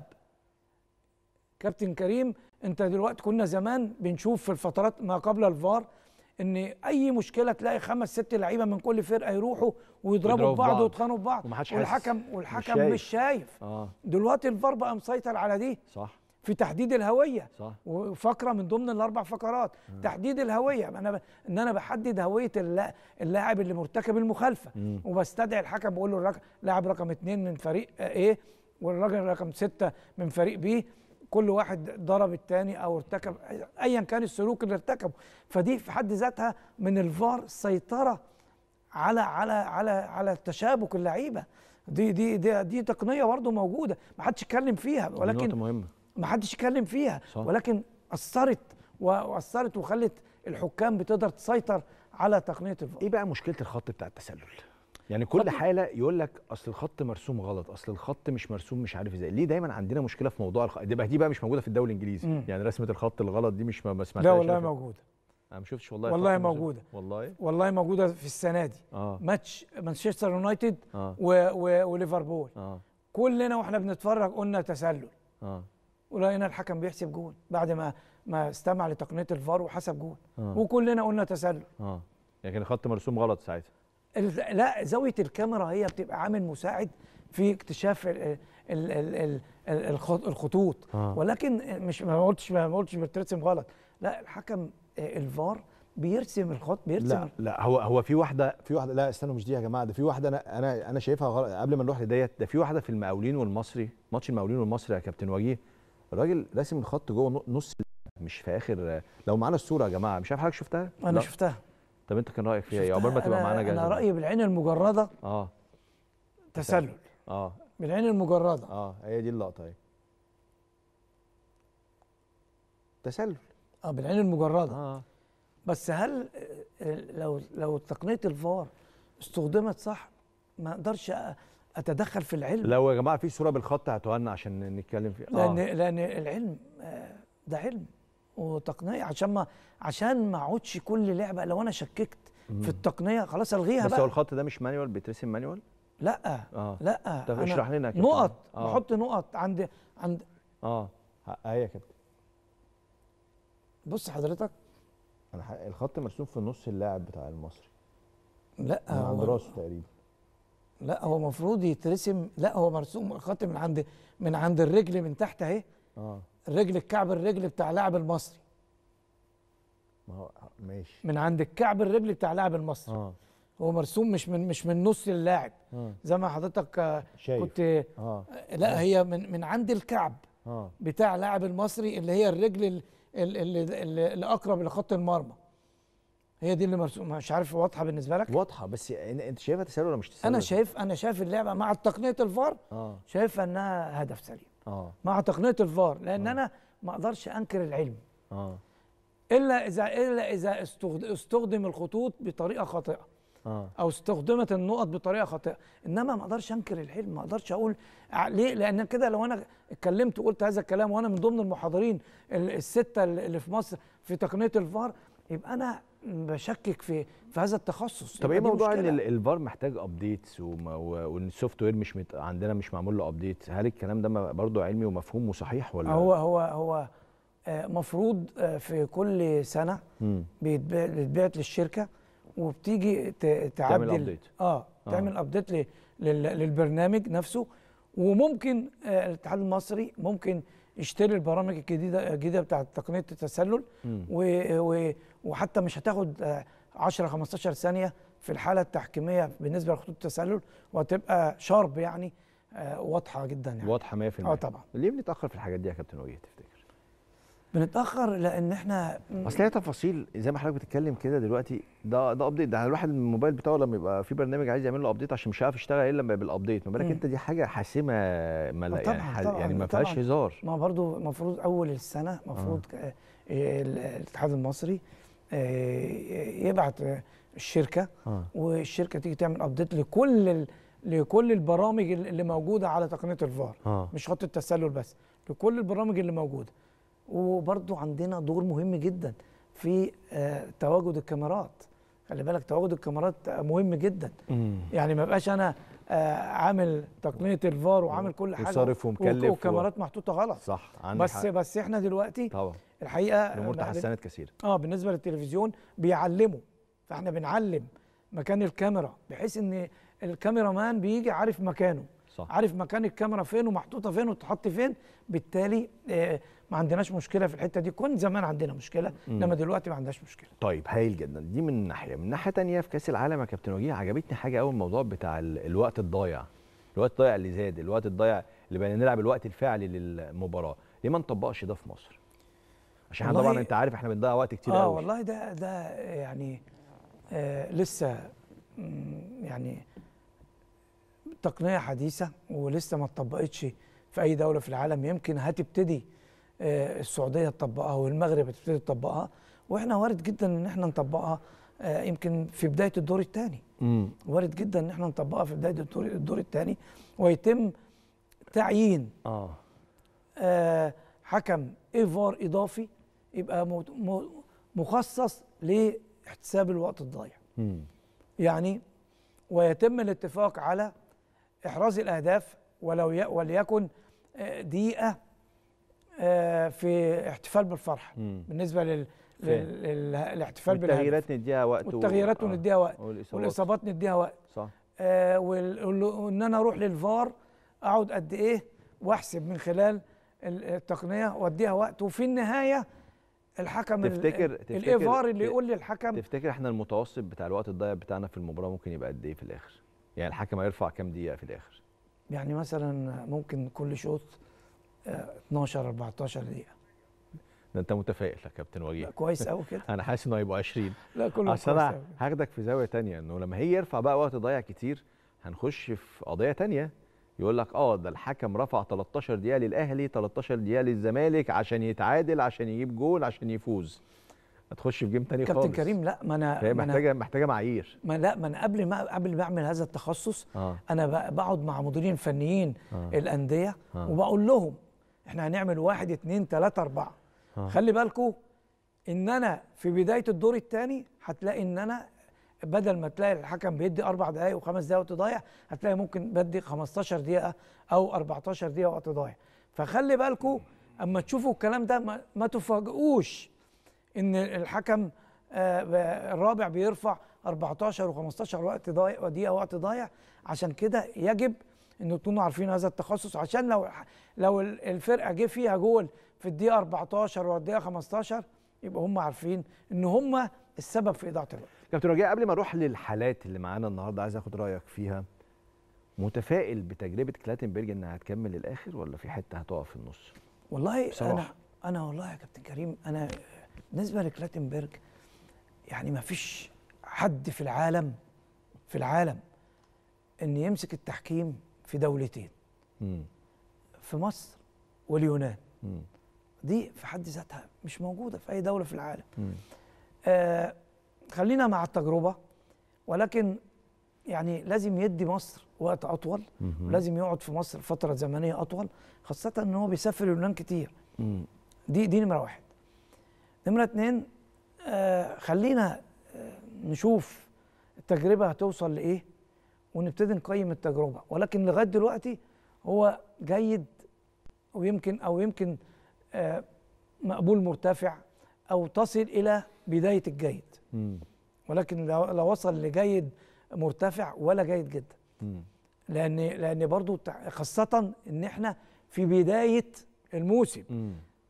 G: كابتن كريم انت دلوقتي كنا زمان بنشوف في الفترات ما قبل الفار إن أي مشكلة تلاقي خمس ست لعيبة من كل فرقة يروحوا ويضربوا بعض.
A: بعض.
G: ويتخانقوا في بعض. والحكم والحكم
A: شايف.
G: مش شايف.
A: آه.
G: دلوقتي الفار بقى مسيطر على دي.
A: صح.
G: في تحديد الهوية.
A: صح.
G: وفقره من ضمن الأربع فقرات. تحديد الهوية. أنا ب... إن أنا بحدد هوية اللا... اللاعب اللي مرتكب المخالفة.
A: مم.
G: وبستدعي الحكم بقول له الرق... لاعب رقم اثنين من فريق إيه؟ والراجل رقم ستة من فريق بي. كل واحد ضرب الثاني أو ارتكب ايا كان السلوك اللي ارتكبه. فدي في حد ذاتها من الفار سيطرة على على على على تشابك اللعيبة. دي دي دي, دي تقنية برضه موجودة. ما حدش اتكلم فيها. ولكن
A: نقطة مهمة.
G: ما حدش اتكلم فيها.
A: صح.
G: ولكن أثرت وأثرت وخلت الحكام بتقدر تسيطر على تقنية الفار
A: إيه بقى مشكلة الخط بتاع التسلل؟ يعني كل
G: خط-
A: حالة يقول لك أصل الخط مرسوم غلط أصل الخط مش مرسوم مش عارف إزاي. ليه دايما عندنا مشكلة في موضوع الخط دي بقى دي بقى مش موجودة في الدوري الإنجليزي.
G: مم.
A: يعني رسمة الخط الغلط دي مش ما ما
G: لا
A: سمعتهاش
G: والله موجودة.
A: أنا ما شفتش والله
G: والله. موجودة.
A: والله؟
G: والله موجودة في السنة دي.
A: آه.
G: ماتش مانشستر يونايتد و- و- وليفربول.
A: آه.
G: كلنا وإحنا بنتفرج قلنا تسلل.
A: آه.
G: ولقينا الحكم بيحسب جول بعد ما ما استمع لتقنية الفار وحسب جول
A: آه.
G: وكلنا قلنا تسلل.
A: آه. يعني كان الخط مرسوم غلط ساعتها.
G: لا زاوية الكاميرا هي بتبقى عامل مساعد في اكتشاف ال- ال- ال- ال- ال- الخط- الخطوط.
A: آه.
G: ولكن مش ما قلتش ما قلتش بترسم غلط. لا الحكم آه، الفار بيرسم الخط بيرسم
A: لا لا هو هو في واحدة في واحدة لا استنوا مش دي يا جماعة ده في واحدة أنا أنا أنا شايفها غلط. قبل ما نروح لديت ده في واحدة في المقاولين والمصري ماتش المقاولين والمصري يا كابتن وجيه الراجل راسم الخط جوه نص مش في اخر لو معانا الصورة يا جماعة مش عارف حضرتك شفتها؟
G: أنا
A: لا.
G: شفتها.
A: طب أنت كان رأيك فيها
G: إيه.
A: عقبال ما تبقى معانا
G: أنا
A: جاهزة.
G: رأيي بالعين المجردة.
A: آه.
G: تسلل.
A: آه.
G: بالعين المجردة.
A: آه هي دي اللقطة أهي. تسلل.
G: آه بالعين المجردة.
A: آه.
G: بس هل آه، لو لو تقنية الفار استخدمت صح ما أقدرش أتدخل في العلم.
A: لو يا جماعة في صورة بالخط هاتوها لنا عشان نتكلم فيها.
G: لأن
A: آه.
G: لأن العلم آه، ده علم وتقنية. عشان ما عشان ما اقعدش كل لعبة. لو أنا شككت في التقنية خلاص ألغيها
A: بس هو
G: بقى
A: الخط ده مش مانيوال؟ بيترسم مانيوال؟
G: لأ
A: آه.
G: لأ.
A: طب اشرح لنا كده.
G: نقط
A: آه.
G: بحط نقط عند عند.
A: آه. اهي يا كابتن
G: بص حضرتك.
A: أنا الخط مرسوم في نص اللاعب بتاع المصري. لأ عند
G: هو
A: راسه تقريبا.
G: لا هو المفروض يترسم لا هو مرسوم الخط من عند من عند الرجل من تحت اهي.
A: آه.
G: الرجل الكعب الرجل بتاع لاعب المصري.
A: ما هو ماشي.
G: من عند الكعب الرجل بتاع لاعب المصري.
A: آه.
G: هو مرسوم مش من مش من نص اللاعب.
A: آه.
G: زي ما حضرتك آه،
A: شايف.
G: كنت
A: آه.
G: لا هي من من عند الكعب
A: آه.
G: بتاع لاعب المصري اللي هي الرجل ال- ال- ال- ال- اللي اقرب لخط المرمى. هي دي اللي مرسوم. مش عارف واضحة بالنسبة لك؟
A: واضحة بس أنت شايفها تسلل ولا مش تسلل؟
G: أنا شايف أنا شايف اللعبة مع تقنية الفار
A: آه.
G: شايف إنها هدف سليم.
A: آه.
G: مع تقنية الفار لأن أنا ما أقدرش أنكر العلم.
A: آه.
G: إلا إذا إلا إذا استخد- استخدم الخطوط بطريقة خاطئة.
A: آه.
G: أو استخدمت النقط بطريقة خاطئة. إنما ما أقدرش أنكر العلم ما أقدرش أقول ليه؟ لأن كده لو أنا اتكلمت وقلت هذا الكلام وأنا من ضمن المحاضرين ال- الستة اللي في مصر في تقنية الفار يبقى أنا بشكك في في هذا التخصص.
A: طب
G: إيه
A: موضوع إن الفار محتاج updates وإن ال software مش مت... عندنا مش معمول له update هل الكلام ده برضه علمي ومفهوم وصحيح ولا؟
G: هو هو هو آه، مفروض آه، في كل سنة بيتبعت للشركة وبتيجي تعدل.
A: update.
G: آه تعمل ابديت ل- لل- للبرنامج نفسه. وممكن آه، الاتحاد المصري ممكن يشتري البرامج الجديده الجديدة بتاعت تقنية التسلل. و- و- وحتى مش هتاخد آه، 10 15 ثانية في الحالة التحكيمية بالنسبة لخطوط التسلل وهتبقى شارب يعني آه، واضحة جدا يعني.
A: واضحة 100%
G: آه طبعا.
A: ليه بنتأخر في الحاجات دي يا كابتن وجيه؟ تفتكر؟
G: بنتأخر لأن إحنا
A: أصل هي تفاصيل زي ما حضرتك بتتكلم كده دلوقتي ده ده update ده الواحد الموبايل بتاعه لما يبقى في برنامج عايز يعمل له update عشان مش عارف يشتغل إلا لما بال update ما بالك. أنت دي حاجة حاسمة ملا
G: آه
A: يعني,
G: طبعاً،
A: ح-
G: طبعاً،
A: يعني ما. فيهاش هزار.
G: ما برضو المفروض أول السنة المفروض آه. الاتحاد المصري آه، يبعت آه، الشركة
A: آه.
G: والشركة تيجي تعمل update لكل لكل البرامج اللي موجودة على تقنية الفار
A: آه.
G: مش خط التسلل بس بكل البرامج اللي موجودة. وبرضو عندنا دور مهم جدا في آه، تواجد الكاميرات. خلي بالك تواجد الكاميرات مهم جدا. يعني ما بقاش أنا آه، عامل تقنية الفار وعامل كل حاجة
A: وصارف ومكلف و-
G: وكاميرات محطوطة غلط.
A: صح عندك
G: بس
A: حق.
G: بس إحنا دلوقتي
A: طبعا. الحقيقة
G: الأمور
A: تحسنت كثيرا
G: آه بالنسبة للتلفزيون بيعلموا فإحنا بنعلم مكان الكاميرا بحيث إن الكاميرا مان بيجي عارف مكانه.
A: صح.
G: عارف مكان الكاميرا فين ومحطوطة فين وتتحط فين. بالتالي آه ما عندناش مشكلة في الحتة دي. كون زمان عندنا مشكلة إنما دلوقتي ما عندناش مشكلة.
A: طيب هايل جدا. دي من ناحية. من ناحية تانية في كأس العالم يا كابتن وجيه عجبتني حاجة قوي الموضوع بتاع ال- الوقت الضايع. الوقت الضايع اللي زاد الوقت الضايع اللي بقينا نلعب الوقت الفعلي للمباراة. ليه ما نطبقش ده في مصر؟ عشان
G: إحنا
A: طبعا أنت عارف إحنا بنضيع وقت كتير
G: آه
A: قوي
G: والله ده ده يعني آه لسه يعني تقنية حديثة ولسه ما اتطبقتش في أي دولة في العالم. يمكن هتبتدي آه السعودية تطبقها والمغرب هتبتدي تطبقها وإحنا وارد جدا إن إحنا نطبقها آه يمكن في بداية الدور الثاني وارد جدا إن إحنا نطبقها في بداية الدور الدور الثاني ويتم تعيين
A: آه.
G: آه، حكم إيفار إضافي يبقى مخصص لاحتساب الوقت الضايع يعني ويتم الاتفاق على إحراز الأهداف ولو. وليكن آه، دقيقه آه، في احتفال بالفرحه
A: مم.
G: بالنسبة لل...
A: فاهم.
G: لل... لل... الاحتفال بالهدف
A: والتغييرات نديها وقت
G: والتغييرات
A: آه.
G: ونديها وقت
A: والإصابات
G: والإصابات نديها وقت
A: صح
G: آه وال- وإن أنا أروح للفار أقعد قد إيه وأحسب من خلال ال- التقنية وأديها وقت وفي النهاية الحكم ال-
A: تفتكر- تفتكر-
G: الإيفار اللي يقول للحكم؟
A: تفتكر إحنا المتوسط بتاع الوقت الضايع بتاعنا في المباراة ممكن يبقى قد إيه في الآخر؟ يعني الحكم هيرفع كام دقيقة في الآخر؟
G: يعني مثلا ممكن كل شوط آه 12 14 دقيقة.
A: ده أنت متفائل يا كابتن وجيه.
G: كويس قوي كده. [LAUGHS]
A: أنا حاسس إنه هيبقوا 20
G: لا كله
A: أصل
G: كويس أنا.
A: هاخدك في زاوية تانية إنه لما هي يرفع بقى وقت ضايع كتير هنخش في قضية تانية. يقول لك آه ده الحكم رفع 13 دقيقة للأهلي 13 دقيقة للزمالك عشان يتعادل عشان يجيب جول عشان يفوز هتخش في جيم تاني خالص
G: كابتن كريم لا ما أنا
A: فهي
G: أنا
A: محتاجه محتاجة معايير
G: ما لا ما أنا قبل ما قبل ما أعمل هذا التخصص آه أنا بقعد مع مديرين فنيين
A: آه.
G: الأندية
A: آه.
G: وبقول لهم إحنا هنعمل واحد اتنين تلاتة أربعة
A: آه.
G: خلي بالكم إن أنا في بداية الدور الثاني هتلاقي إن أنا بدل ما تلاقي الحكم بيدي أربع دقائق وخمس دقائق وقت ضايع هتلاقي ممكن بدي 15 دقيقة أو 14 دقيقة وقت ضايع. فخلي بالكم أما تشوفوا الكلام ده ما, تفاجئوش إن الحكم آه، ب- الرابع بيرفع 14 و15 وقت ضايع ودقيقه وقت ضايع. عشان كده يجب إن تكونوا عارفين هذا التخصص. عشان لو لو ال- الفرقة جه فيها جول في الدقيقة 14 والدقيقه 15 يبقى هم عارفين إن هم السبب في إضاعة الوقت.
A: كابتن رجاء قبل ما أروح للحالات اللي معانا النهارده عايز آخد رأيك فيها. متفائل بتجربة كلاتنبرج إنها هتكمل للآخر ولا في حتة هتقف في النص؟
G: والله
A: بصراحة.
G: أنا أنا والله يا كابتن كريم أنا بالنسبة لكلاتنبرج يعني ما فيش حد في العالم في العالم إن يمسك التحكيم في دولتين.
A: امم
G: في مصر واليونان.
A: امم
G: دي في حد ذاتها مش موجودة في أي دولة في العالم. آه خلينا مع التجربة ولكن يعني لازم يدي مصر وقت أطول ولازم يقعد في مصر فترة زمنية أطول خاصة إن هو بيسافر اليونان كتير. دي دي نمرة واحد. نمرة اتنين آه خلينا آه نشوف التجربة هتوصل لإيه ونبتدي نقيم التجربة. ولكن لغاية دلوقتي هو جيد ويمكن أو يمكن آه مقبول مرتفع أو تصل إلى بداية الجيد. ولكن لو وصل لجيد مرتفع ولا جيد جدا. لأن لأن برضو خاصة إن إحنا في بداية الموسم.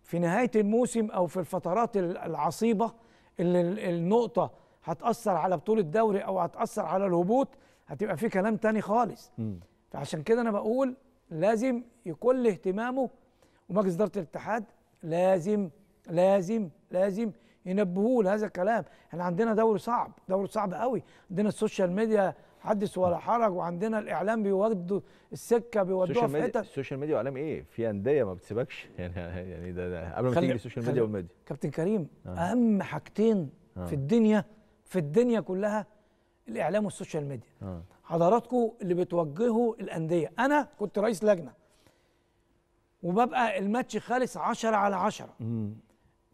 G: في نهاية الموسم أو في الفترات ال- العصيبة اللي ال- النقطة هتأثر على بطولة الدوري أو هتأثر على الهبوط هتبقى في كلام تاني خالص.
A: امم
G: فعشان كده أنا بقول لازم يكون اهتمامه ومجلس إدارة الاتحاد لازم لازم لازم ينبهوه لهذا الكلام. إحنا عندنا دوري صعب دوري صعب قوي. عندنا ال social media حدث ولا حرج وعندنا الإعلام بيودوا السكة بيودوها في حتت
A: ال social media وإعلام إيه؟ في أندية ما بتسيبكش. [LAUGHS] يعني يعني ده, ده قبل ما تيجي ال
G: social
A: media وال media.
G: كابتن كريم
A: آه.
G: أهم حاجتين
A: آه.
G: في الدنيا في الدنيا كلها الإعلام وال social
A: media. آه.
G: حضراتكم اللي بتوجهوا الأندية. أنا كنت رئيس لجنة وببقى الماتش خالص 10 على 10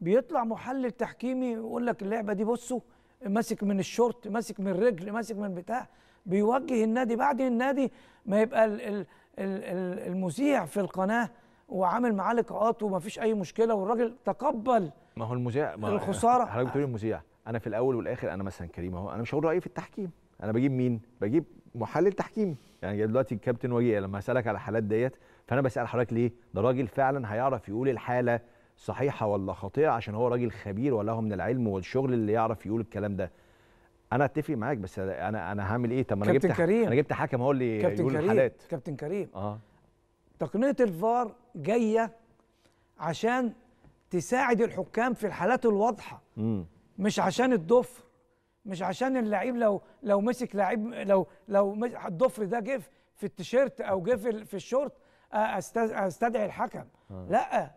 G: بيطلع محلل تحكيمي يقول لك اللعبة دي بصوا ماسك من الشورت ماسك من الرجل ماسك من بتاع بيوجه النادي بعد النادي ما يبقى ال ال ال ال المذيع في القناة وعامل معاه لقاءات ومفيش أي مشكلة والراجل تقبل
A: ما هو المذيع ما
G: الخسارة. [LAUGHS]
A: حضرتك بتقول المذيع. أنا في الأول والآخر أنا مثلا كريم أهو أنا مش هقول رأيي في التحكيم. أنا بجيب مين؟ بجيب محلل تحكيمي يعني دلوقتي الكابتن وجيه لما أسألك على الحالات ديت فأنا بسأل حضرتك ليه؟ ده راجل فعلا هيعرف يقول الحالة صحيحة ولا خاطئة عشان هو راجل خبير ولا هو من العلم والشغل اللي يعرف يقول الكلام ده؟ أنا أتفق معاك بس أنا أنا هعمل إيه؟ طب أنا
G: كابتن
A: جبت
G: كريم.
A: أنا جبت حكم هو اللي
G: كابتن
A: يقول
G: كريم
A: الحالات.
G: كابتن كريم.
A: آه.
G: تقنية الفار جاية عشان تساعد الحكام في الحالات الواضحة.
A: امم
G: مش عشان الضفر مش عشان اللعيب لو لو مسك لعيب لو لو الضفر ده جه في التيشيرت أو جه في ال- في الشورت آه، أستدعي الحكم. لأ ال-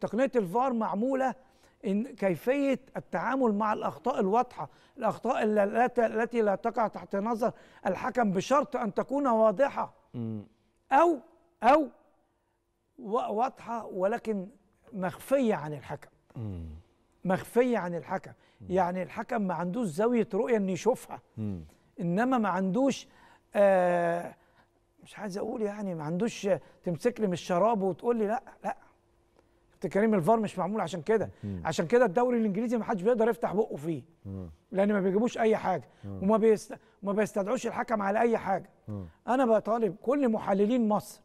G: تقنية الفار معمولة إن كيفية التعامل مع الأخطاء الواضحة الأخطاء الل- التي لا تقع تحت نظر الحكم بشرط أن تكون واضحة أو أو و- واضحة ولكن مخفية عن الحكم. مخفية عن الحكم. يعني الحكم ما عندوش زاوية رؤية إنه يشوفها. إنما ما عندوش آه مش عايز أقول يعني ما عندوش تمسك لي من الشراب وتقول لي لا لا. كريم الفار مش معمول عشان كده. عشان كده الدوري الإنجليزي ما حدش بيقدر يفتح بقه فيه. لأن ما بيجيبوش أي حاجة. وما بيست... ما بيستدعوش الحكم على أي حاجة. أنا بطالب كل محللين مصر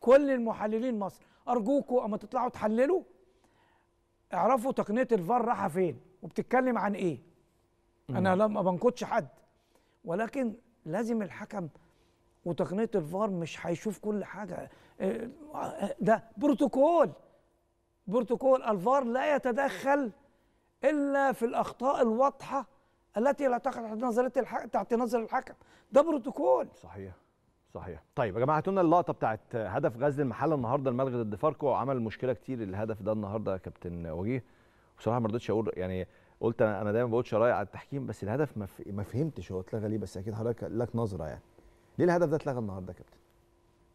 G: كل المحللين مصر أرجوكوا أما تطلعوا تحللوا اعرفوا تقنية الفار رايحة فين وبتتكلم عن إيه. أنا لا ما بنقدش حد. ولكن لازم الحكم وتقنية الفار مش هيشوف كل حاجة. إيه، ده بروتوكول. بروتوكول الفار لا يتدخل إلا في الأخطاء الواضحة التي لا تقع تحت نظريه. تحت نظر الحكم. ده بروتوكول.
A: صحيح صحيح. طيب يا جماعة هاتوا لنا اللقطة بتاعت هدف غزل المحله النهارده الملغي ضد فاركو وعمل مشكلة كتير الهدف ده النهارده يا كابتن وجيه. بصراحة ما رضيتش أقول يعني قلت أنا أنا دايما ما بقولش رايي على التحكيم بس الهدف. ما فهمتش هو اتلغى ليه بس أكيد حضرتك لك نظرة يعني. ليه الهدف ده اتلغى النهارده يا كابتن؟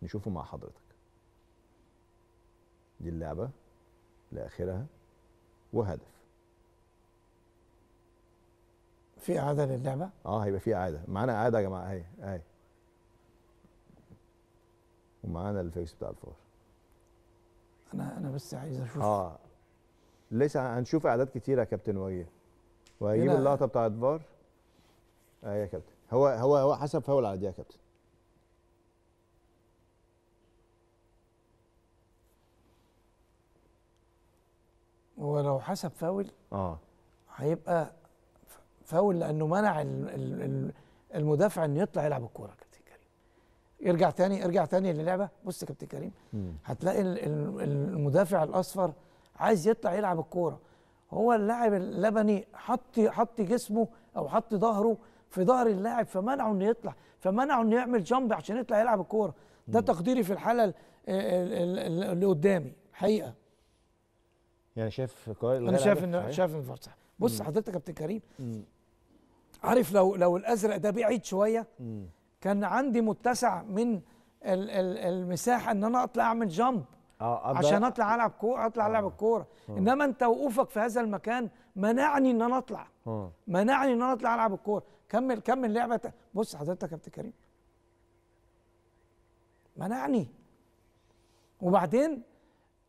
A: نشوفه مع حضرتك. دي اللعبة. لآخرها وهدف.
G: في إعادة للعبة؟
A: آه هيبقى في إعادة. معانا إعادة يا جماعة. أهي أهي. ومعانا الفيكس بتاع الفار.
G: أنا أنا بس عايز أشوف.
A: آه. لسه هنشوف إعداد كتيرة يا كابتن وجيه. وهيجيب اللقطة بتاعت فار. أهي يا كابتن. هو هو هو حسب فاول على دي يا كابتن؟
G: ولو حسب فاول
A: آه.
G: هيبقى فاول لأنه منع ال- ال- ال- المدافع إنه يطلع يلعب الكورة كابتن كريم. يرجع تاني ارجع تاني للعبة. بص يا كابتن كريم
A: مم.
G: هتلاقي ال- ال- المدافع الأصفر عايز يطلع يلعب الكورة. هو اللاعب اللبني حط حط جسمه أو حط ظهره في ظهر اللاعب فمنعه إنه يطلع فمنعه إنه يعمل جامب عشان يطلع يلعب الكورة. ده تقديري في الحاله ال- ال- ال- اللي قدامي حقيقة.
A: يعني شايف أنا
G: شايف ان؟ شايف ان صح بص حضرتك يا كابتن كريم
A: مم.
G: عارف لو لو الأزرق ده بعيد شوية
A: مم.
G: كان عندي متسع من ال ال المساحة إن أنا أطلع أعمل جامب
A: أبدأ-
G: عشان أطلع ألعب كوره أطلع العب الكورة. إنما أنت وقوفك في هذا المكان منعني إن أنا أطلع.
A: آه.
G: منعني إن أنا أطلع ألعب الكورة. كمل كمل لعبة بص حضرتك يا كابتن كريم منعني. وبعدين آه،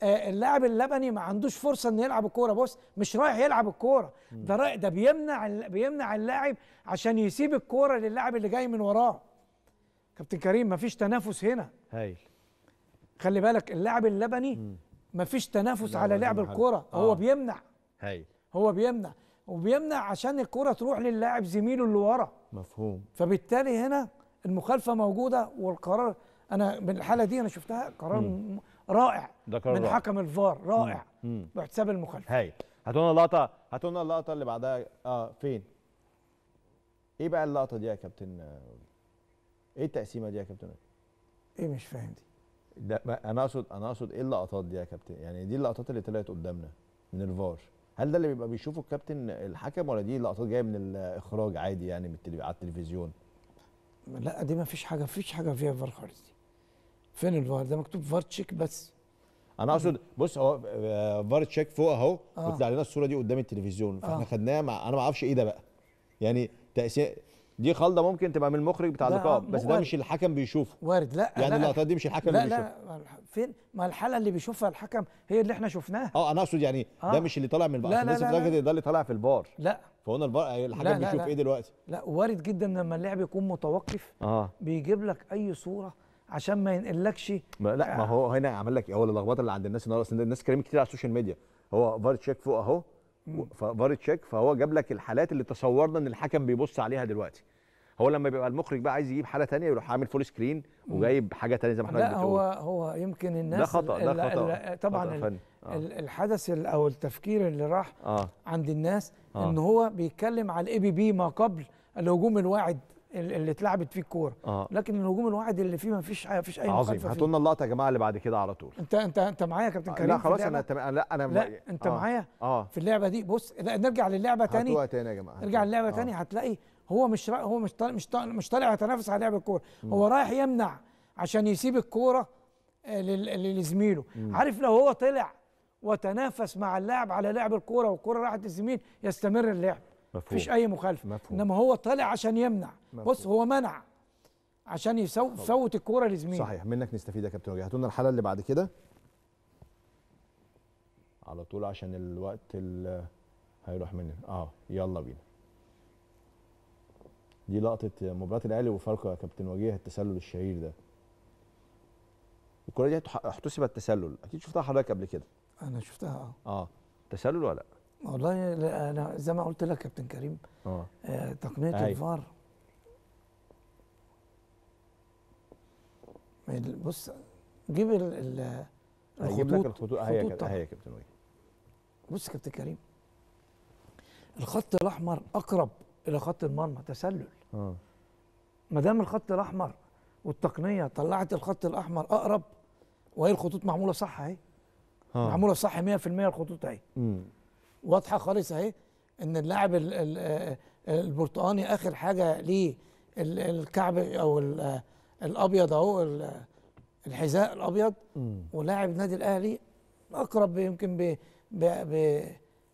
G: اللاعب اللبني ما عندوش فرصة إنه يلعب الكورة. بص مش رايح يلعب الكورة. ده ده بيمنع بيمنع اللاعب عشان يسيب الكورة للاعب اللي جاي من وراه. كابتن كريم مفيش تنافس هنا.
A: هايل.
G: خلي بالك اللاعب اللبني مفيش تنافس
A: لا،
G: على لعب. الكورة.
A: آه.
G: هو بيمنع.
A: هايل.
G: هو بيمنع. وبيمنع عشان الكرة تروح للاعب زميله اللي ورا.
A: مفهوم.
G: فبالتالي هنا المخالفة موجودة والقرار أنا من الحالة دي أنا شفتها قرار م- رائع
A: ده قرار
G: من
A: رائع.
G: حكم الفار رائع
A: مم.
G: باحتساب المخالفه
A: هايل هاتوا لنا اللقطة هاتوا لنا اللقطة اللي بعدها آه فين إيه بقى اللقطة دي يا كابتن؟ إيه التقسيمة دي يا كابتن؟
G: إيه مش فاهم دي
A: لا ما- أنا اقصد أنا أقصد إيه اللقطات دي يا كابتن يعني دي اللقطات اللي طلعت قدامنا من الفار هل ده اللي بيبقى بيشوفه الكابتن الحكم ولا دي لقطات جاية من الإخراج عادي يعني من. على التلفزيون
G: لا دي ما فيش حاجة فيش حاجة فيها فار خالص دي فين الفار؟ ده مكتوب VAR check بس.
A: أنا أقصد بص هو آه، VAR check فوق أهو
G: آه.
A: وطلع لنا الصورة دي قدام التلفزيون. فإحنا
G: آه.
A: خدناها مع أنا ما أعرفش إيه ده بقى. يعني تاثير دي خلطة ممكن تبقى من المخرج بتاع
G: ده
A: اللقاء
G: آه،
A: بس ده. مش الحكم بيشوفه.
G: وارد. لا
A: يعني
G: لا
A: اللقطات دي مش الحكم
G: لا
A: اللي بيشوفها
G: لا الح- فين؟ ما الحلقة اللي بيشوفها الحكم هي اللي إحنا شفناها.
A: آه أنا أقصد يعني ده
G: آه.
A: مش اللي طالع من الفار
G: لا، لا، لا، لا.
A: ده اللي طالع في الفار
G: لا.
A: فهنا الفار الحكم
G: لا، لا،
A: بيشوف
G: لا.
A: إيه دلوقتي؟
G: لا وارد جدا لما اللاعب يكون متوقف
A: آه.
G: بيجيب لك أي صورة عشان ما ينقلكش.
A: ما لا ما هو هنا عمل لك إيه؟ هو اللخبطة اللي عند الناس النهارده الناس كلام كتير على ال social media. هو VAR check فوق أهو VAR check فهو جاب لك الحالات اللي تصورنا إن الحكم بيبص عليها دلوقتي. هو لما بيبقى المخرج بقى عايز يجيب حالة تانية يروح عامل full screen وجايب حاجة تانية زي ما حضرتك
G: لا
A: بتقول
G: هو هو يمكن الناس
A: ده خطأ ده
G: خطأ. طبعا
A: خطأ. آه.
G: ال- الحدث ال- أو التفكير اللي راح
A: آه.
G: عند الناس
A: آه.
G: إن هو بيتكلم على ال APP ما قبل الهجوم الواعد. ال- اللي اتلعبت فيه الكورة.
A: آه.
G: لكن الهجوم الواعد اللي فيه ما فيش ما فيش أي
A: عظيم. هاتوا لنا اللقطه يا جماعة اللي بعد كده على طول.
G: أنت أنت أنت معايا يا كابتن
A: آه،
G: كريم
A: لا خلاص؟ أنا تم... لا أنا
G: لا أنت
A: آه.
G: معايا
A: آه.
G: في اللعبة دي؟ بص لا نرجع للعبة تاني.
A: هاتوها تاني يا جماعة.
G: ارجع للعبة
A: آه.
G: تاني. هتلاقي هو مش را- هو مش طالع مش طالع مش طالع يتنافس على لعب الكورة. هو رايح يمنع عشان يسيب الكورة آه، لل- لزميله عارف لو هو طلع وتنافس مع اللاعب على لعب الكورة والكورة راحت للزميل يستمر اللعب.
A: مفهوم.
G: مفيش أي مخالفة.
A: مفهوم.
G: إنما هو طلع عشان يمنع. بص هو منع عشان يسو- يفوت الكورة لزميله.
A: صحيح. منك نستفيد يا كابتن وجيه هاتوا لنا الحلقة اللي بعد كده. على طول عشان الوقت ال- هيروح مننا آه يلا بينا. دي لقطة مباراة الأهلي وفاركو يا كابتن وجيه التسلل الشهير ده. الكرة دي احتسبت تسلل أكيد شفتها حضرتك قبل كده.
G: أنا شفتها آه.
A: آه. تسلل ولا لأ؟
G: والله لا، أنا زي ما قلت لك كابتن كريم
A: آه.
G: آه تقنية
A: أيوة.
G: الفار. ال- بص جيب ال ال
A: هجيب لك الخطوط يا كابتن
G: طبعا.
A: أهي يا كابتن وجيه
G: بص يا كابتن كريم الخط الأحمر أقرب إلى خط المرمى تسلل.
A: آه.
G: ما دام الخط الأحمر والتقنية طلعت الخط الأحمر أقرب وهي الخطوط معمولة صح أهي.
A: آه.
G: معمولة صح 100% الخطوط أهي.
A: امم
G: واضحة خالص أهي إن اللاعب ال- ال- آه، البرتقاني آخر حاجة ليه ال- الكعب أو آه، الأبيض أهو ال- الحذاء
A: الأبيض.
G: ولاعب النادي الأهلي أقرب يمكن ب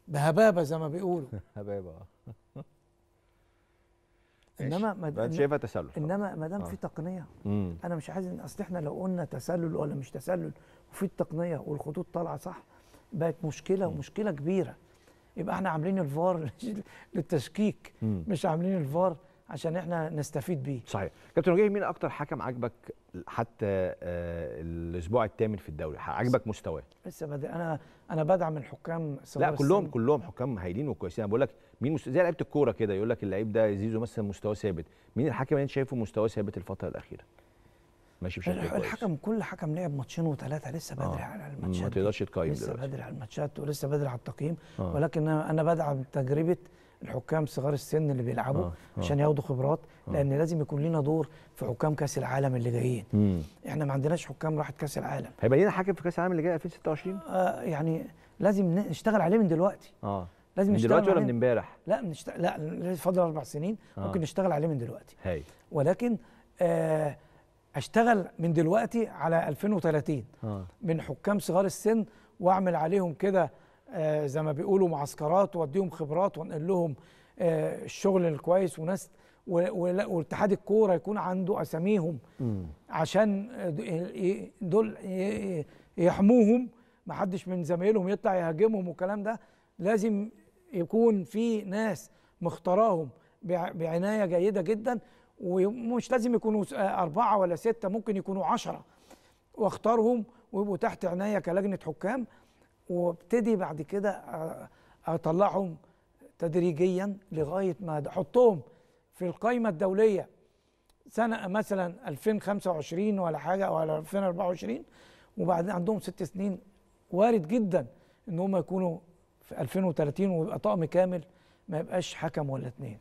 G: بهبابة زي ما بيقولوا. [LAUGHS]
A: حبايبه آه
G: انما ما
A: شايفها تسلل.
G: إنما ما دام
A: آه.
G: في تقنية
A: امم
G: أنا مش عايز أصل إحنا لو قلنا تسلل ولا مش تسلل وفي التقنية والخطوط طالعة صح بقت مشكلة ومشكلة كبيرة. يبقى إحنا عاملين الفار [LAUGHS] للتشكيك
A: مم.
G: مش عاملين الفار عشان إحنا نستفيد بيه.
A: صحيح. كابتن وجيه مين أكتر حكم عجبك حتى آه، الأسبوع الثامن في الدوري؟ عجبك مستواه؟
G: لسه بدأ أنا أنا بدعم الحكام
A: لا كلهم
G: السن.
A: كلهم حكام هايلين وكويسين. أنا بقول لك مين مست... زي لعيبة الكورة كده يقول لك اللعيب ده زيزو مثلا مستواه ثابت. مين الحكم اللي انت شايفه مستواه ثابت الفترة الأخيرة؟ ماشي بشكل كويس.
G: الحكم كل حكم لعب ماتشين وثلاثه لسه بدري
A: آه.
G: على
A: ما
G: الماتشات دي.
A: تقدرش تقيم
G: لسه
A: دلوقتي.
G: بدري على الماتشات ولسه بدري على التقييم.
A: آه.
G: ولكن أنا بدعم تجربة الحكام صغار السن اللي بيلعبوا
A: آه. آه.
G: عشان ياخدوا خبرات لأن لازم يكون لنا دور في حكام كأس العالم اللي جايين.
A: امم
G: إحنا ما عندناش حكام راحت كأس العالم.
A: هيبقى لنا حكم في كأس العالم اللي جاي 2026
G: آه يعني لازم نشتغل عليه من دلوقتي.
A: آه.
G: لازم
A: من
G: نشتغل
A: دلوقتي ولا من امبارح؟
G: لا نشت... لا فاضل أربع سنين.
A: آه.
G: ممكن نشتغل عليه من دلوقتي.
A: هاي
G: ولكن آه أشتغل من دلوقتي على 2030
A: آه.
G: من حكام صغار السن وأعمل عليهم كده آه زي ما بيقولوا معسكرات وأديهم خبرات وأنقل لهم آه الشغل الكويس وناس واتحاد الكورة يكون عنده أساميهم
A: امم
G: عشان آه، دول يحموهم ما حدش من زمايلهم يطلع يهاجمهم والكلام ده. لازم يكون في ناس مختاراهم بع- بعناية جيدة جدا. ومش لازم يكونوا آه، أربعة ولا ستة ممكن يكونوا عشرة. واختارهم ويبقوا تحت عنايه كلجنة حكام وابتدي بعد كده آه، أطلعهم تدريجيا لغاية ما أحطهم في القائمه الدولية. سنة مثلا 2025 ولا حاجة ولا 2024 وبعدين عندهم ست سنين وارد جدا إن هم يكونوا في 2030 ويبقى طقم كامل ما يبقاش حكم ولا اتنين.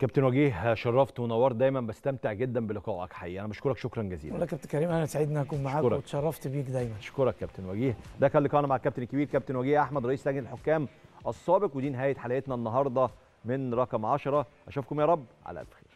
A: كابتن وجيه شرفت ونورت دايما بستمتع جدا بلقائك حقيقي. أنا بشكرك شكرا جزيلا.
G: ولا كابتن كريم أنا سعيد ان أكون معاك. واتشرفت بيك دايما.
A: اشكرك كابتن وجيه. ده كان لقاءنا مع الكابتن الكبير كابتن وجيه أحمد رئيس لجنة الحكام السابق ودي نهاية حلقتنا النهارده من رقم 10 أشوفكم يا رب على ألف خير.